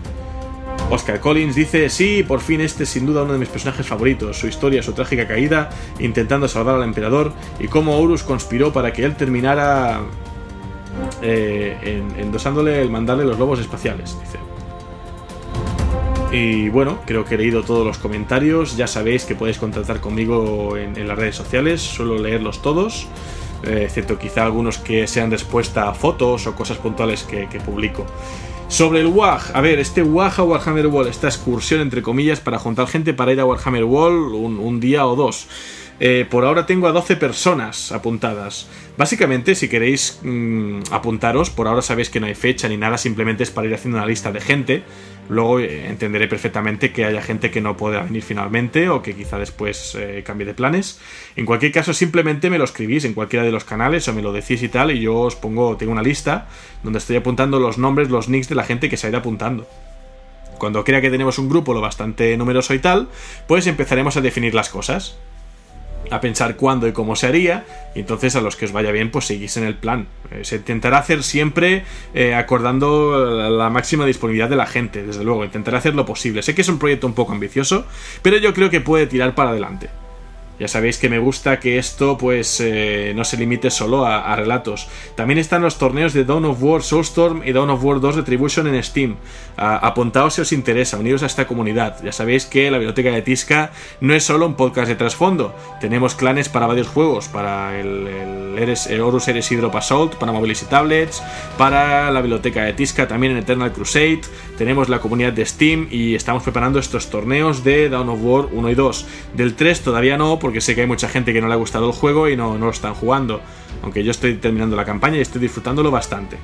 Oscar Collins dice, sí, por fin este es sin duda uno de mis personajes favoritos, su historia, su trágica caída, intentando salvar al emperador, y cómo Horus conspiró para que él terminara eh, endosándole el mandarle los lobos espaciales, dice. Y bueno, creo que he leído todos los comentarios. Ya sabéis que podéis contactar conmigo en, las redes sociales, suelo leerlos todos, eh, quizá algunos que sean respuesta a fotos o cosas puntuales que, publico. Sobre el WAG, a ver, este WAG a Warhammer Wall, esta excursión entre comillas para juntar gente para ir a Warhammer Wall un día o dos. Eh, por ahora tengo a 12 personas apuntadas. Básicamente, si queréis mm, apuntaros, por ahora sabéis que no hay fecha ni nada, simplemente es para ir haciendo una lista de gente. Luego eh, entenderé perfectamente que haya gente que no pueda venir finalmente o que quizá después eh, cambie de planes. En cualquier caso, simplemente me lo escribís en cualquiera de los canales o me lo decís y tal, y yo os pongo, tengo una lista donde estoy apuntando los nombres, los nicks de la gente que se ha ido apuntando. Cuando crea que tenemos un grupo lo bastante numeroso y tal, pues empezaremos a definir las cosas a pensar cuándo y cómo se haría, y entonces a los que os vaya bien, pues seguís en el plan. Eh, se intentará hacer siempre eh, acordando la máxima disponibilidad de la gente, desde luego, intentaré hacer lo posible. Sé que es un proyecto un poco ambicioso, pero yo creo que puede tirar para adelante. Ya sabéis que me gusta que esto pues eh, no se limite solo a, relatos. También están los torneos de Dawn of War Soulstorm y Dawn of War 2 Retribution en Steam. apuntaos si os interesa, uniros a esta comunidad. Ya sabéis que la biblioteca de Tisca no es solo un podcast de trasfondo. Tenemos clanes para varios juegos, para el, el Horus Eres Hydro Assault para móviles y tablets, para la biblioteca de Tisca también en Eternal Crusade, tenemos la comunidad de Steam y estamos preparando estos torneos de Dawn of War 1 y 2. Del 3 todavía no, porque sé que hay mucha gente que no le ha gustado el juego y no, no lo están jugando, aunque yo estoy terminando la campaña y estoy disfrutándolo bastante.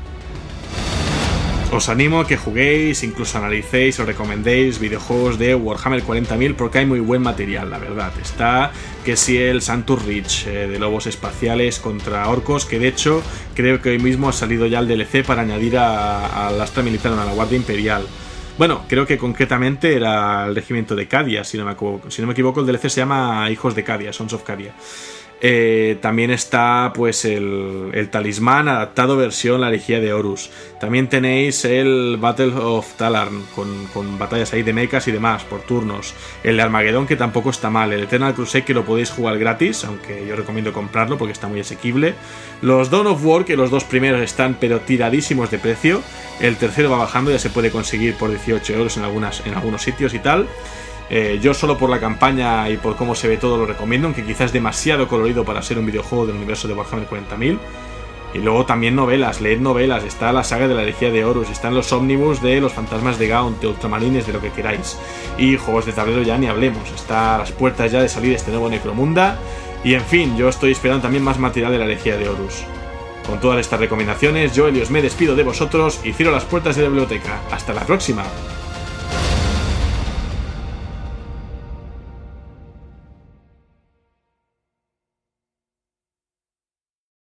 Os animo a que juguéis, incluso analicéis o recomendéis videojuegos de Warhammer 40.000 porque hay muy buen material, la verdad. Está que si el Santur Reach eh, de lobos espaciales contra orcos, que de hecho creo que hoy mismo ha salido ya el DLC para añadir al Astra Militar a la Guardia Imperial. Bueno, creo que concretamente era el regimiento de Cadia, si no me. Si no me equivoco, el DLC se llama Hijos de Cadia, Sons of Cadia. Eh, también está pues el, talismán adaptado versión la herejía de Horus. También tenéis el Battle of Talarn con, batallas ahí de mechas y demás por turnos. El de Armageddon que tampoco está mal. El Eternal Crusade que lo podéis jugar gratis, aunque yo recomiendo comprarlo porque está muy asequible. Los Dawn of War que los dos primeros están pero tiradísimos de precio. El tercero va bajando, ya se puede conseguir por 18 euros en, algunas, en algunos sitios y tal. Eh, yo solo por la campaña y por cómo se ve todo lo recomiendo, aunque quizás es demasiado colorido para ser un videojuego del universo de Warhammer 40.000. Y luego también novelas, leed novelas, está la saga de la herejía de Horus, están los ómnibus de los fantasmas de Gaunt, de Ultramarines, de lo que queráis. Y juegos de tablero ya ni hablemos, está a las puertas ya de salir este nuevo Necromunda. Y en fin, yo estoy esperando también más material de la herejía de Horus. Con todas estas recomendaciones, yo Elios me despido de vosotros y cierro las puertas de la biblioteca. Hasta la próxima.